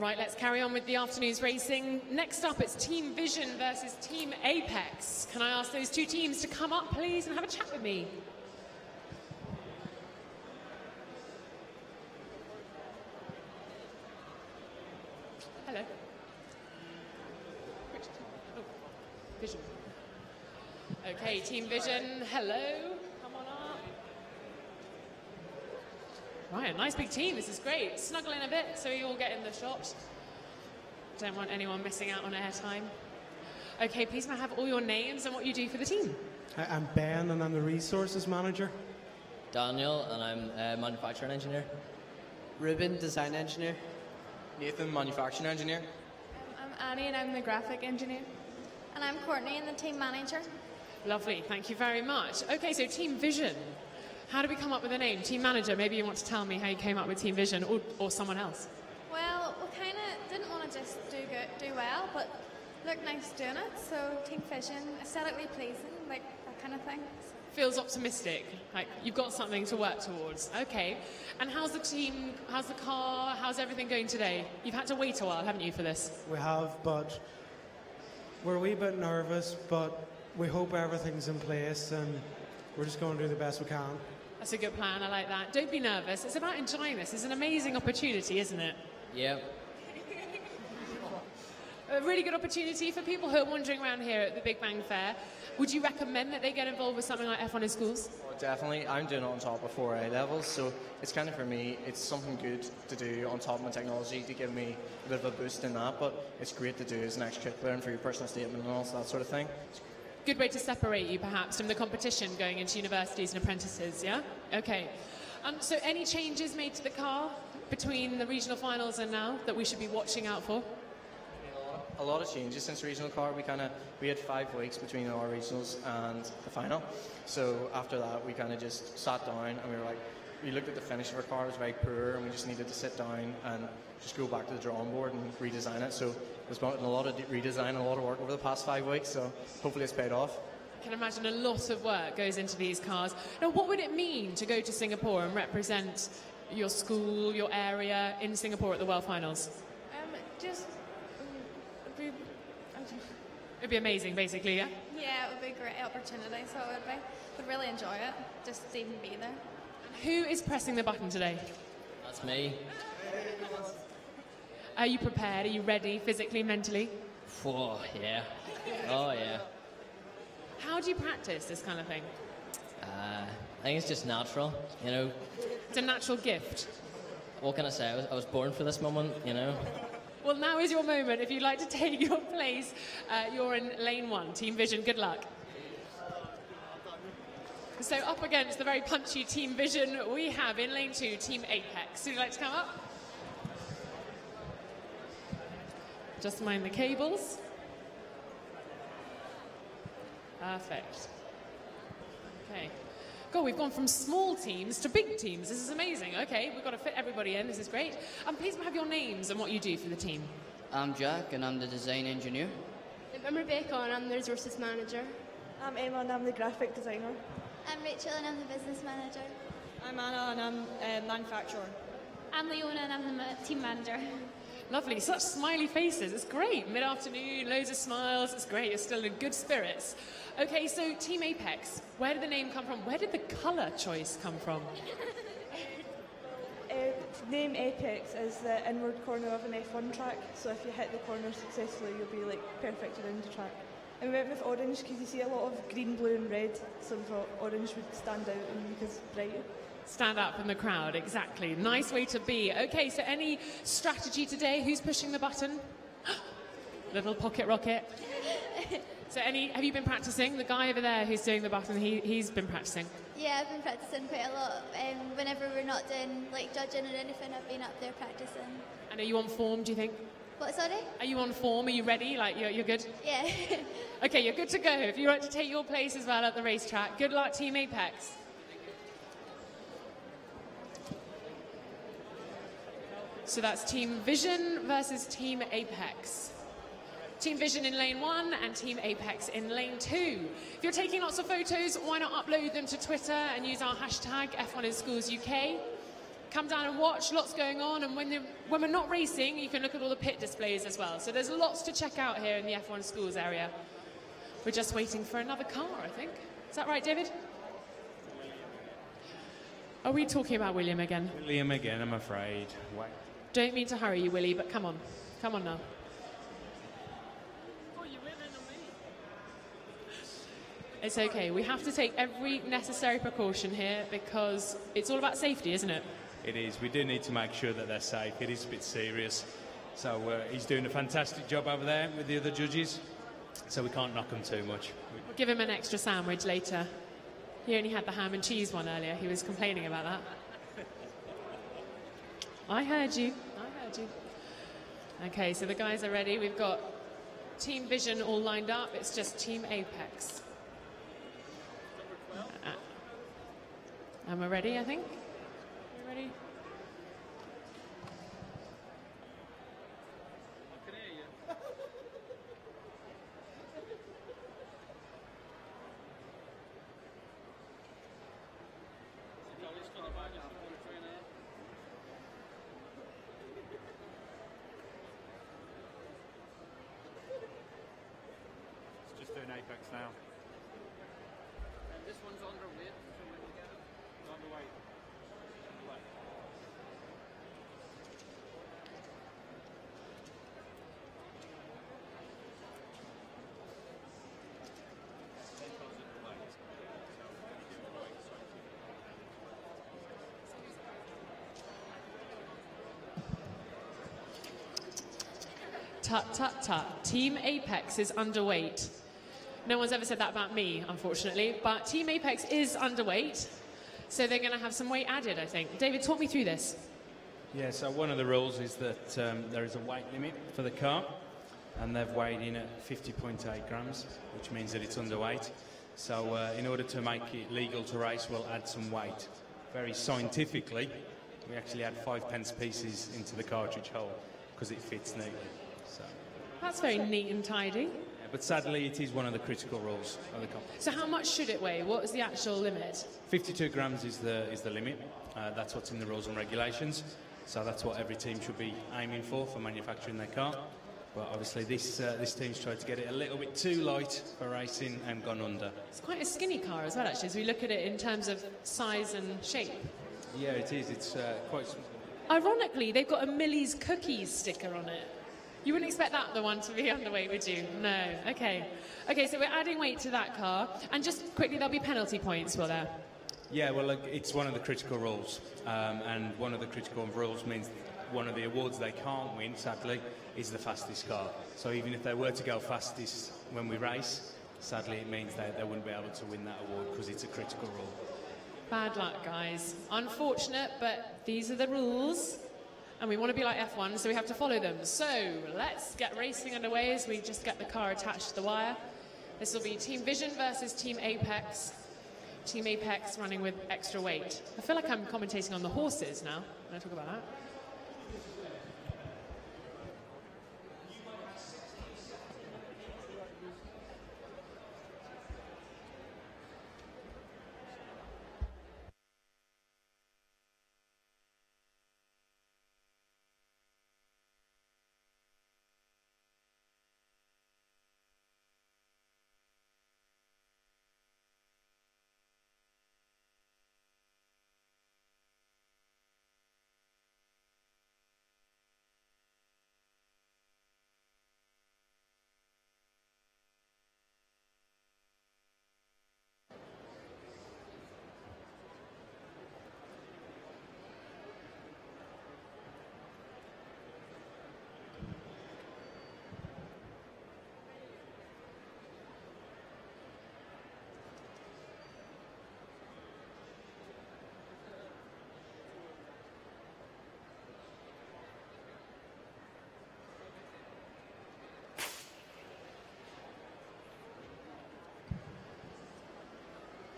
Right, let's carry on with the afternoon's racing. Next up, it's Team Vision versus Team Apex. Can I ask those two teams to come up, please, and have a chat with me? Hello. Which team? Oh, Vision. Okay, Team Vision, hello. Come on up. Right, a nice big team. This is great. Snuggle in a bit so you all get in the shot. Don't want anyone missing out on airtime. Okay, please may I have all your names and what you do for the team? Hi, I'm Ben and I'm the resources manager. Daniel, and I'm a manufacturing engineer. Ruben, design engineer. Nathan, manufacturing engineer. Um, I'm Annie and I'm the graphic engineer. And I'm Courtney and the team manager. Lovely, thank you very much. Okay, so Team Vision. How did we come up with the name? Team manager, maybe you want to tell me how you came up with Team Vision or, or someone else. Well, we kind of didn't want to just do good, do well, but look nice doing it. So team vision, aesthetically pleasing, like that kind of thing. Feels optimistic, like you've got something to work towards. Okay, and how's the team, how's the car, how's everything going today? You've had to wait a while, haven't you, for this? We have, but we're a wee bit nervous, but we hope everything's in place and we're just going to do the best we can. That's a good plan, I like that. Don't be nervous, it's about enjoying this. It's an amazing opportunity, isn't it? Yeah. A really good opportunity for people who are wandering around here at the Big Bang Fair. Would you recommend that they get involved with something like F1 in schools? Oh, definitely. I'm doing it on top of 4A levels, so it's kind of for me, it's something good to do on top of my technology to give me a bit of a boost in that, but it's great to do as an extracurricular and for your personal statement and all that sort of thing. Good way to separate you, perhaps, from the competition going into universities and apprentices, yeah? Okay. Um, so, any changes made to the car between the regional finals and now that we should be watching out for? a lot of changes since regional car. We kind of we had five weeks between our regionals and the final. So after that, we kind of just sat down and we were like, we looked at the finish of our car. It was very poor, and we just needed to sit down and just go back to the drawing board and redesign it. So there's been a lot of redesign, and a lot of work over the past five weeks. So hopefully it's paid off. I can imagine a lot of work goes into these cars. Now, what would it mean to go to Singapore and represent your school, your area in Singapore at the World Finals? Um, just. um, it'd be- It'd be amazing, basically, yeah? Yeah, it would be a great opportunity, so it would be. Would really enjoy it, just to even be there. Who is pressing the button today? That's me. Are you prepared? Are you ready physically, mentally? Oh, yeah. Oh, yeah. How do you practice this kind of thing? Uh, I think it's just natural, you know. It's a natural gift. What can I say? I was, I was born for this moment, you know. Well, now is your moment. If you'd like to take your place, uh, you're in lane one. Team Vision, good luck. So, up against the very punchy Team Vision, we have in lane two Team Apex. Would you like to come up? Just mind the cables. Perfect. Okay. God, we've gone from small teams to big teams. This is amazing. Okay, we've got to fit everybody in. This is great. Um, please have your names and what you do for the team. I'm Jack and I'm the design engineer. I'm Rebecca and I'm the resources manager. I'm Emma and I'm the graphic designer. I'm Rachel and I'm the business manager. I'm Anna and I'm a manufacturer. I'm Leona and I'm the team manager. Lovely, such smiley faces. It's great. Mid afternoon, loads of smiles. It's great. You're still in good spirits. Okay, so Team Apex, where did the name come from? Where did the colour choice come from? Uh, name Apex is the inward corner of an F1 track, so if you hit the corner successfully, you'll be like perfect around the track. And we went with orange because you see a lot of green, blue, and red, so we thought orange would stand out and make us bright. Stand out from the crowd, exactly. Nice way to be. Okay, so any strategy today? Who's pushing the button? Little pocket rocket. So, any? Have you been practicing? The guy over there who's doing the button, he, he's been practicing. Yeah, I've been practicing quite a lot. Um, whenever we're not doing like judging or anything, I've been up there practicing. And are you on form? Do you think? What, sorry? Are you on form? Are you ready? Like you're, you're good? Yeah. Okay, you're good to go. If you want to take your place as well at the racetrack, good luck, Team Apex. So that's Team Vision versus Team Apex. Team Vision in lane one and Team Apex in lane two. If you're taking lots of photos, why not upload them to Twitter and use our hashtag F1 in Schools UK? come down and watch. Lots going on, and when when we're not racing, you can look at all the pit displays as well. So there's lots to check out here in the F1 schools area. We're just waiting for another car, I think. Is that right, David? Are we talking about William again? William again, I'm afraid. Wait. Don't mean to hurry you, Willie, but come on. Come on now. It's okay. We have to take every necessary precaution here because it's all about safety, isn't it? It is. We do need to make sure that they're safe. It is a bit serious. So uh, he's doing a fantastic job over there with the other judges. So we can't knock him too much. We'll give him an extra sandwich later. He only had the ham and cheese one earlier. He was complaining about that. I heard you. I heard you. Okay, so the guys are ready. We've got Team Vision all lined up. It's just Team Apex. Uh, and we're ready, I think. You ready? Tut, tut, tut. Team Apex is underweight. No one's ever said that about me, unfortunately, but Team Apex is underweight, so they're going to have some weight added, I think. David, talk me through this. Yeah, so one of the rules is that um, there is a weight limit for the car, and they've weighed in at 50.8 grams, which means that it's underweight. So, uh, in order to make it legal to race, we'll add some weight. Very scientifically, we actually add five pence pieces into the cartridge hole because it fits neatly. So, That's very neat and tidy. yeah, but sadly, it is one of the critical rules of the competition. So, how much should it weigh? What is the actual limit? 52 grams is the is the limit. Uh, that's what's in the rules and regulations. So that's what every team should be aiming for for manufacturing their car. But obviously, this uh, this team's tried to get it a little bit too light for racing and gone under. It's quite a skinny car as well, actually, as we look at it in terms of size and shape. Yeah, it is. It's uh, quite. Ironically, they've got a Millie's Cookies sticker on it. You wouldn't expect that the one to be underweight, would you? No. Okay. Okay, so we're adding weight to that car. And just quickly, there'll be penalty points, will there? Yeah, well, look, it's one of the critical rules, um, and one of the critical rules means one of the awards they can't win, sadly, is the fastest car. So even if they were to go fastest when we race, sadly, it means that they wouldn't be able to win that award because it's a critical rule. Bad luck, guys. Unfortunate, but these are the rules. And we want to be like F1, so we have to follow them. So let's get racing underway as we just get the car attached to the wire. This will be Team Vision versus Team Apex. Team Apex running with extra weight. I feel like I'm commentating on the horses now when I talk about that.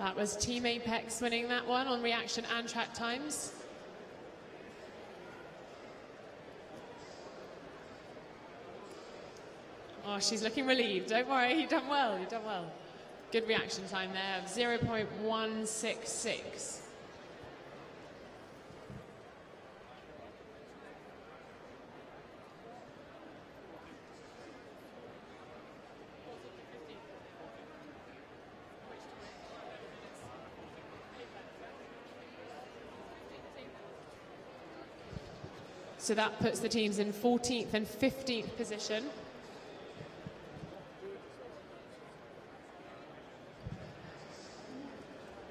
That was Team Apex winning that one on reaction and track times. Oh, she's looking relieved. Don't worry, you've done well. You've done well. Good reaction time there of 0.166. So that puts the teams in 14th and 15th position.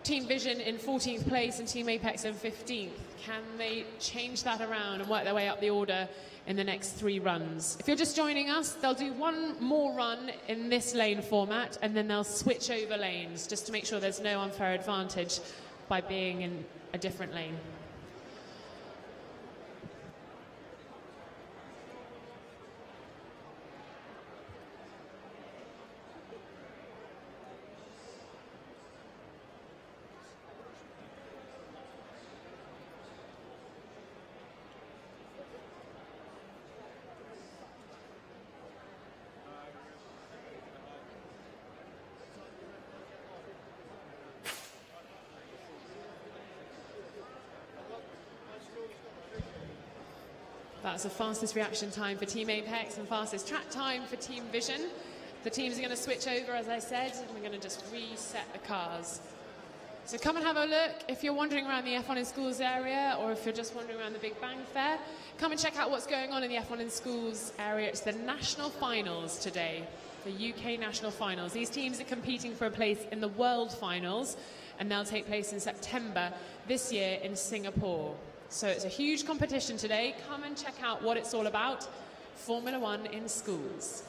Team Vision in 14th place and Team Apex in 15th. Can they change that around and work their way up the order in the next three runs? If you're just joining us, they'll do one more run in this lane format and then they'll switch over lanes just to make sure there's no unfair advantage by being in a different lane. That's the fastest reaction time for Team Apex and fastest track time for Team Vision. The teams are going to switch over, as I said, and we're going to just reset the cars. So come and have a look. If you're wandering around the F1 in Schools area, or if you're just wandering around the Big Bang Fair, come and check out what's going on in the F1 in Schools area. It's the national finals today, the UK national finals. These teams are competing for a place in the world finals, and they'll take place in September this year in Singapore. So it's a huge competition today. Come and check out what it's all about. Formula One in schools.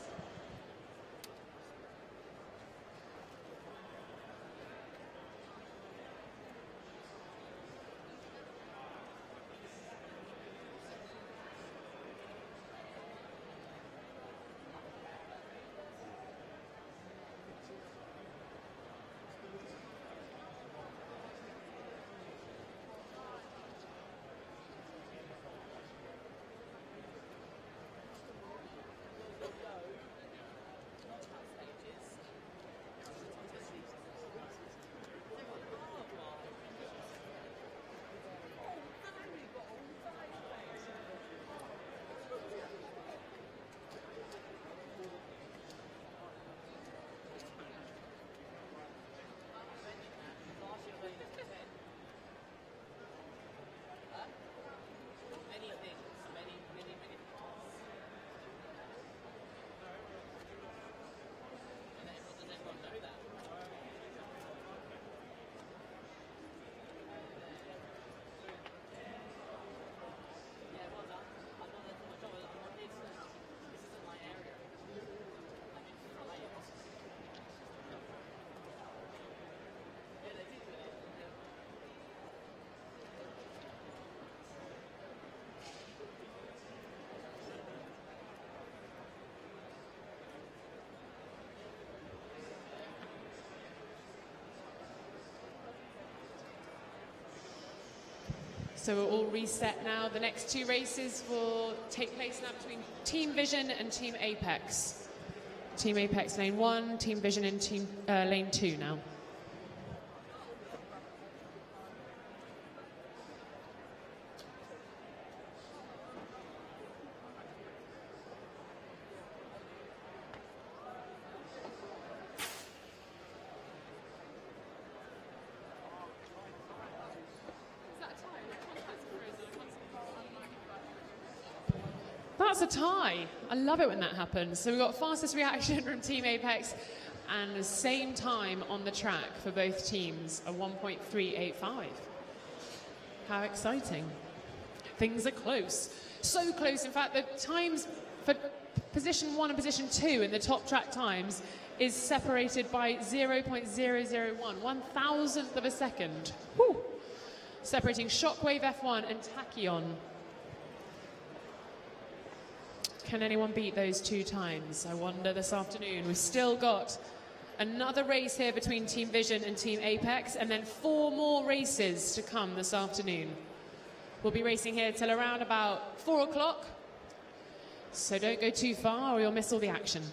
So we're all reset now. The next two races will take place now between Team Vision and Team Apex. Team Apex lane one, Team Vision in team uh, lane two now. That's a tie. I love it when that happens. So we've got fastest reaction from Team Apex and the same time on the track for both teams, a 1.385. How exciting. Things are close. So close, in fact, the times for position one and position two in the top track times is separated by 0.001, one thousandth of a second. Whew. Separating Shockwave F1 and Tachyon. Can anyone beat those two times? I wonder this afternoon. We've still got another race here between Team Vision and Team Apex, and then four more races to come this afternoon. We'll be racing here till around about four o'clock. So don't go too far or you'll miss all the action.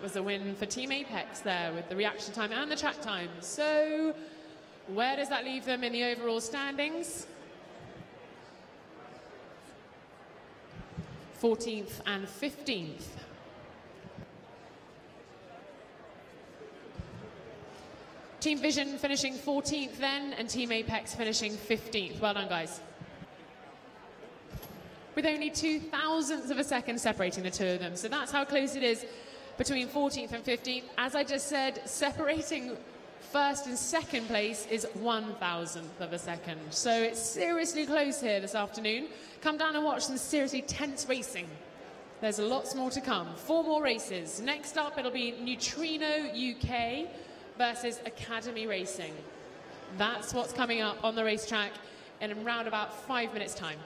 That was a win for Team Apex there with the reaction time and the track time. So, where does that leave them in the overall standings? 14th and 15th. Team Vision finishing 14th then, and Team Apex finishing 15th. Well done, guys. With only two thousandths of a second separating the two of them. So that's how close it is between 14th and 15th. As I just said, separating first and second place is one thousandth of a second. So it's seriously close here this afternoon. Come down and watch some seriously tense racing. There's lots more to come. Four more races. Next up, it'll be Neutrino UK versus Academy Racing. That's what's coming up on the racetrack in around about five minutes' time.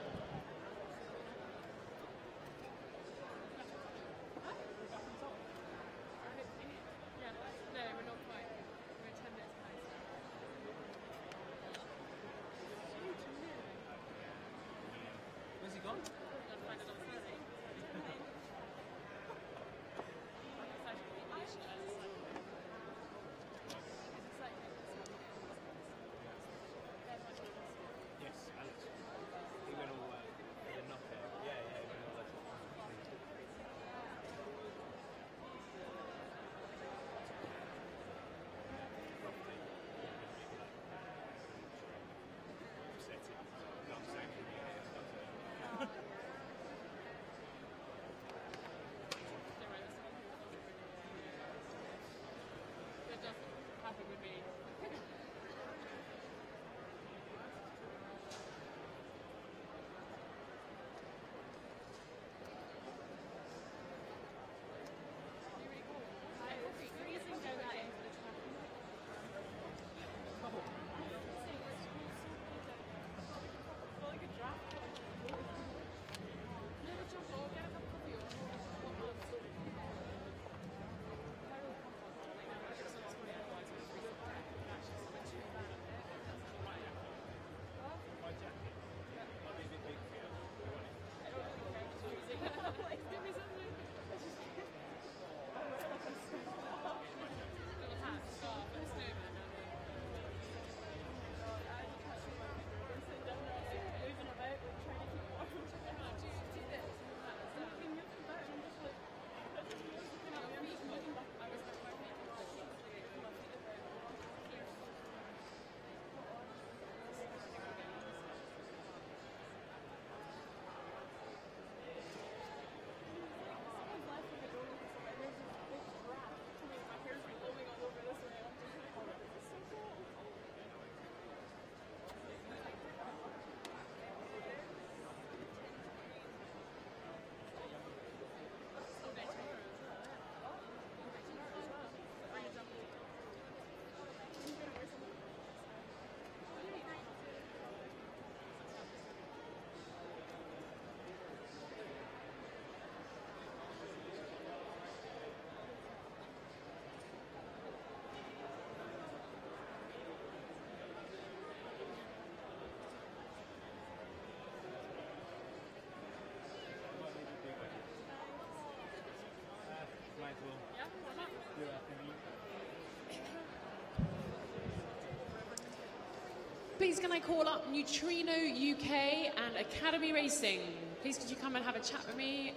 Please can I call up Neutrino UK and Academy Racing? Please could you come and have a chat with me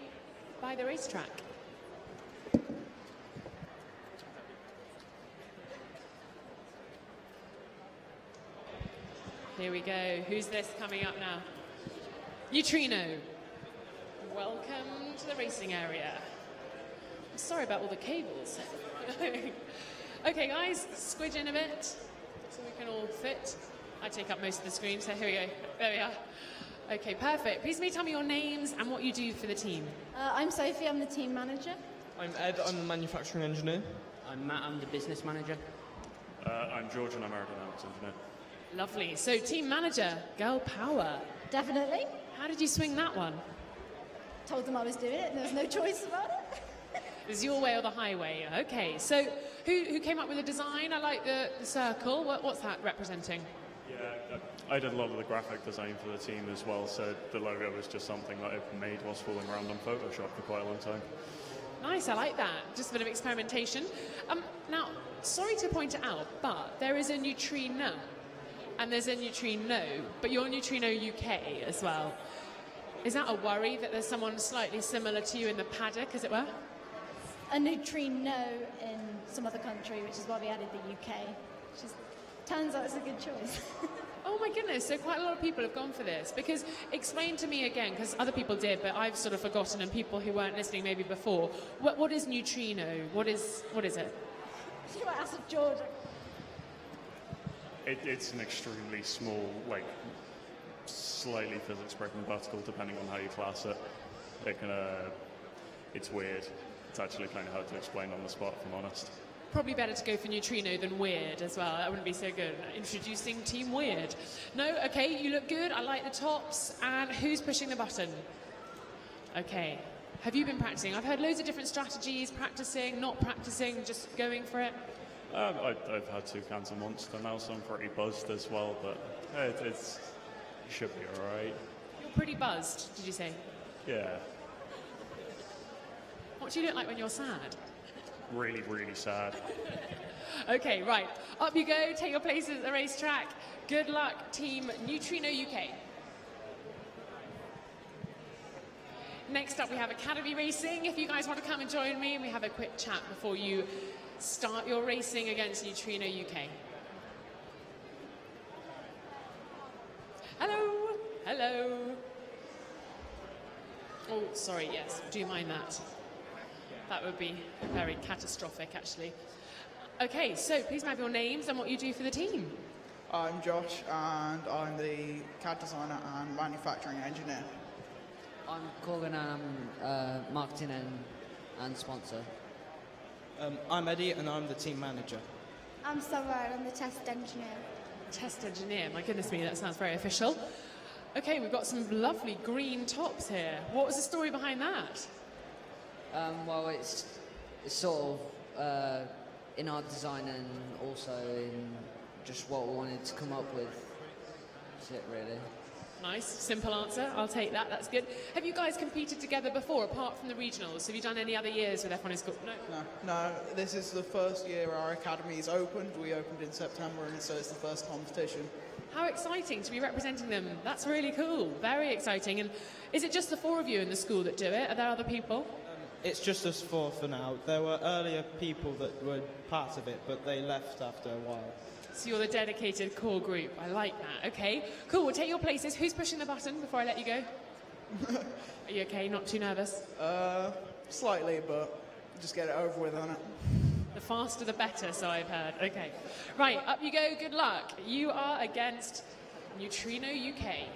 by the racetrack? Here we go. Who's this coming up now? Neutrino. Welcome to the racing area. I'm sorry about all the cables. okay, guys, squidge in a bit so we can all fit. I take up most of the screen, so here we go. There we are. Okay, perfect. Please may tell me your names and what you do for the team. Uh, I'm Sophie, I'm the team manager. I'm Ed, I'm the manufacturing engineer. I'm Matt, I'm the business manager. Uh, I'm George and I'm aerodynamics engineer. Lovely. So, team manager, girl power. Definitely. How did you swing that one? Told them I was doing it and there was no choice about it. It was your way or the highway. Okay. So, who, who came up with the design? I like the, the circle. What, what's that representing? Yeah, I did a lot of the graphic design for the team as well, so the logo was just something that I made whilst fooling around on Photoshop for quite a long time. Nice, I like that. Just a bit of experimentation. Um, now, sorry to point it out, but there is a neutrino and there's a neutrino, but you're Neutrino UK as well. Is that a worry that there's someone slightly similar to you in the paddock, as it were? A neutrino in some other country, which is why we added the UK. Which is, turns out it's a good choice. Oh my goodness, so quite a lot of people have gone for this. Because explain to me again, because other people did, but I've sort of forgotten, and people who weren't listening maybe before. What, what is neutrino? What is, what is it? you might ask George. It, it's an extremely small, like, slightly physics-breaking particle, depending on how you class it. It can, uh, it's weird. It's actually kind of hard to explain on the spot, if I'm honest. Probably better to go for neutrino than weird as well. That wouldn't be so good. Introducing Team Weird. No, okay, you look good. I like the tops. And who's pushing the button? Okay. Have you been practicing? I've heard loads of different strategies, practicing, not practicing, just going for it. Um, I, I've had two cans of Monster now, so I'm pretty buzzed as well, but it, it's, it should be alright. You're pretty buzzed, did you say? Yeah, What do you look like when you're sad? Really, really sad. Okay, right. Up you go. Take your places at the racetrack. Good luck, Team Neutrino UK. Next up, we have Academy Racing. If you guys want to come and join me, we have a quick chat before you start your racing against Neutrino UK. Hello. Hello. Oh, sorry, yes. Do you mind that? That would be very catastrophic, actually. Okay, so please have your names and what you do for the team. I'm Josh and I'm the CAD designer and manufacturing engineer. I'm Corgan and I'm uh, marketing and, and sponsor. Um, I'm Eddie and I'm the team manager. I'm Sarah, I'm the test engineer. Test engineer, my goodness me, that sounds very official. Okay, we've got some lovely green tops here. What was the story behind that? Um, well, it's, it's sort of uh, in our design and also in just what we wanted to come up with. That's it, really. Nice, simple answer. I'll take that. That's good. Have you guys competed together before, apart from the regionals? Have you done any other years with F1 in school? No. No, no, this is the first year our academy is opened. We opened in September and so it's the first competition. How exciting to be representing them. That's really cool. Very exciting. And is it just the four of you in the school that do it? Are there other people? It's just us four for now. There were earlier people that were part of it, but they left after a while. So you're the dedicated core group. I like that. Okay, cool. We'll take your places. Who's pushing the button before I let you go? Are you okay? Not too nervous? Uh, slightly, but just get it over with, on it. The faster the better, so I've heard. Okay. Right, up you go. Good luck. You are against Neutrino UK.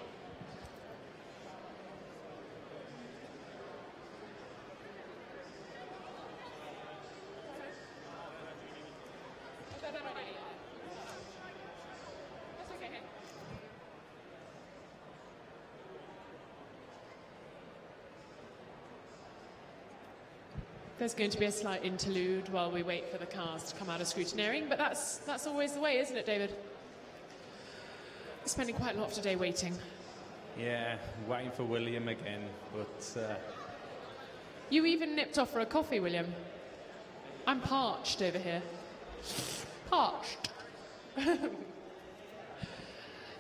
There's going to be a slight interlude while we wait for the cars to come out of scrutineering, but that's, that's always the way, isn't it, David? Spending quite a lot of today waiting. Yeah, waiting for William again, but uh, You even nipped off for a coffee, William. I'm parched over here. Parched.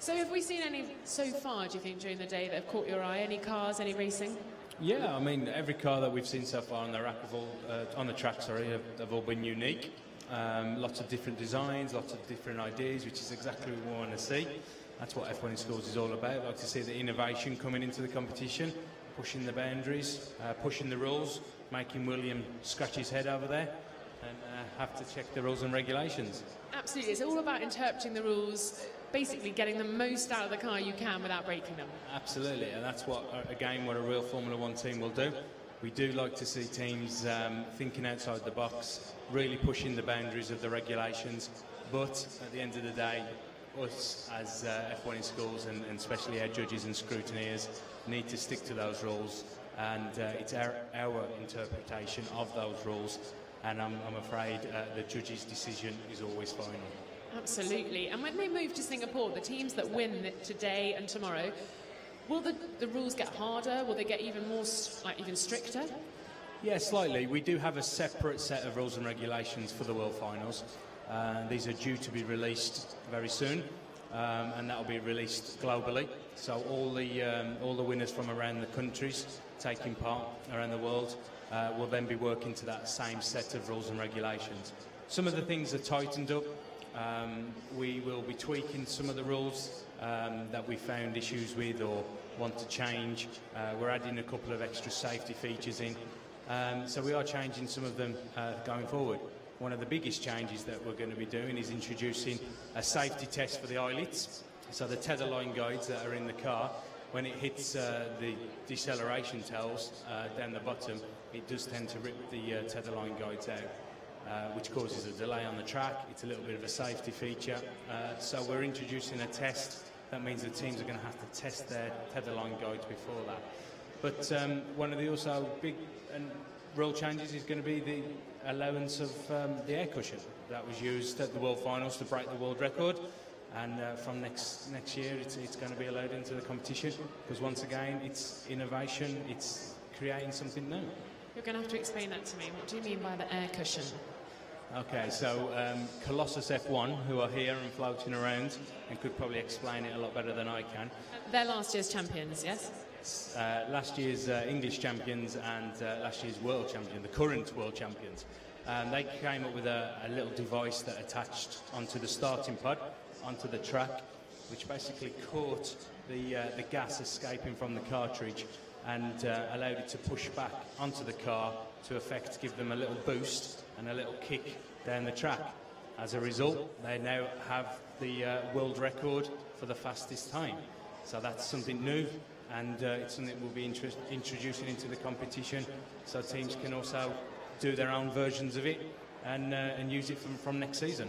so, have we seen any so far, do you think, during the day that have caught your eye? Any cars, any racing? Yeah, I mean, every car that we've seen so far on the rack, all, uh, on the track, sorry, have, have all been unique. Um, lots of different designs, lots of different ideas, which is exactly what we want to see. That's what F1 in Schools is all about. like to see the innovation coming into the competition, pushing the boundaries, uh, pushing the rules, making William scratch his head over there and uh, have to check the rules and regulations. Absolutely. It's all about interpreting the rules, basically getting the most out of the car you can without breaking them. Absolutely, and that's what, uh, again, what a real Formula One team will do. We do like to see teams um, thinking outside the box, really pushing the boundaries of the regulations, but at the end of the day, us as uh, F1 in schools and, and especially our judges and scrutineers need to stick to those rules, and uh, it's our, our interpretation of those rules, and I'm, I'm afraid uh, the judge's decision is always final. Absolutely. And when they move to Singapore, the teams that win today and tomorrow, will the, the rules get harder? Will they get even more, like even stricter? Yeah, slightly. We do have a separate set of rules and regulations for the World Finals. Uh, these are due to be released very soon, um, and that will be released globally. So all the um, all the winners from around the countries taking part around the world uh, will then be working to that same set of rules and regulations. Some of the things are tightened up. Um, we will be tweaking some of the rules um, that we found issues with or want to change. Uh, we're adding a couple of extra safety features in. Um, so we are changing some of them uh, going forward. One of the biggest changes that we're going to be doing is introducing a safety test for the eyelets. So the tether line guides that are in the car, when it hits uh, the deceleration tells uh, down the bottom, it does tend to rip the uh, tether line guides out. Uh, which causes a delay on the track. It's a little bit of a safety feature. Uh, so we're introducing a test. That means the teams are going to have to test their tether line guides before that. But um, one of the also big and changes is going to be the allowance of um, the air cushion that was used at the World Finals to break the world record. And uh, from next next year, it's, it's going to be allowed into the competition because once again, it's innovation. It's creating something new. You're going to have to explain that to me. What do you mean by the air cushion? Okay, so um, Colossus F1, who are here and floating around and could probably explain it a lot better than I can. They're last year's champions, yes? Uh, last year's uh, English champions and uh, last year's world champion, the current world champions. Um, they came up with a, a little device that attached onto the starting pod, onto the track, which basically caught the, uh, the gas escaping from the cartridge and uh, allowed it to push back onto the car to effect give them a little boost and a little kick down the track. As a result, they now have the uh, world record for the fastest time. So that's something new, and uh, it's something we'll be inter- introducing into the competition, so teams can also do their own versions of it and, uh, and use it from, from next season.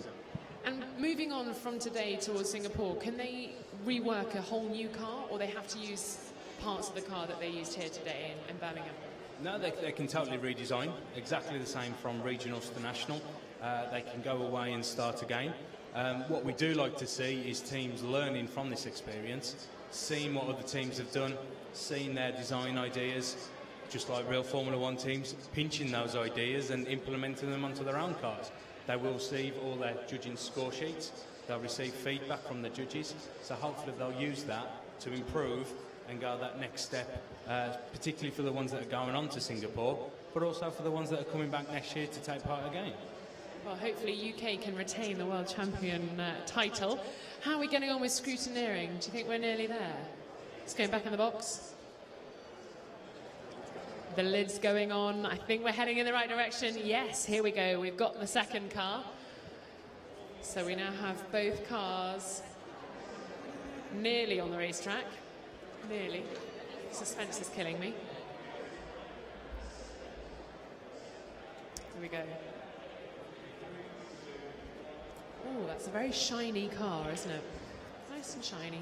And moving on from today towards Singapore, can they rework a whole new car, or they have to use parts of the car that they used here today in, in Birmingham? No, they, they can totally redesign, exactly the same from regionals to national. Uh, they can go away and start again. Um, what we do like to see is teams learning from this experience, seeing what other teams have done, seeing their design ideas, just like real Formula One teams, pinching those ideas and implementing them onto their own cars. They will receive all their judging score sheets, they'll receive feedback from the judges, so hopefully they'll use that to improve and go that next step, uh, particularly for the ones that are going on to Singapore, but also for the ones that are coming back next year to take part again. Well, hopefully UK can retain the world champion uh, title. How are we getting on with scrutineering? Do you think we're nearly there? It's going back in the box. The lid's going on. I think we're heading in the right direction. Yes, here we go. We've got the second car. So we now have both cars nearly on the racetrack. Nearly. Suspense is killing me. Here we go. Oh, that's a very shiny car, isn't it? Nice and shiny.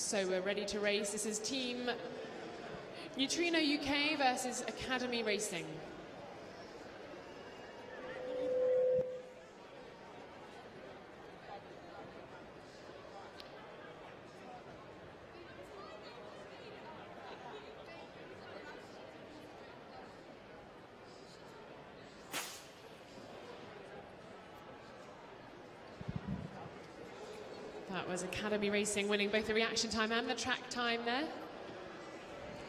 So we're ready to race. This is Team Neutrino UK versus Academy Racing. That was Academy Racing winning both the reaction time and the track time there.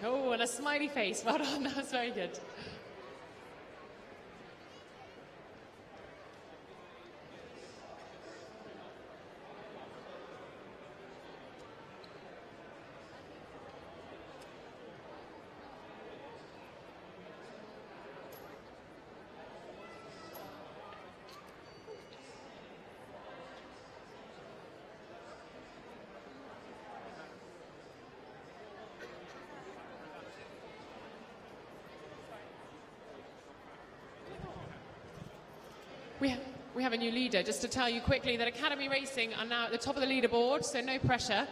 Oh, and a smiley face. Well done. That was very good. we have a new leader, just to tell you quickly that Academy Racing are now at the top of the leaderboard, so no pressure.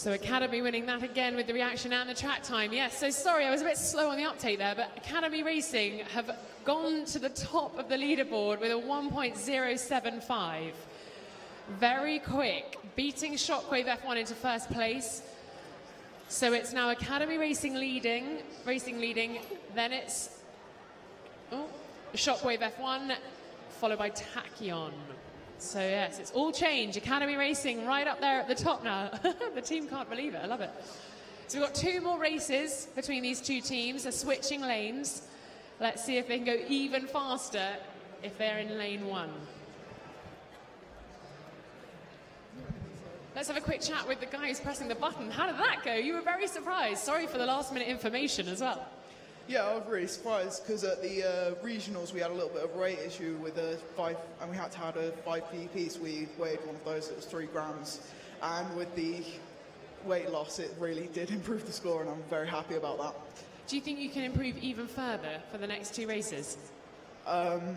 So Academy winning that again with the reaction and the track time. Yes, so sorry, I was a bit slow on the uptake there, but Academy Racing have gone to the top of the leaderboard with a 1.075. Very quick, beating Shockwave F1 into first place. So it's now Academy Racing leading, racing leading, then it's oh, Shockwave F1, followed by Tachyon. So yes, it's all change. Academy Racing right up there at the top now. the team can't believe it. I love it. So we've got two more races between these two teams. They're switching lanes. Let's see if they can go even faster if they're in lane one. Let's have a quick chat with the guy who's pressing the button. How did that go? You were very surprised. Sorry for the last minute information as well. Yeah, I was really surprised because at the uh, regionals we had a little bit of weight issue with a five, and we had to have a five p piece. We weighed one of those; that was three grams, and with the weight loss, it really did improve the score, and I'm very happy about that. Do you think you can improve even further for the next two races? Um,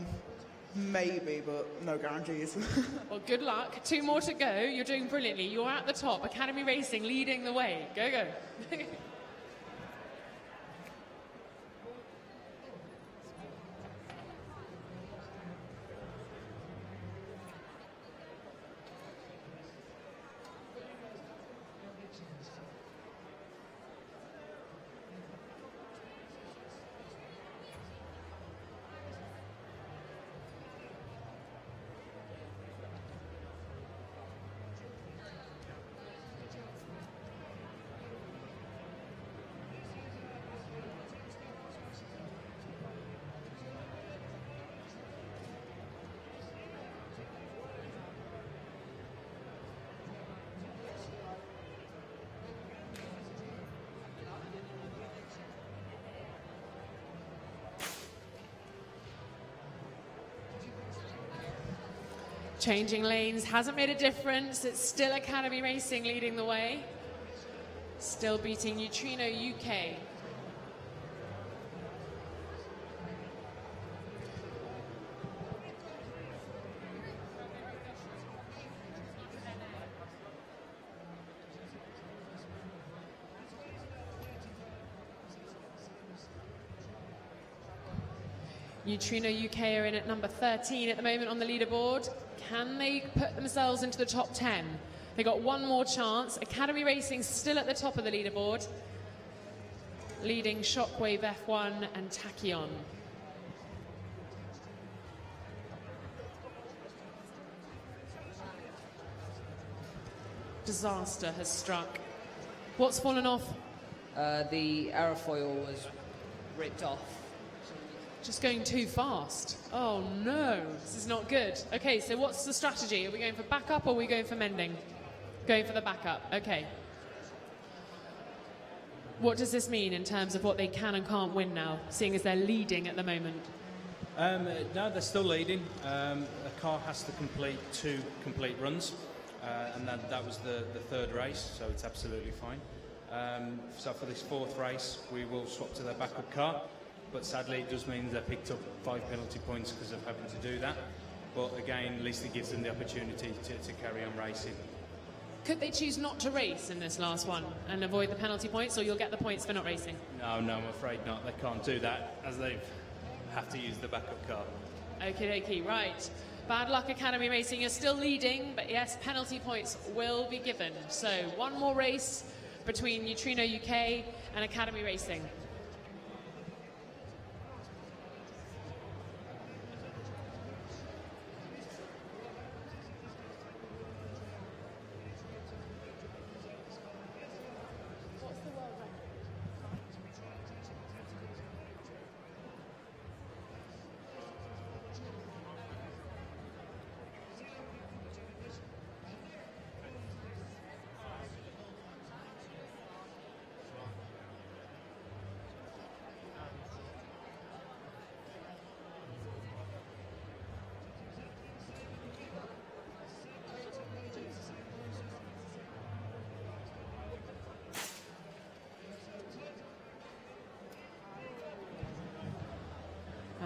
maybe, but no guarantees. Well, good luck. Two more to go. You're doing brilliantly. You're at the top. Academy Racing leading the way. Go, go. Changing lanes hasn't made a difference. It's still Academy Racing leading the way. Still beating Neutrino UK. Neutrino UK are in at number 13 at the moment on the leaderboard. Can they put themselves into the top 10? They got one more chance. Academy Racing still at the top of the leaderboard, leading Shockwave F1 and Tachyon. Disaster has struck. What's fallen off? Uh, the aerofoil was ripped off. Just going too fast. Oh no, this is not good. Okay, so what's the strategy? Are we going for backup or are we going for mending? Going for the backup, okay. What does this mean in terms of what they can and can't win now, seeing as they're leading at the moment? Um, no, they're still leading. Um, car has to complete two complete runs, uh, and that, that was the, the third race, so it's absolutely fine. Um, so for this fourth race, we will swap to their backup car, but sadly it does mean they picked up five penalty points because of having to do that. But again, at least it gives them the opportunity to, to carry on racing. Could they choose not to race in this last one and avoid the penalty points, or you'll get the points for not racing? No, no, I'm afraid not. They can't do that as they have to use the backup car. Okay, okay, right. Bad luck, Academy Racing. You're still leading, but yes, penalty points will be given. So one more race between Neutrino UK and Academy Racing.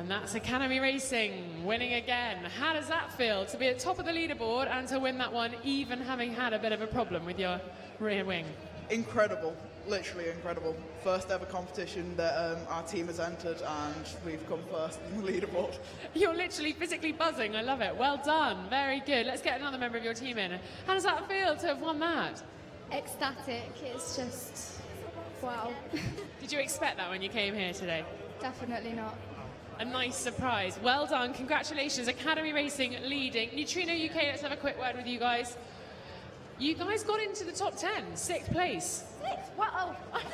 And that's Academy Racing winning again. How does that feel to be at top of the leaderboard and to win that one, even having had a bit of a problem with your rear wing? Incredible, literally incredible. First ever competition that um, our team has entered, and we've come first in the leaderboard. You're literally physically buzzing. I love it. Well done. Very good. Let's get another member of your team in. How does that feel to have won that? Ecstatic. It's just wow. Did you expect that when you came here today? Definitely not. A nice surprise. Well done. Congratulations. Academy Racing leading. Neutrino UK, let's have a quick word with you guys. You guys got into the top 10, sixth place. Six? Wow.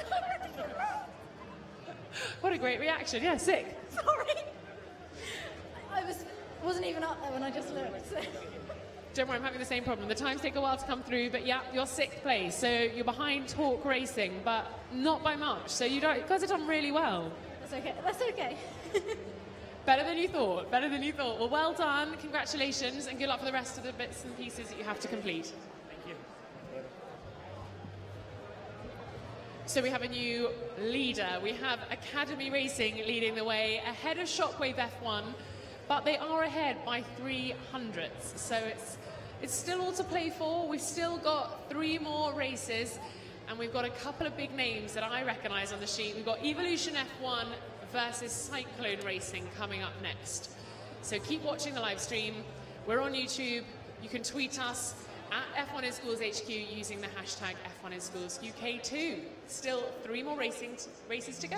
What a great reaction. Yeah, sick. Sorry. I was, wasn't even up there when I just looked. so- Don't worry, I'm having the same problem. The times take a while to come through, but yeah, you're sixth place. So you're behind Torque Racing, but not by much. So you, don't, you guys have done really well. That's okay. That's okay. Better than you thought. Better than you thought. Well, well done. Congratulations, and good luck for the rest of the bits and pieces that you have to complete. Thank you. So we have a new leader. We have Academy Racing leading the way ahead of Shockwave F1, but they are ahead by three hundredths. So it's it's still all to play for. We've still got three more races, and we've got a couple of big names that I recognise on the sheet. We've got Evolution F1 versus Cyclone Racing coming up next. So keep watching the live stream. We're on YouTube. You can tweet us at F1 in Schools HQ using the hashtag F1 in Schools UK2. Still three more racing races to go.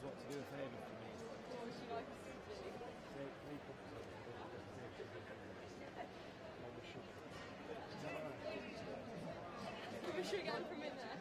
Knows what to do a favour for me. Take people. Wish you again from in there.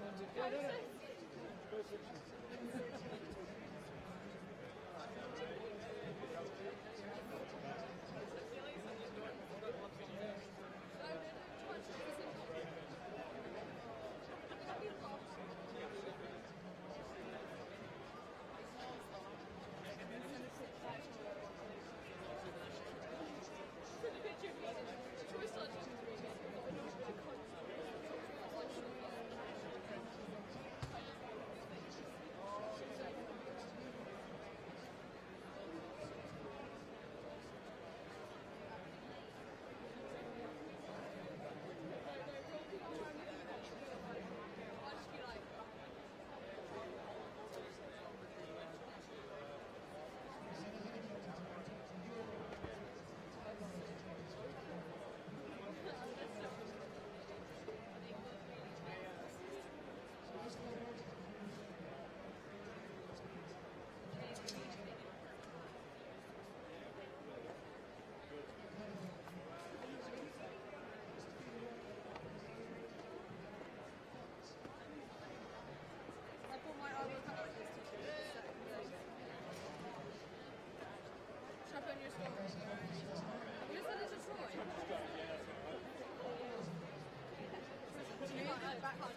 This one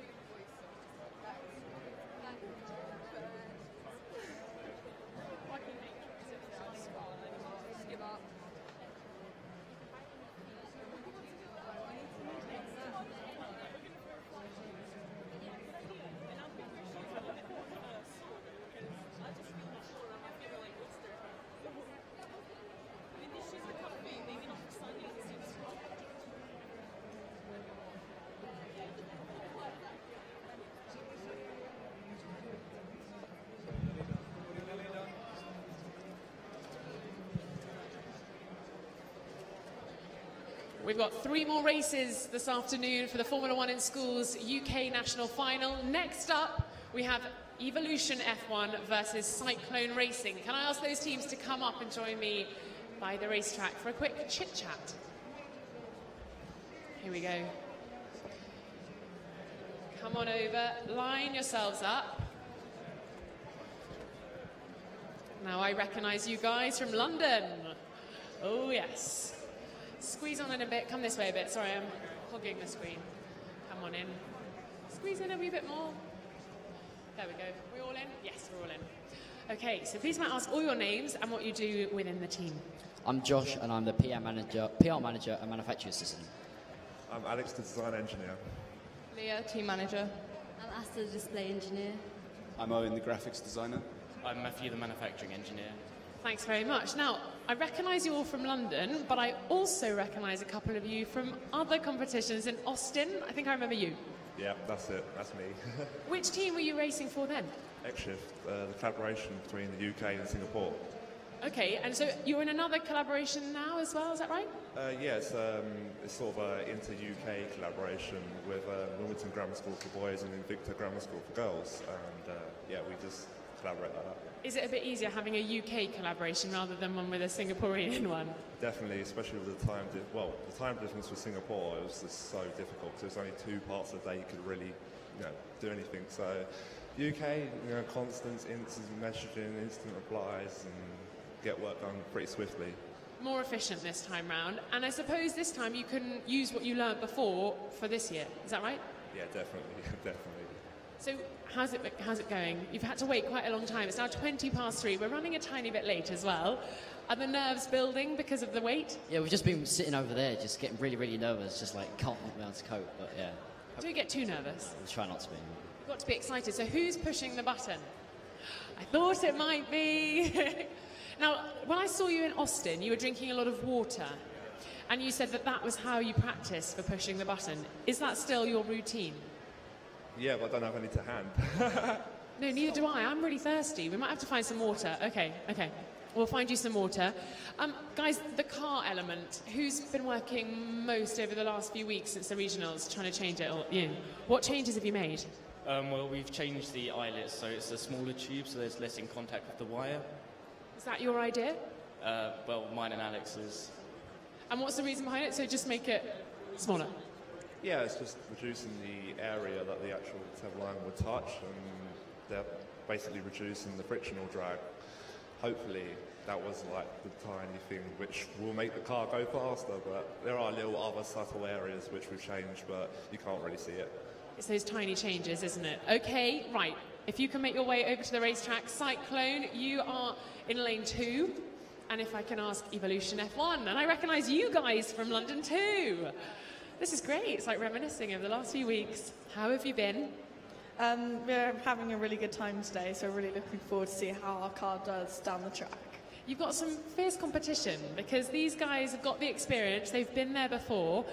is. We've got three more races this afternoon for the Formula One in Schools UK National Final. Next up, we have Evolution F1 versus Cyclone Racing. Can I ask those teams to come up and join me by the racetrack for a quick chit chat? Here we go. Come on over, line yourselves up. Now I recognise you guys from London. Oh, yes. Squeeze on in a bit. Come this way a bit. Sorry, I'm hogging the screen. Come on in. Squeeze in a wee bit more. There we go. We all in? Yes, we're all in. Okay, so please might ask all your names and what you do within the team. I'm Josh, and I'm the PR manager, PR manager and manufacturing assistant. I'm Alex, the design engineer. Leah, team manager. I'm Asta, the display engineer. I'm Owen, the graphics designer. I'm Matthew, the manufacturing engineer. Thanks very much. Now, I recognise you all from London, but I also recognise a couple of you from other competitions in Austin. I think I remember you. Yeah, that's it. That's me. Which team were you racing for then? X-Shift, uh, the collaboration between the UK and Singapore. Okay, and so you're in another collaboration now as well, is that right? Uh, yeah, it's, um, it's sort of an inter-UK collaboration with uh, Wilmington Grammar School for boys and Invicta Grammar School for girls. And uh, yeah, we just collaborate like that. Is it a bit easier having a UK collaboration rather than one with a Singaporean one? Definitely, especially with the time, di- well, the time difference with Singapore, it was just so difficult. because it's only two parts of the day you could really, you know, do anything. So UK, you know, constants, instant messaging, instant replies, and get work done pretty swiftly. More efficient this time round, and I suppose this time you can use what you learnt before for this year. Is that right? Yeah, definitely, definitely. So how's it how's it going? You've had to wait quite a long time. It's now 20 past three. We're running a tiny bit late as well. Are the nerves building because of the wait? Yeah, we've just been sitting over there, just getting really, really nervous, just like can't me on to cope. But yeah, Do we get too nervous? we'll try not to be. You've got to be excited. So who's pushing the button? I thought it might be. now, when I saw you in Austin, you were drinking a lot of water. And you said that that was how you practice for pushing the button. Is that still your routine? Yeah, but I don't have any to hand. No, neither do I. I'm really thirsty. We might have to find some water. Okay, okay. We'll find you some water. Um, guys, the car element. Who's been working most over the last few weeks since the regionals, trying to change it? Or you? What changes have you made? Um, well, we've changed the eyelets, so it's a smaller tube, so there's less in contact with the wire. Is that your idea? Uh, well, mine and Alex's. And what's the reason behind it? So just make it smaller. Yeah, it's just reducing the area that the actual tether line would touch, and they're basically reducing the frictional drag. Hopefully, that was like the tiny thing which will make the car go faster, but there are little other subtle areas which we've changed, but you can't really see it. It's those tiny changes, isn't it? Okay, right. If you can make your way over to the racetrack, Cyclone, you are in lane two. And if I can ask Evolution F1, and I recognise you guys from London too. This is great. It's like reminiscing over the last few weeks. How have you been? Um, we're having a really good time today, so really looking forward to see how our car does down the track. You've got some fierce competition because these guys have got the experience, they've been there before.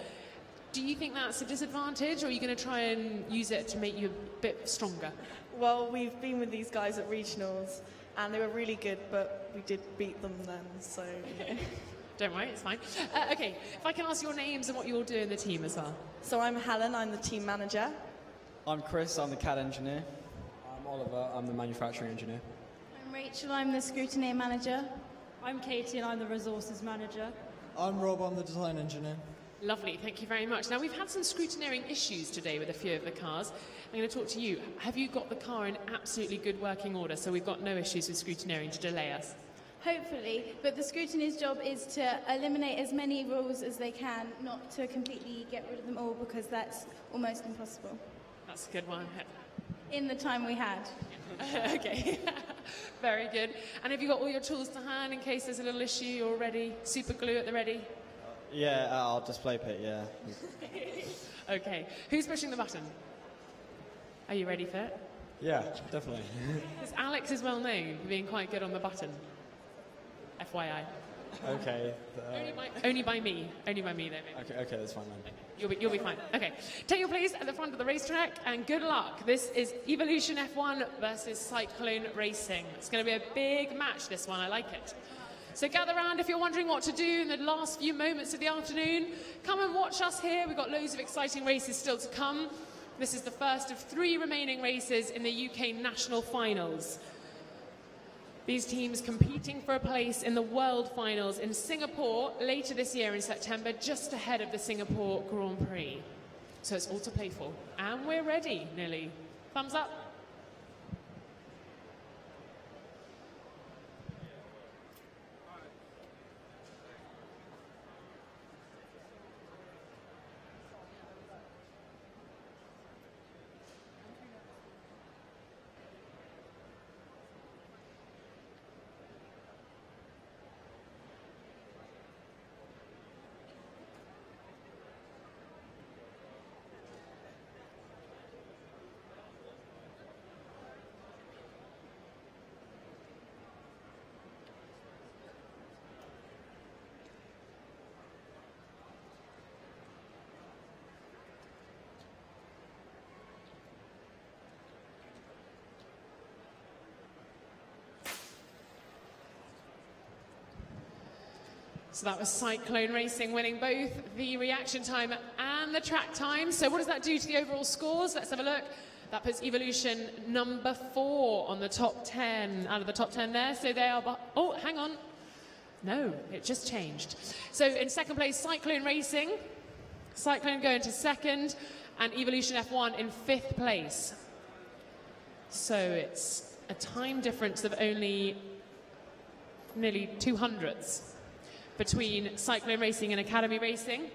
Do you think that's a disadvantage, or are you going to try and use it to make you a bit stronger? Well, we've been with these guys at regionals, and they were really good, but we did beat them then, so. yeah. Don't worry, it's fine. Uh, okay, if I can ask your names and what you all do in the team as well. So I'm Helen, I'm the team manager. I'm Chris, I'm the CAD engineer. I'm Oliver, I'm the manufacturing engineer. I'm Rachel, I'm the scrutineer manager. I'm Katie and I'm the resources manager. I'm Rob, I'm the design engineer. Lovely, thank you very much. Now, we've had some scrutineering issues today with a few of the cars. I'm going to talk to you. Have you got the car in absolutely good working order so we've got no issues with scrutineering to delay us? Hopefully, but the scrutineer's job is to eliminate as many rules as they can, not to completely get rid of them all because that's almost impossible That's a good one. in the time we had. okay, very good. And have you got all your tools to hand in case there's a little issue? You're ready? Super glue at the ready? Yeah, uh, at our display pit, yeah. okay, who's pushing the button? Are you ready for it? Yeah, definitely. Alex is well known for being quite good on the button. FYI. okay. uh, Only by, only by me. Only by me, though. Maybe. okay, okay, that's fine then. You'll be, you'll be fine. Okay. Take your place at the front of the racetrack and good luck. This is Evolution F1 versus Cyclone Racing. It's going to be a big match, this one. I like it. So gather round if you're wondering what to do in the last few moments of the afternoon. Come and watch us here. We've got loads of exciting races still to come. This is the first of three remaining races in the UK National Finals. These teams competing for a place in the World Finals in Singapore later this year in September, just ahead of the Singapore Grand Prix. So it's all to play for. And we're ready, nearly. Thumbs up. So that was Cyclone Racing winning both the reaction time and the track time. So what does that do to the overall scores? Let's have a look. That puts Evolution number four on the top 10, out of the top 10 there. So they are, oh, hang on. No, it just changed. So in second place, Cyclone Racing. Cyclone going to second, and Evolution F1 in fifth place. So it's a time difference of only nearly two hundredths between Cyclone Racing and Academy Racing.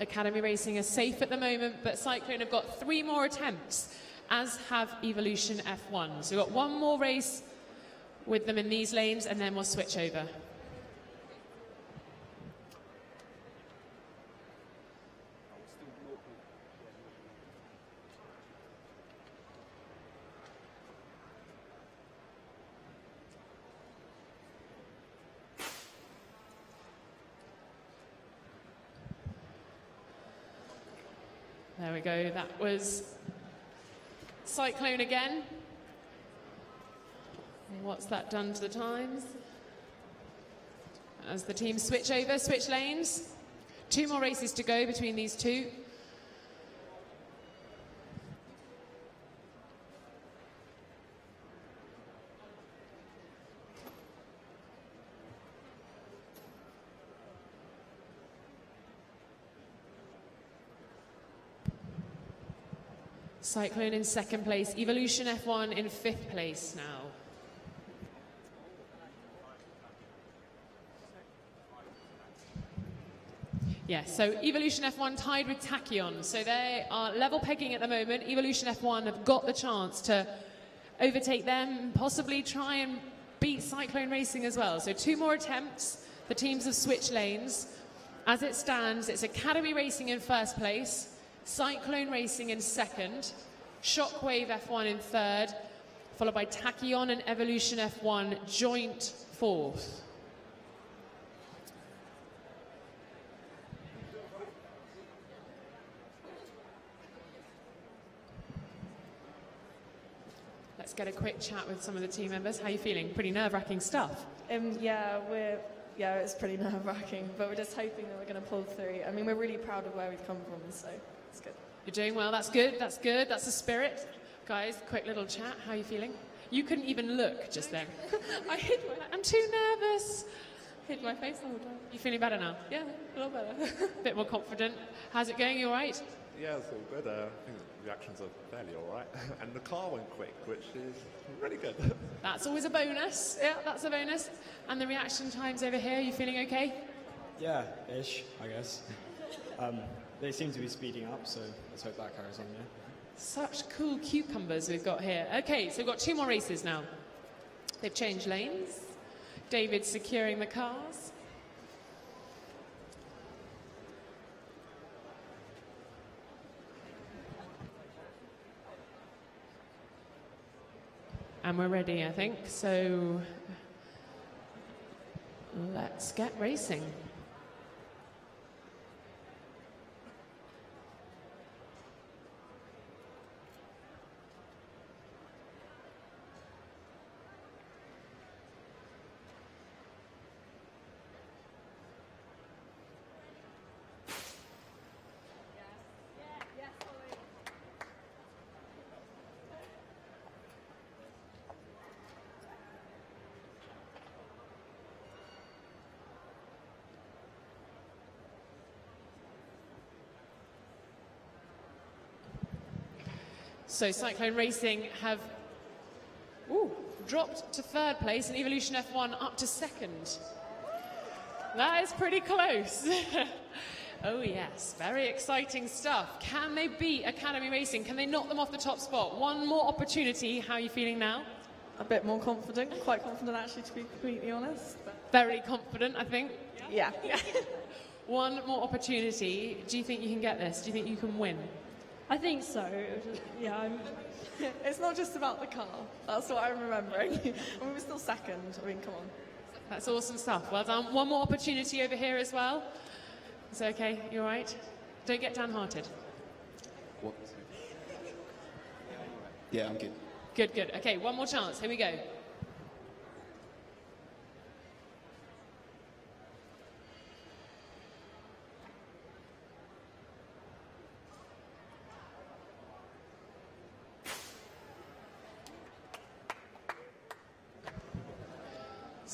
Academy Racing is safe at the moment, but Cyclone have got three more attempts, as have Evolution F1. So we've got one more race with them in these lanes, and then we'll switch over. There we go. That was Cyclone again. What's that done to the times? As the teams switch over, switch lanes. Two more races to go between these two. Cyclone in second place, Evolution F1 in fifth place now. Yes, so Evolution F1 tied with Tachyon. So they are level pegging at the moment. Evolution F1 have got the chance to overtake them, possibly try and beat Cyclone Racing as well. So two more attempts. The teams have switched lanes. As it stands, it's Academy Racing in first place, Cyclone Racing in second, Shockwave F1 in third, followed by Tachyon and Evolution F1 joint fourth. Let's get a quick chat with some of the team members. How are you feeling? Pretty nerve-wracking stuff. Um, yeah, we're yeah, it's pretty nerve-wracking, but we're just hoping that we're going to pull through. I mean, we're really proud of where we've come from, so it's good. You're doing well. That's good. That's good. That's the spirit. Guys, quick little chat. How are you feeling? You couldn't even look just then. I hid my. I'm too nervous. Hid my face the whole time. You feeling better now? Yeah, a little better. Bit more confident. How's it going? You all right? Yeah, it's all good. Uh, I think the reactions are fairly all right. and the car went quick, which is really good. That's always a bonus. Yeah, that's a bonus. And the reaction times over here, you feeling okay? Yeah, ish, I guess. Um, they seem to be speeding up, so let's hope that carries on, yeah. Such cool cucumbers we've got here. Okay, so we've got two more races now. They've changed lanes. David's securing the cars. And we're ready, I think. So let's get racing. So Cyclone Racing have ooh, dropped to third place and Evolution F1 up to second. That is pretty close. oh yes, very exciting stuff. Can they beat Academy Racing? Can they knock them off the top spot? One more opportunity. How are you feeling now? A bit more confident, quite confident actually, to be completely honest. Very confident, I think. yeah. One more opportunity. Do you think you can get this? Do you think you can win? I think so. Yeah, I'm, it's not just about the car. That's what I'm remembering. and we were still second. I mean, come on. That's awesome stuff. Well done. One more opportunity over here as well. Is it okay? You all right? Don't get downhearted. What? Yeah, I'm good. Good, good. Okay, one more chance. Here we go.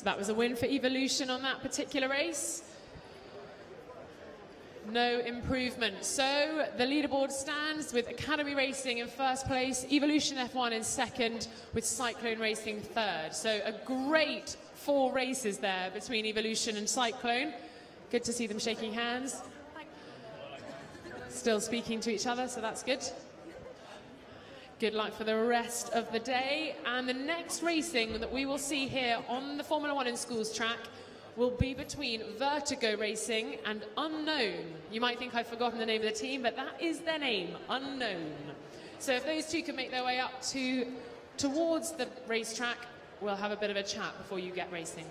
That was a win for Evolution on that particular race. No improvement. So the leaderboard stands with Academy Racing in first place, Evolution F1 in second, with Cyclone Racing third. So a great four races there between Evolution and Cyclone. Good to see them shaking hands. Still speaking to each other, so that's good. Good luck for the rest of the day. And the next racing that we will see here on the Formula One in Schools track will be between Vertigo Racing and Unknown. You might think I've forgotten the name of the team, but that is their name, Unknown. So if those two can make their way up to towards the racetrack, we'll have a bit of a chat before you get racing.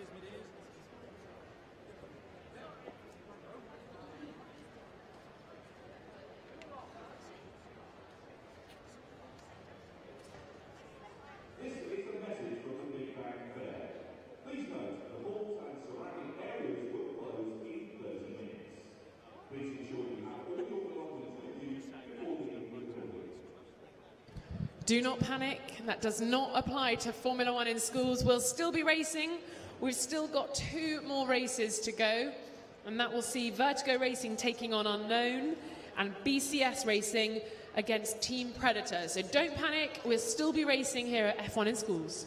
İzmir'deyiz. This is a message from the Big Bang Fair. Please note, the halls and surrounding areas will close in 30 minutes. Please ensure you have all your belongings with you before the evening commences. Do not panic. That does not apply to Formula One in schools. We'll still be racing. We've still got two more races to go, and that will see Vertigo Racing taking on Unknown and BCS Racing against Team Predator. So don't panic. We'll still be racing here at F1 in schools.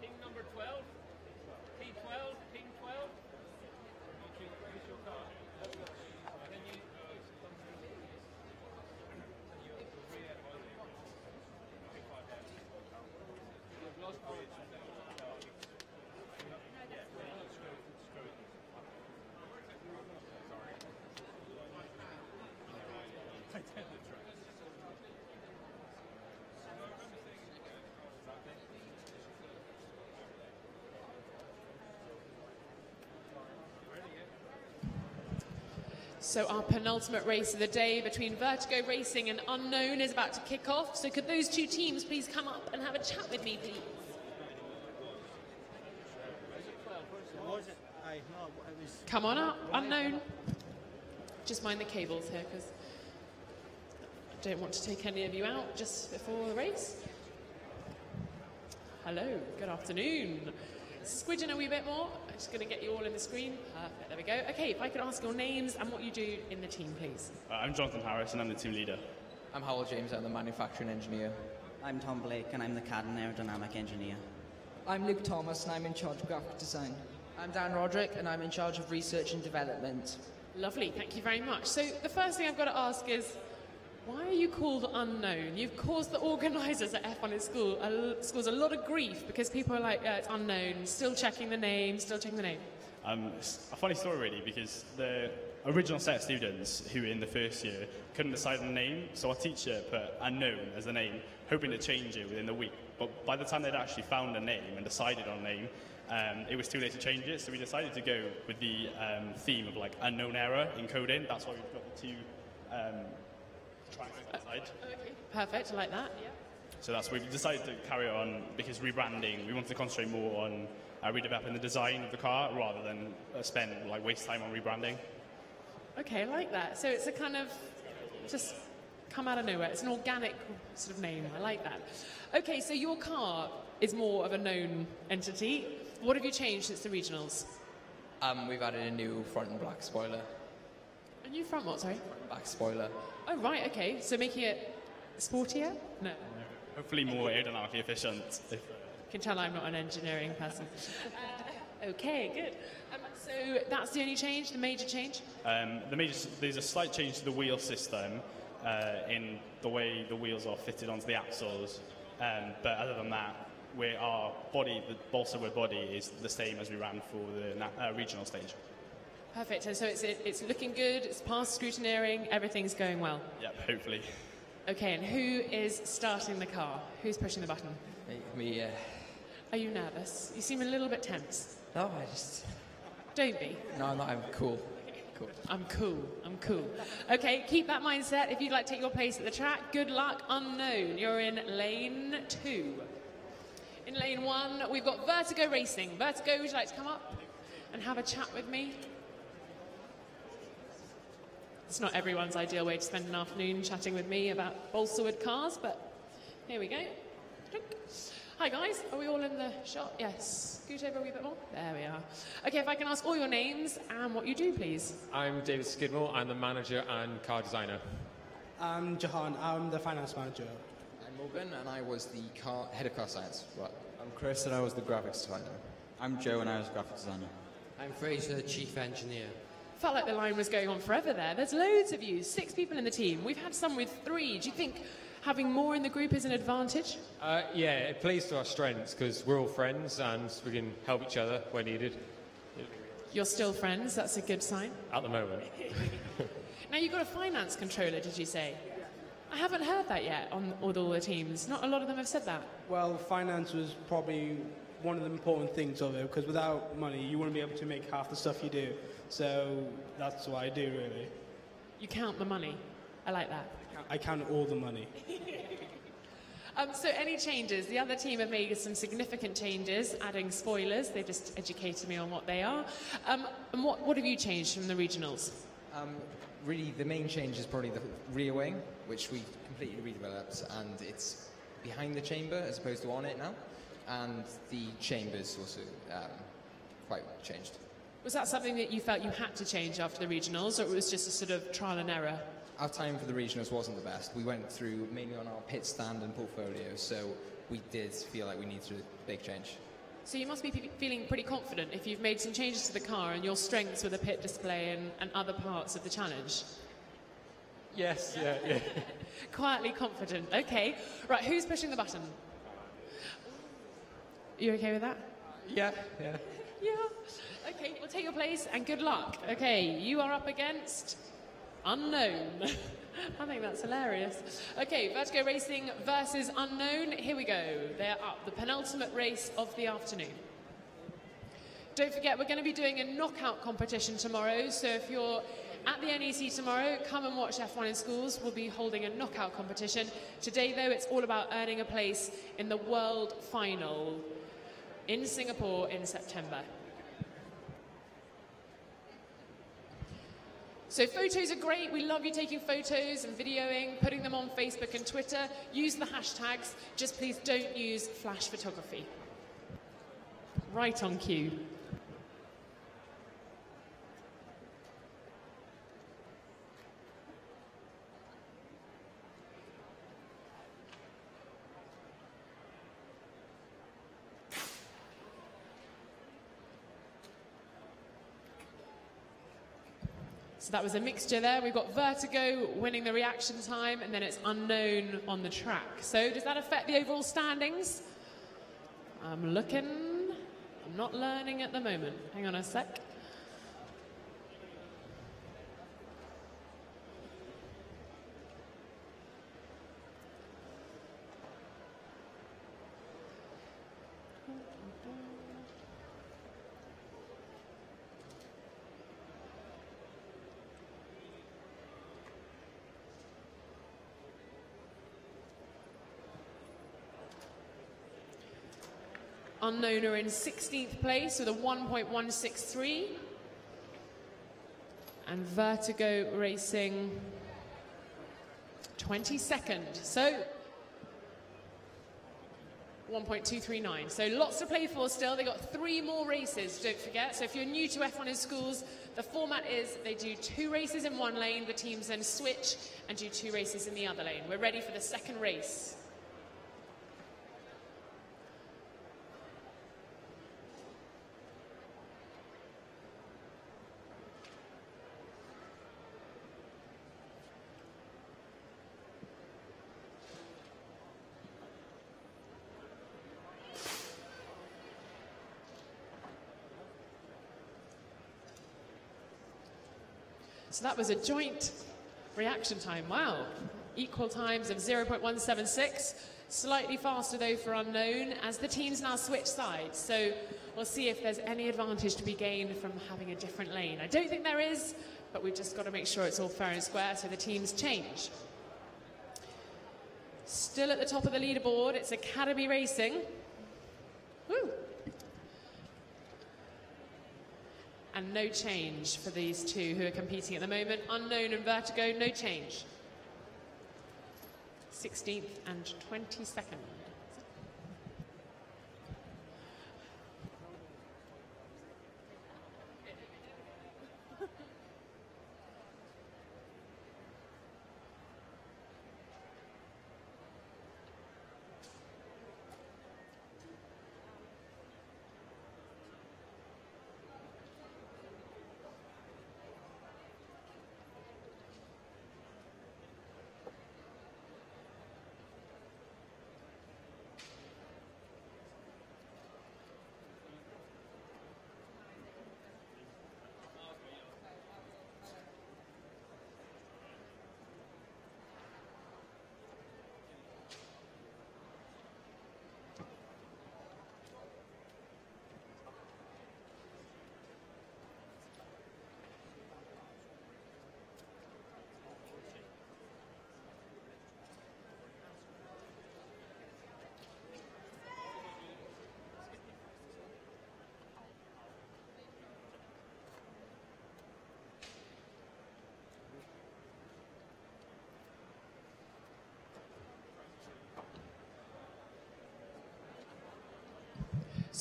Ping number 12. P12, ping 12. Use your card. Can you... You've lost So our penultimate race of the day between Vertigo Racing and Unknown is about to kick off. So could those two teams please come up and have a chat with me, please? Come on up, Unknown. Just mind the cables here because I don't want to take any of you out just before the race. Hello, good afternoon. Squidging a wee bit more. I'm just going to get you all in the screen. Perfect, there we go. Okay, if I could ask your names and what you do in the team, please. Uh, I'm Jonathan Harris and I'm the team leader. I'm Howell James, I'm the manufacturing engineer. I'm Tom Blake and I'm the CAD and aerodynamic engineer. I'm Luke Thomas and I'm in charge of graphic design. I'm Dan Roderick and I'm in charge of research and development. Lovely, thank you very much. So the first thing I've got to ask is, why are you called unknown? You've caused the organisers at F1 in school a, schools a lot of grief because people are like, yeah, it's unknown, still checking the name, still checking the name. Um, it's a funny story, really, because the original set of students who were in the first year couldn't decide on the name, so our teacher put unknown as the name, hoping to change it within the week. But by the time they'd actually found a name and decided on a name, um, it was too late to change it, so we decided to go with the um, theme of like unknown error in coding. That's why we've got the two tracks outside. Perfect, I like that. Yeah. So that's we've decided to carry on because rebranding. We wanted to concentrate more on uh, redeveloping the design of the car rather than uh, spend like waste time on rebranding. Okay, I like that. So it's a kind of just come out of nowhere. It's an organic sort of name. I like that. Okay, so your car is more of a known entity. What have you changed since the regionals? Um, we've added a new front and back spoiler. A new front what, sorry? Back spoiler. Oh, right, okay. So making it sportier? No. Hopefully more aerodynamically efficient. If, can tell I'm not an engineering person. Uh, okay, good. Um, so that's the only change, the major change? Um, the major, there's a slight change to the wheel system uh, in the way the wheels are fitted onto the axles. Um, but other than that, we, our body, the balsa wood body, is the same as we ran for the uh, regional stage. Perfect. And so it's, it, it's looking good, it's past scrutineering, everything's going well. Yep, hopefully. Okay, and who is starting the car? Who's pushing the button? Me, uh, Are you nervous? You seem a little bit tense. no, I just. Don't be. No, no, I'm cool. Cool. I'm cool. I'm cool. Okay, keep that mindset. If you'd like to take your place at the track, good luck. Unknown. You're in lane two. In lane one, we've got Vertigo Racing. Vertigo, would you like to come up and have a chat with me? It's not everyone's ideal way to spend an afternoon chatting with me about balsa wood cars, but here we go. Hi guys, are we all in the shot? Yes. Scoot over a wee bit more. There we are. Okay, if I can ask all your names and what you do, please. I'm David Skidmore. I'm the manager and car designer. I'm Jahan. I'm the finance manager. I'm Morgan, and I was the car, head of car science. Right. I'm Chris, and I was the graphics designer. I'm Joe, and I was graphic designer. I'm Fraser, chief engineer. Felt like the line was going on forever there. There's loads of you, six people in the team. We've had some with three. Do you think having more in the group is an advantage? Uh, yeah, it plays to our strengths because we're all friends and we can help each other when needed. You're still friends, that's a good sign. At the moment. Now, you've got a finance controller, did you say? I haven't heard that yet on with all the teams. Not a lot of them have said that. Well, finance was probably one of the important things of it because without money, you wouldn't be able to make half the stuff you do. So that's what I do, really. You count the money. I like that. I count all the money. Um, so, any changes? The other team have made some significant changes, adding spoilers. They've just educated me on what they are. Um, and what, what have you changed from the regionals? Um, really, the main change is probably the rear wing, which we completely redeveloped, and it's behind the chamber as opposed to on it now. And the chambers also um, quite changed. Was that something that you felt you had to change after the regionals, or it was just a sort of trial and error? Our time for the regionals wasn't the best. We went through mainly on our pit stand and portfolio, so we did feel like we needed a big change. So you must be feeling pretty confident if you've made some changes to the car and your strengths with the pit display and, and other parts of the challenge. Yes, yeah, yeah. Quietly confident. Okay. Right, who's pushing the button? You okay with that? Uh, yeah, yeah. Yeah. Okay, well, take your place and good luck. Okay, you are up against Unknown. I think that's hilarious. Okay, Vertigo Racing versus Unknown. Here we go. They're up. The penultimate race of the afternoon. Don't forget, we're going to be doing a knockout competition tomorrow. So if you're at the NEC tomorrow, come and watch F1 in schools. We'll be holding a knockout competition. Today, though, it's all about earning a place in the world final in Singapore in September. So photos are great. We love you taking photos and videoing, putting them on Facebook and Twitter. Use the hashtags. Just please don't use flash photography. Right on cue. That was a mixture there. We've got Vertigo winning the reaction time, and then it's unknown on the track. So does that affect the overall standings? I'm looking. I'm not learning at the moment. Hang on a sec. Unknown are in 16th place with a 1.163. And Vertigo Racing 22nd. So 1.239. So lots to play for still. They got three more races, don't forget. So if you're new to F1 in schools, the format is they do two races in one lane, the teams then switch and do two races in the other lane. We're ready for the second race. So that was a joint reaction time. Wow. Equal times of 0.176. Slightly faster though for unknown as the teams now switch sides. So we'll see if there's any advantage to be gained from having a different lane. I don't think there is, but we've just got to make sure it's all fair and square so the teams change. Still at the top of the leaderboard, it's Academy Racing. Woo. And no change for these two who are competing at the moment. Unknown and Vertigo, no change. 16th and 22nd.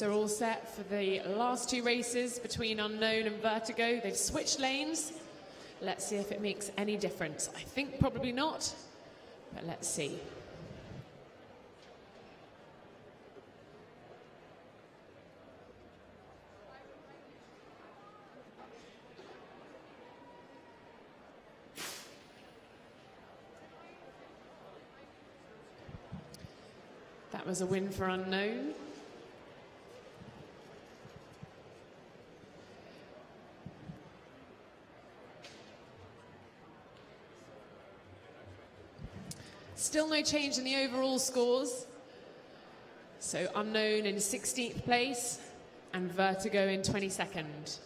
So all set for the last two races between Unknown and Vertigo. They've switched lanes. Let's see if it makes any difference. I think probably not, but let's see. That was a win for Unknown. Still no change in the overall scores. So Unknown in 16th place and Vertigo in 22nd.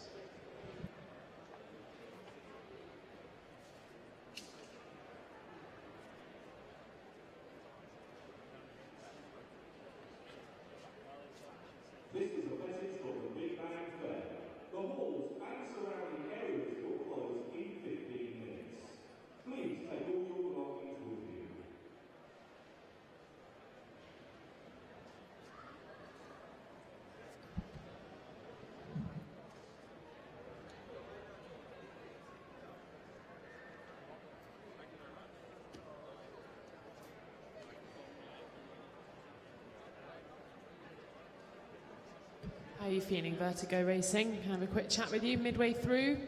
This is a message from the Big Bang Fair. The halls and surrounding areas will close in 15 How are you feeling, Vertigo Racing? Can I have a quick chat with you midway through?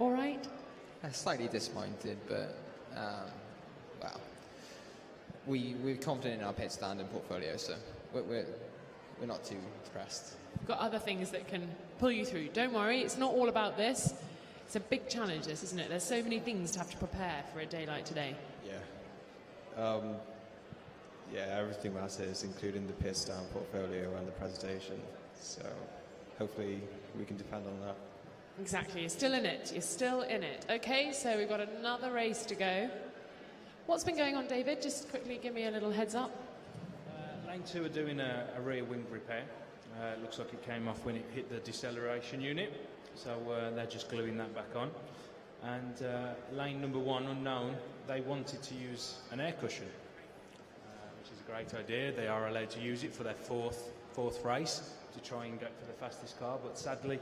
All right? Uh, slightly disappointed, but um, well, we we're confident in our pit stand and portfolio, so we're we're, we're not too depressed. We've got other things that can pull you through. Don't worry, it's not all about this. It's a big challenge, this, isn't it? There's so many things to have to prepare for a day like today. Yeah. Um, yeah, everything matters, including the pit stand portfolio and the presentation. So hopefully we can depend on that. Exactly, you're still in it. You're still in it. Okay, so we've got another race to go. What's been going on, David? Just quickly give me a little heads up. Uh, lane two are doing a, a rear wing repair. Uh, it looks like it came off when it hit the deceleration unit, so uh, they're just gluing that back on. And uh, lane number one, unknown, they wanted to use an air cushion, uh, which is a great idea. They are allowed to use it for their fourth fourth race to try and go for the fastest car, but sadly,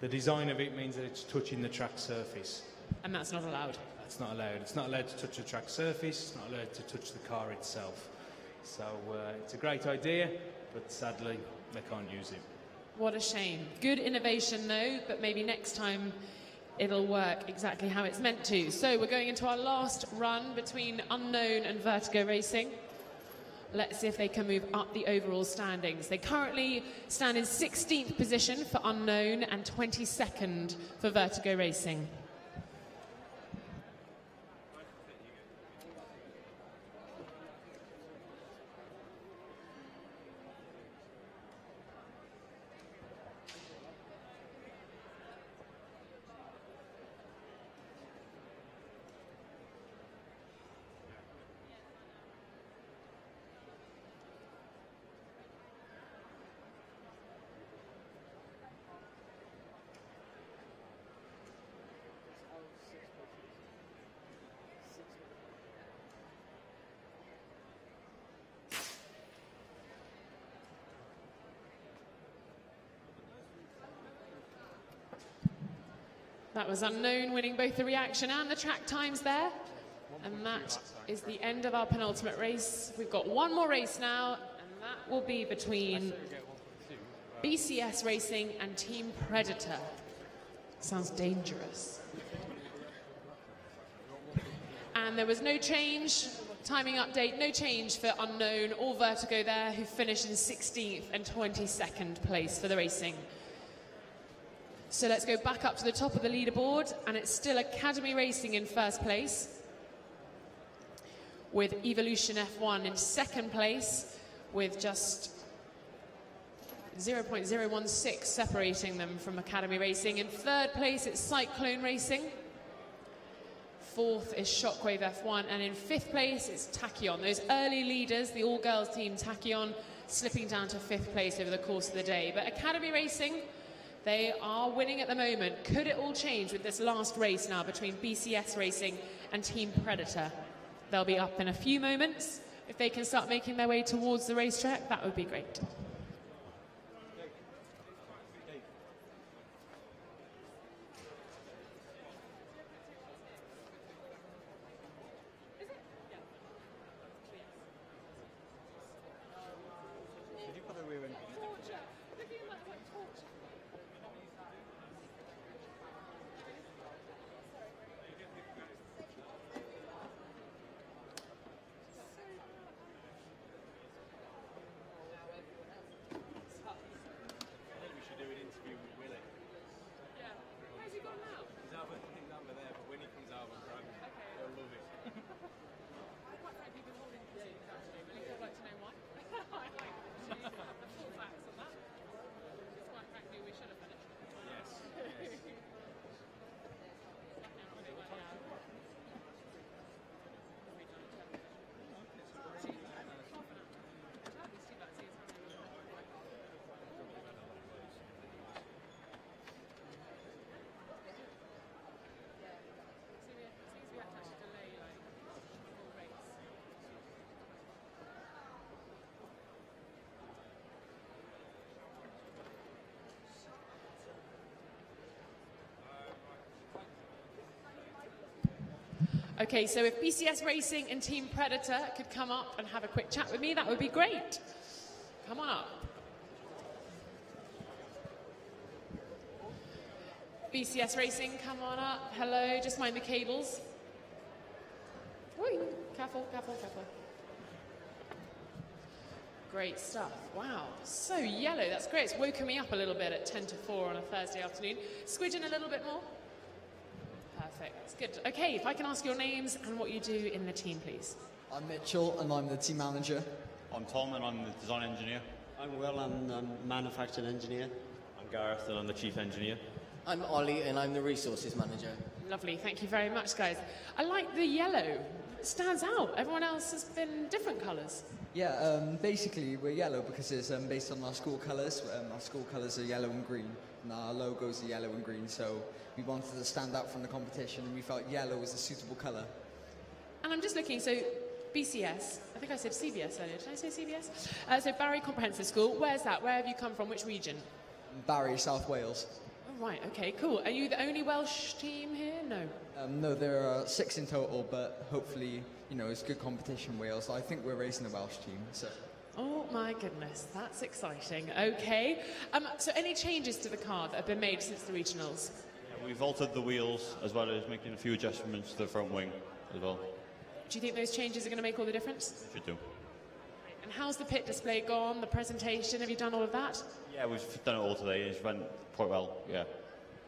the design of it means that it's touching the track surface. And that's not allowed. That's not allowed. It's not allowed to touch the track surface. It's not allowed to touch the car itself. So uh, it's a great idea, but sadly they can't use it. What a shame. Good innovation, though, but maybe next time it'll work exactly how it's meant to. So we're going into our last run between Unknown and Vertigo Racing. Let's see if they can move up the overall standings. They currently stand in 16th position for Unknown and 22nd for Vertigo Racing. That was unknown, winning both the reaction and the track times there. And that is the end of our penultimate race. We've got one more race now, and that will be between BCS Racing and Team Predator. Sounds dangerous. And there was no change, timing update, no change for Unknown or Vertigo there, who finished in 16th and 22nd place for the racing. So let's go back up to the top of the leaderboard, and it's still Academy Racing in first place, with Evolution F1 in second place, with just 0.016 separating them from Academy Racing. In third place, it's Cyclone Racing. Fourth is Shockwave F1, and in fifth place, it's Tachyon. Those early leaders, the all-girls team Tachyon, slipping down to fifth place over the course of the day. But Academy Racing they are winning at the moment. Could it all change with this last race now between BCS Racing and Team Predator? They'll be up in a few moments. If they can start making their way towards the racetrack, that would be great. Okay, so if BCS Racing and Team Predator could come up and have a quick chat with me, that would be great. Come on up. BCS Racing, come on up. Hello, just mind the cables. Oi, careful, careful, careful. Great stuff. Wow, so yellow. That's great. It's woken me up a little bit at 10 to 4 on a Thursday afternoon. Squidge in a little bit more. Perfect. That's good. Okay, if I can ask your names and what you do in the team, please. I'm Mitchell and I'm the team manager. I'm Tom and I'm the design engineer. I'm Will, and I'm the manufacturing engineer. I'm Gareth and I'm the chief engineer. I'm Ollie and I'm the resources manager. Lovely. Thank you very much, guys. I like the yellow. It stands out. Everyone else has been different colours. Yeah, um, basically we're yellow because it's um, based on our school colours. Um, our school colours are yellow and green, and our logos are yellow and green. So we wanted to stand out from the competition, and we felt yellow was a suitable colour. And I'm just looking, so BCS, I think I said CBS earlier. Did I say CBS? Uh, so Barry Comprehensive School, where's that? Where have you come from? Which region? Barry, South Wales. Oh, right, okay, cool. Are you the only Welsh team here? No. Um, no, there are six in total, but hopefully, you know, it's good competition, Wales. I think we're racing a Welsh team, so. Oh my goodness, that's exciting. Okay. Um, so any changes to the car that have been made since the regionals? Yeah, we've altered the wheels as well as making a few adjustments to the front wing as well. Do you think those changes are going to make all the difference? Should do. And how's the pit display gone? The presentation? Have you done all of that? Yeah, we've done it all today. It's went quite well. Yeah.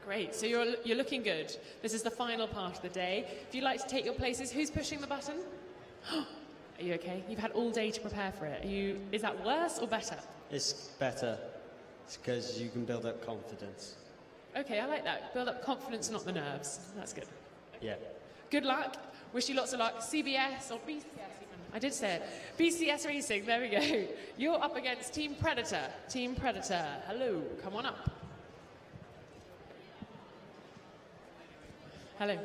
Great. So you're you're looking good. This is the final part of the day. If you'd like to take your places, who's pushing the button? Are you okay? You've had all day to prepare for it. Are you? Is that worse or better? It's better because you can build up confidence. Okay, I like that. Build up confidence, not the nerves. That's good. Yeah. Good luck. Wish you lots of luck. CBS or BCS even. I did say it. BCS Racing, there we go. You're up against Team Predator. Team Predator. Hello, come on up. Hello.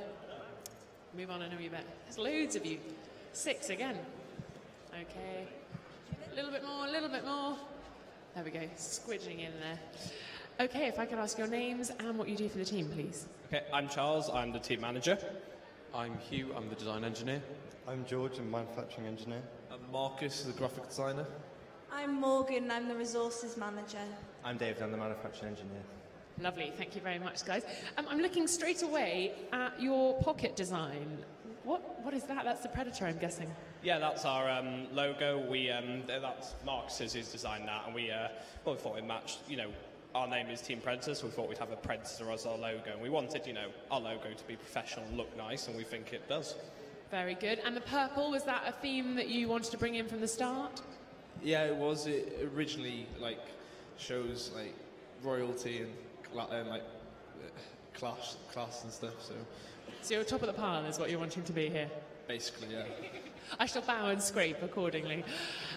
Move on, I know you bet. There's loads of you. Six again. Okay. A little bit more, a little bit more. There we go, squidging in there. Okay, if I could ask your names and what you do for the team, please. Okay, I'm Charles, I'm the team manager. I'm Hugh, I'm the design engineer. I'm George, I'm manufacturing engineer. I'm Marcus, the graphic designer. I'm Morgan, I'm the resources manager. I'm David, I'm the manufacturing engineer. Lovely, thank you very much, guys. Um, I'm looking straight away at your pocket design. What, what is that? That's the Predator, I'm guessing. Yeah, that's our um, logo. We um, th- that's Marcus has designed that, and we uh, well, we thought it matched. You know, our name is Team Predator, so we thought we'd have a Predator as our logo, and we wanted, you know, our logo to be professional and look nice, and we think it does. Very good. And the purple, was that a theme that you wanted to bring in from the start? Yeah, it was. It originally like shows like royalty and and like uh, class, class and stuff. So So you're top of the pile, is what you're wanting to be here. basically, yeah. I shall bow and scrape accordingly.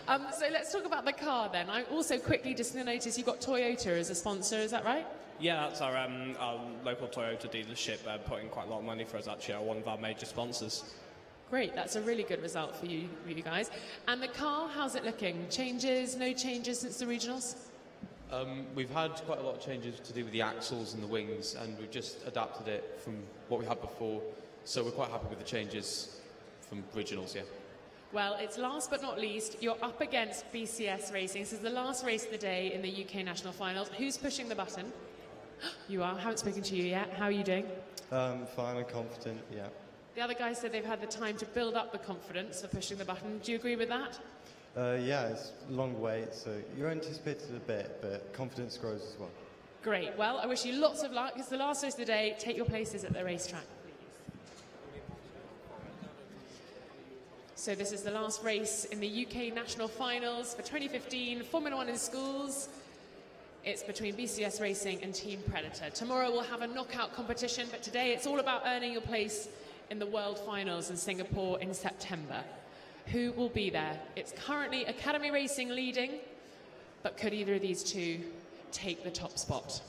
Um, so let's talk about the car then. I also quickly just noticed you've got Toyota as a sponsor, is that right? Yeah, that's our, um, our local Toyota dealership. Uh, putting quite a lot of money for us. Actually, one of our major sponsors. Great, that's a really good result for you, you guys. And the car, how's it looking? Changes, no changes since the regionals? Um, we've had quite a lot of changes to do with the axles and the wings, and we've just adapted it from what we had before. So we're quite happy with the changes from originals, yeah. Well, it's last but not least, you're up against BCS Racing. This is the last race of the day in the UK National Finals. Who's pushing the button? You are. Haven't spoken to you yet. How are you doing? Um, fine and confident, yeah. The other guys said they've had the time to build up the confidence for pushing the button. Do you agree with that? Uh, yeah, it's a long wait, so you're anticipated a bit, but confidence grows as well. Great. Well, I wish you lots of luck. It's the last race of the day. Take your places at the racetrack, please. So this is the last race in the UK National Finals for 2015 Formula One in schools. It's between BCS Racing and Team Predator. Tomorrow we'll have a knockout competition, but today it's all about earning your place in the World Finals in Singapore in September. Who will be there? It's currently Academy Racing leading, but could either of these two take the top spot?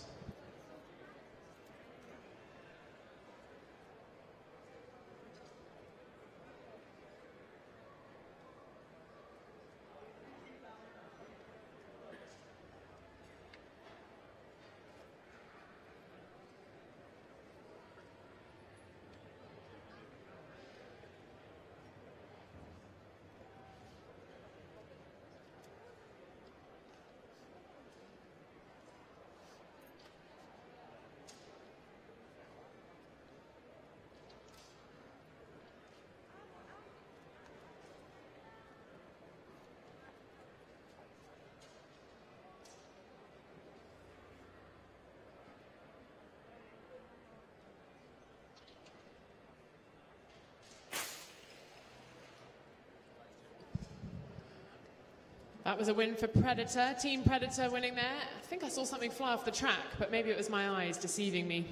That was a win for Predator. Team Predator winning there. I think I saw something fly off the track, but maybe it was my eyes deceiving me.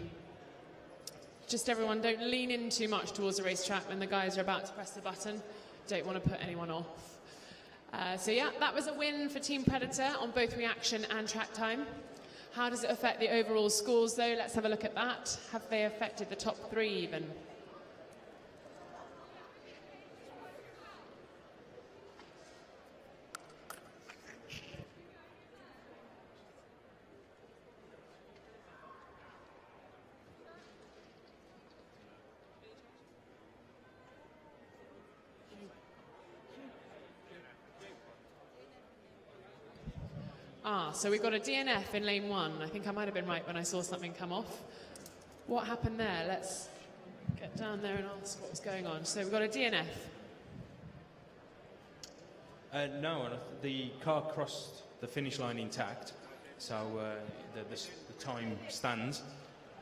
Just everyone, don't lean in too much towards the racetrack when the guys are about to press the button. Don't want to put anyone off. Uh, so yeah, that was a win for Team Predator on both reaction and track time. How does it affect the overall scores though? Let's have a look at that. Have they affected the top three even? So we've got a DNF in lane one. I think I might have been right when I saw something come off. What happened there? Let's get down there and ask what was going on. So we've got a DNF. Uh, no, the car crossed the finish line intact, so uh, the, the, the time stands.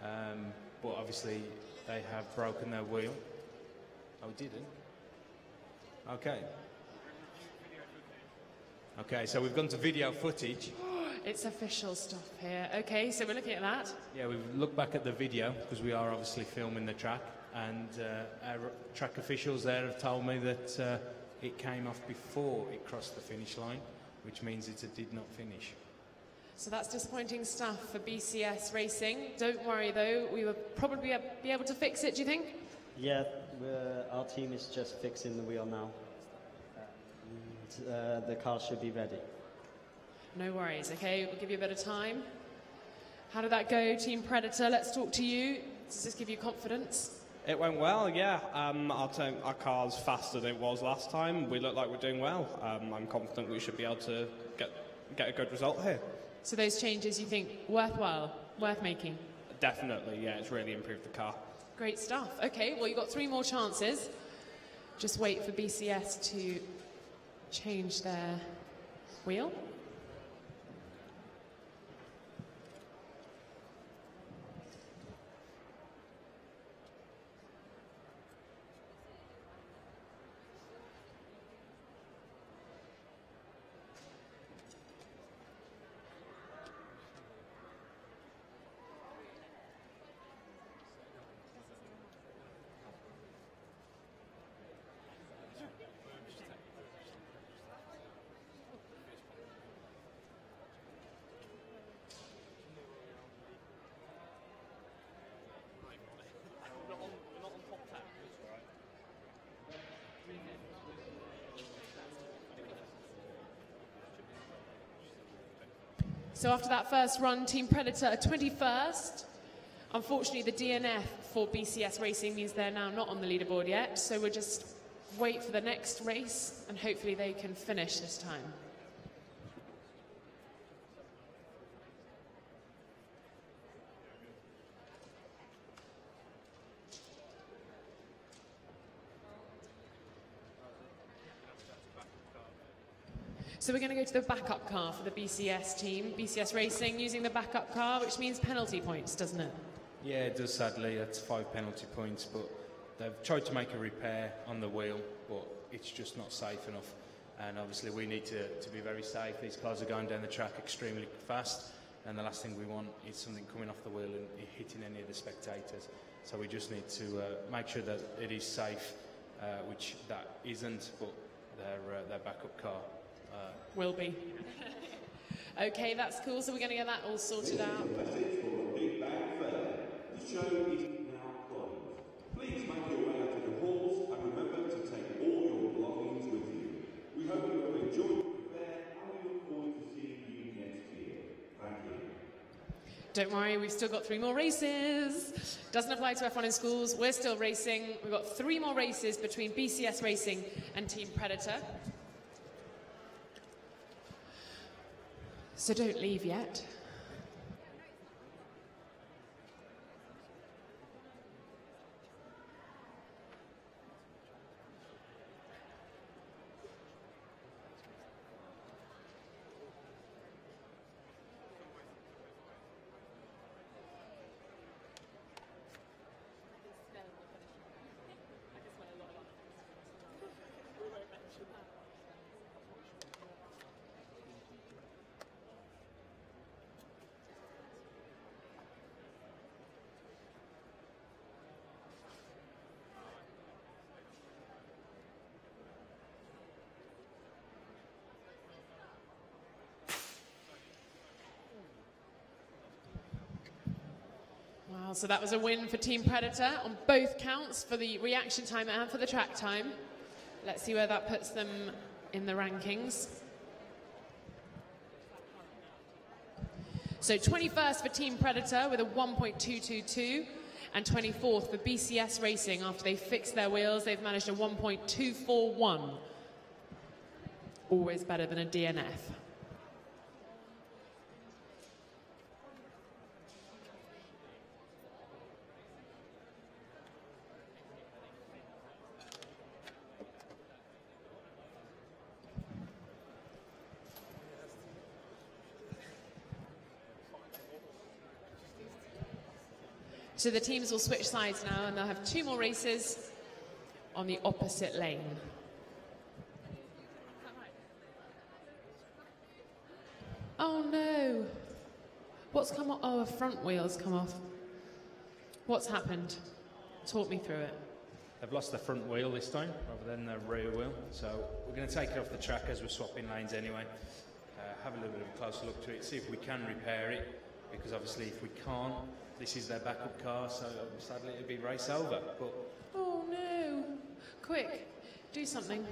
Um, but obviously, they have broken their wheel. Oh, didn't? Okay. Okay, so we've gone to video footage. It's official stuff here. Okay, so we're looking at that. Yeah, we've looked back at the video because we are obviously filming the track, and uh, our track officials there have told me that uh, it came off before it crossed the finish line, which means it did not finish. So that's disappointing stuff for BCS Racing. Don't worry though, we will probably be able to fix it, do you think? Yeah, we're, our team is just fixing the wheel now. And, uh, the car should be ready. No worries, okay? We'll give you a bit of time. How did that go, Team Predator? Let's talk to you. Does this give you confidence? It went well, yeah. Um, our, time, our car's faster than it was last time. We look like we're doing well. Um, I'm confident we should be able to get, get a good result here. So those changes you think worthwhile, worth making? Definitely, yeah, it's really improved the car. Great stuff. Okay, well, you've got three more chances. Just wait for BCS to change their wheel. So after that first run, Team Predator are 21st. Unfortunately, the DNF for BCS Racing means they're now not on the leaderboard yet. So we'll just wait for the next race and hopefully they can finish this time. So we're going to go to the backup car for the BCS team, BCS Racing, using the backup car, which means penalty points, doesn't it? Yeah, it does sadly. That's five penalty points, but they've tried to make a repair on the wheel, but it's just not safe enough. And obviously, we need to, to be very safe. These cars are going down the track extremely fast, and the last thing we want is something coming off the wheel and hitting any of the spectators. So we just need to uh, make sure that it is safe, uh, which that isn't, but their, uh, their backup car uh, Will be. okay, that's cool. So we're going to get that all sorted out. The show is now closed. Please make your way out to the halls and remember to take all your belongings with you. We hope you have enjoyed the fair and we look forward to seeing you next year. Thank you. Don't worry, we've still got three more races. Doesn't apply to F1 in schools. We're still racing. We've got three more races between BCS Racing and Team Predator. So don't leave yet. So that was a win for Team Predator on both counts for the reaction time and for the track time. Let's see where that puts them in the rankings. So 21st for Team Predator with a 1.222 and 24th for BCS Racing after they fixed their wheels. They've managed a 1.241. Always better than a DNF. So the teams will switch sides now and they'll have two more races on the opposite lane. Oh no. What's come off? Oh, a front wheel's come off. What's happened? Talk me through it. They've lost the front wheel this time rather than the rear wheel. So we're going to take it off the track as we're swapping lanes anyway. Uh, have a little bit of a closer look to it, see if we can repair it. Because obviously, if we can't, this is their backup car, so um, sadly it'll be race over. But Oh no. Quick, do something.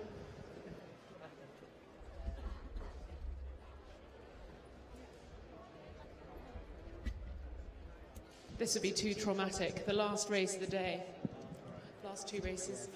This would be too traumatic. The last race of the day. Last two races.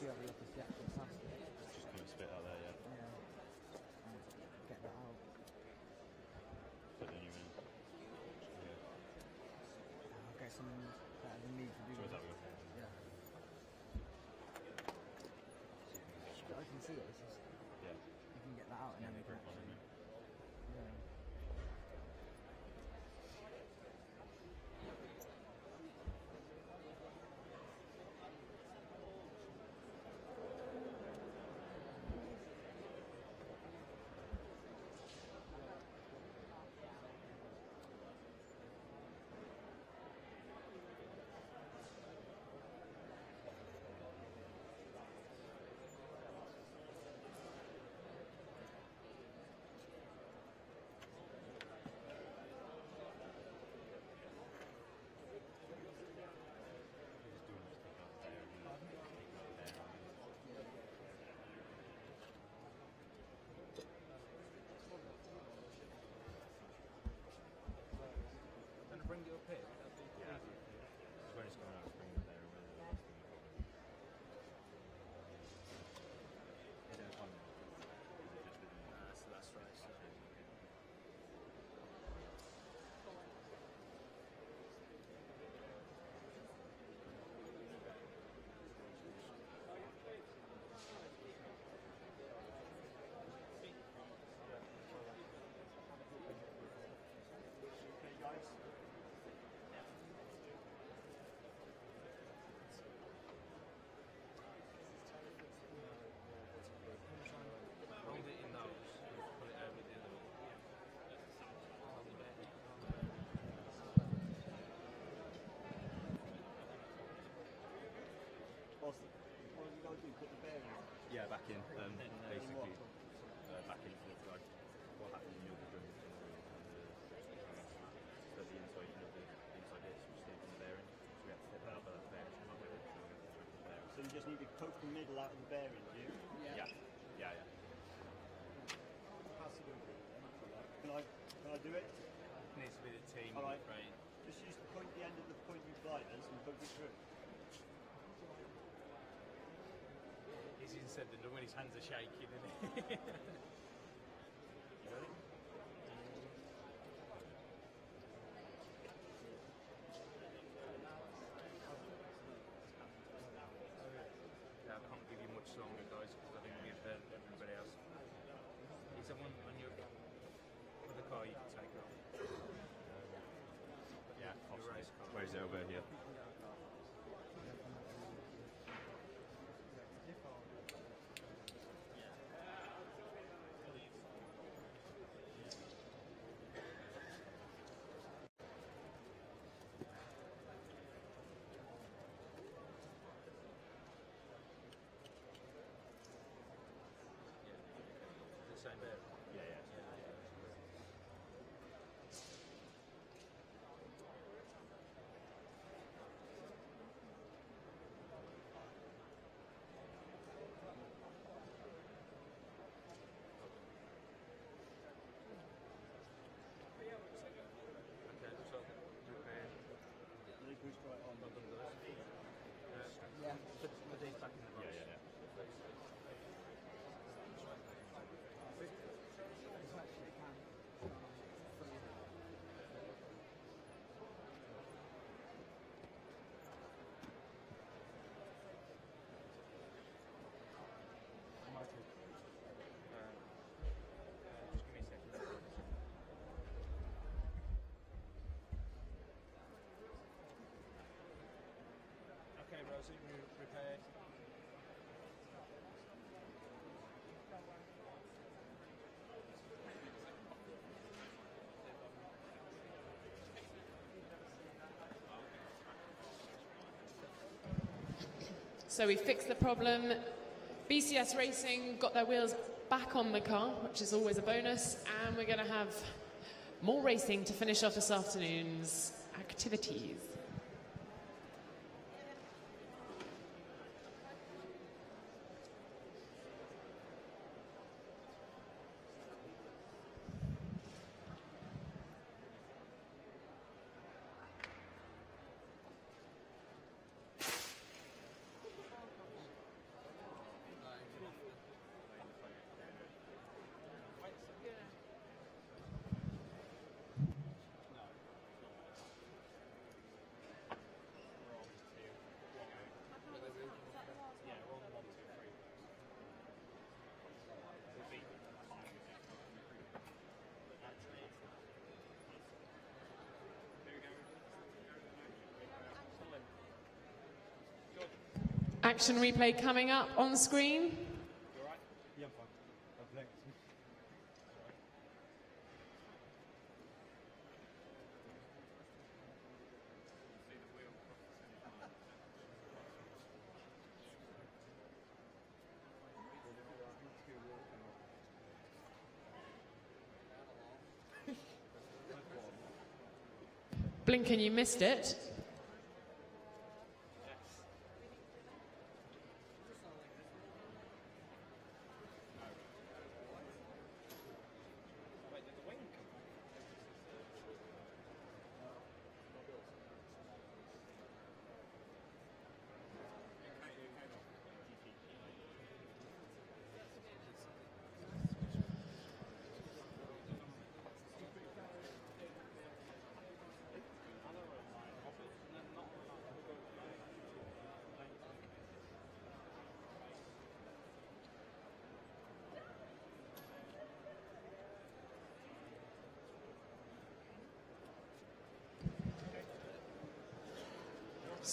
Yeah, back in. Um, basically, uh, back into the like what happened in your drum and the, the inside, you know, the, the inside this was still in the bearing. So we had to take that out, but that bearing come up with it. So, we had to throw it the bearing. So you just need to poke the middle out of the bearing, do you? Yeah. Yeah, yeah. Pass it over then, if you like. Can I, can I do it? Needs to be the team, All I'm afraid. Just use the point, the end of the pointy gliders and poke it through. He's instead the when his hands are shaking, isn't he? You ready? Yeah, I can't give you much longer, guys, because I think we've heard everybody else. Is there one on your other car you can take off? Yeah, Your possibly. race car. Where is it over here? The same bear? Yeah, yeah. So we fixed the problem. BCS Racing got their wheels back on the car, which is always a bonus, and we're going to have more racing to finish off this afternoon's activities. Action replay coming up on screen. Blinken, you missed it.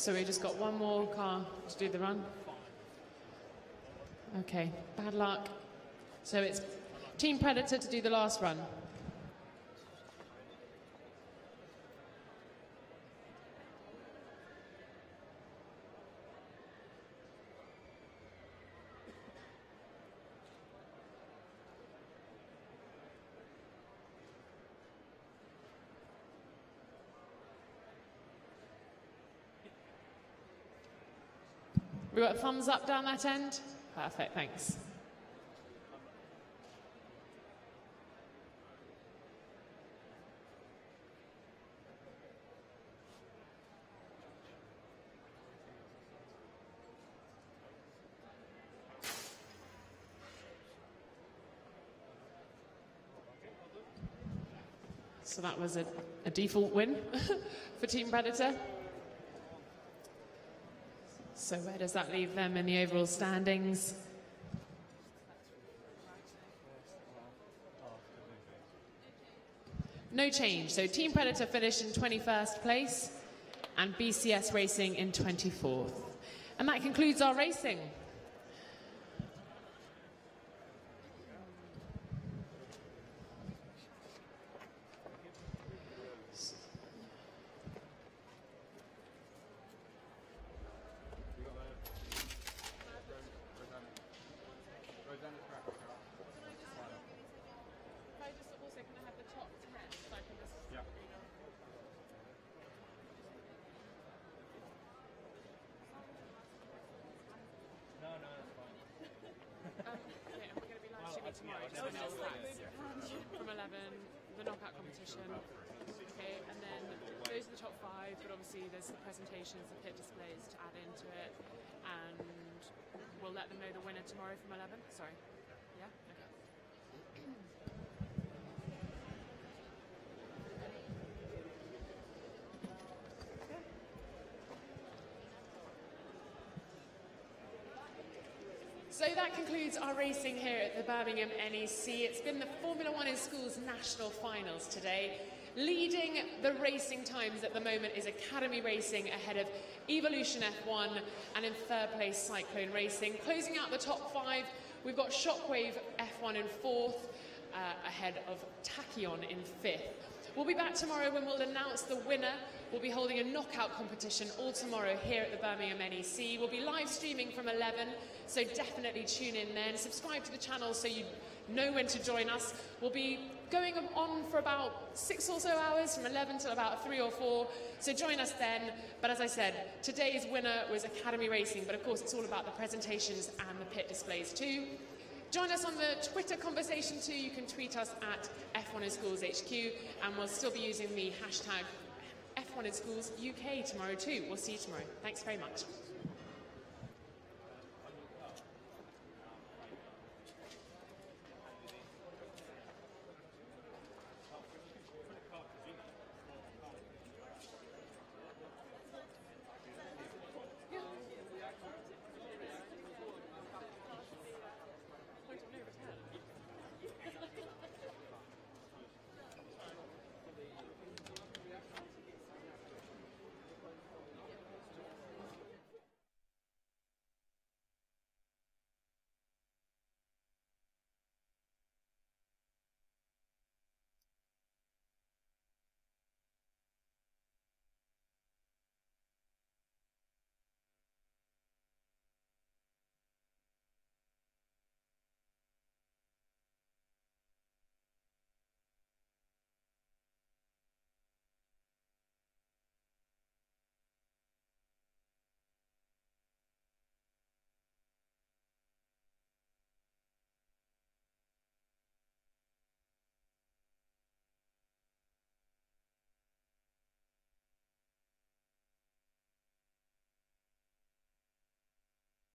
So we just got one more car to do the run. Okay, bad luck. So it's Team Predator to do the last run. We got thumbs up down that end? Perfect, thanks. So that was a, a default win for Team Predator. So where does that leave them in the overall standings? No change. So Team Predator finished in 21st place and BCS Racing in 24th. And that concludes our racing. No, no, that's fine. From 11, the knockout competition. Okay, and then those are the top five, but obviously there's the presentations, the pit displays to add into it, and we'll let them know the winner tomorrow from 11. Sorry. Yeah? Okay. So that concludes our racing here at the Birmingham NEC. It's been the Formula One in Schools national finals today. Leading the racing times at the moment is Academy Racing ahead of Evolution F1 and in third place Cyclone Racing. Closing out the top five, we've got Shockwave F1 in fourth, uh, ahead of Tachyon in fifth. We'll be back tomorrow when we'll announce the winner. We'll be holding a knockout competition all tomorrow here at the Birmingham NEC. We'll be live streaming from 11, so definitely tune in then. Subscribe to the channel so you know when to join us. We'll be going on for about six or so hours, from 11 till about three or four. So join us then. But as I said, today's winner was Academy Racing, but of course it's all about the presentations and the pit displays too. Join us on the Twitter conversation too. You can tweet us at F1 in Schools HQ, and we'll still be using the hashtag F1 in Schools UK tomorrow too. We'll see you tomorrow. Thanks very much.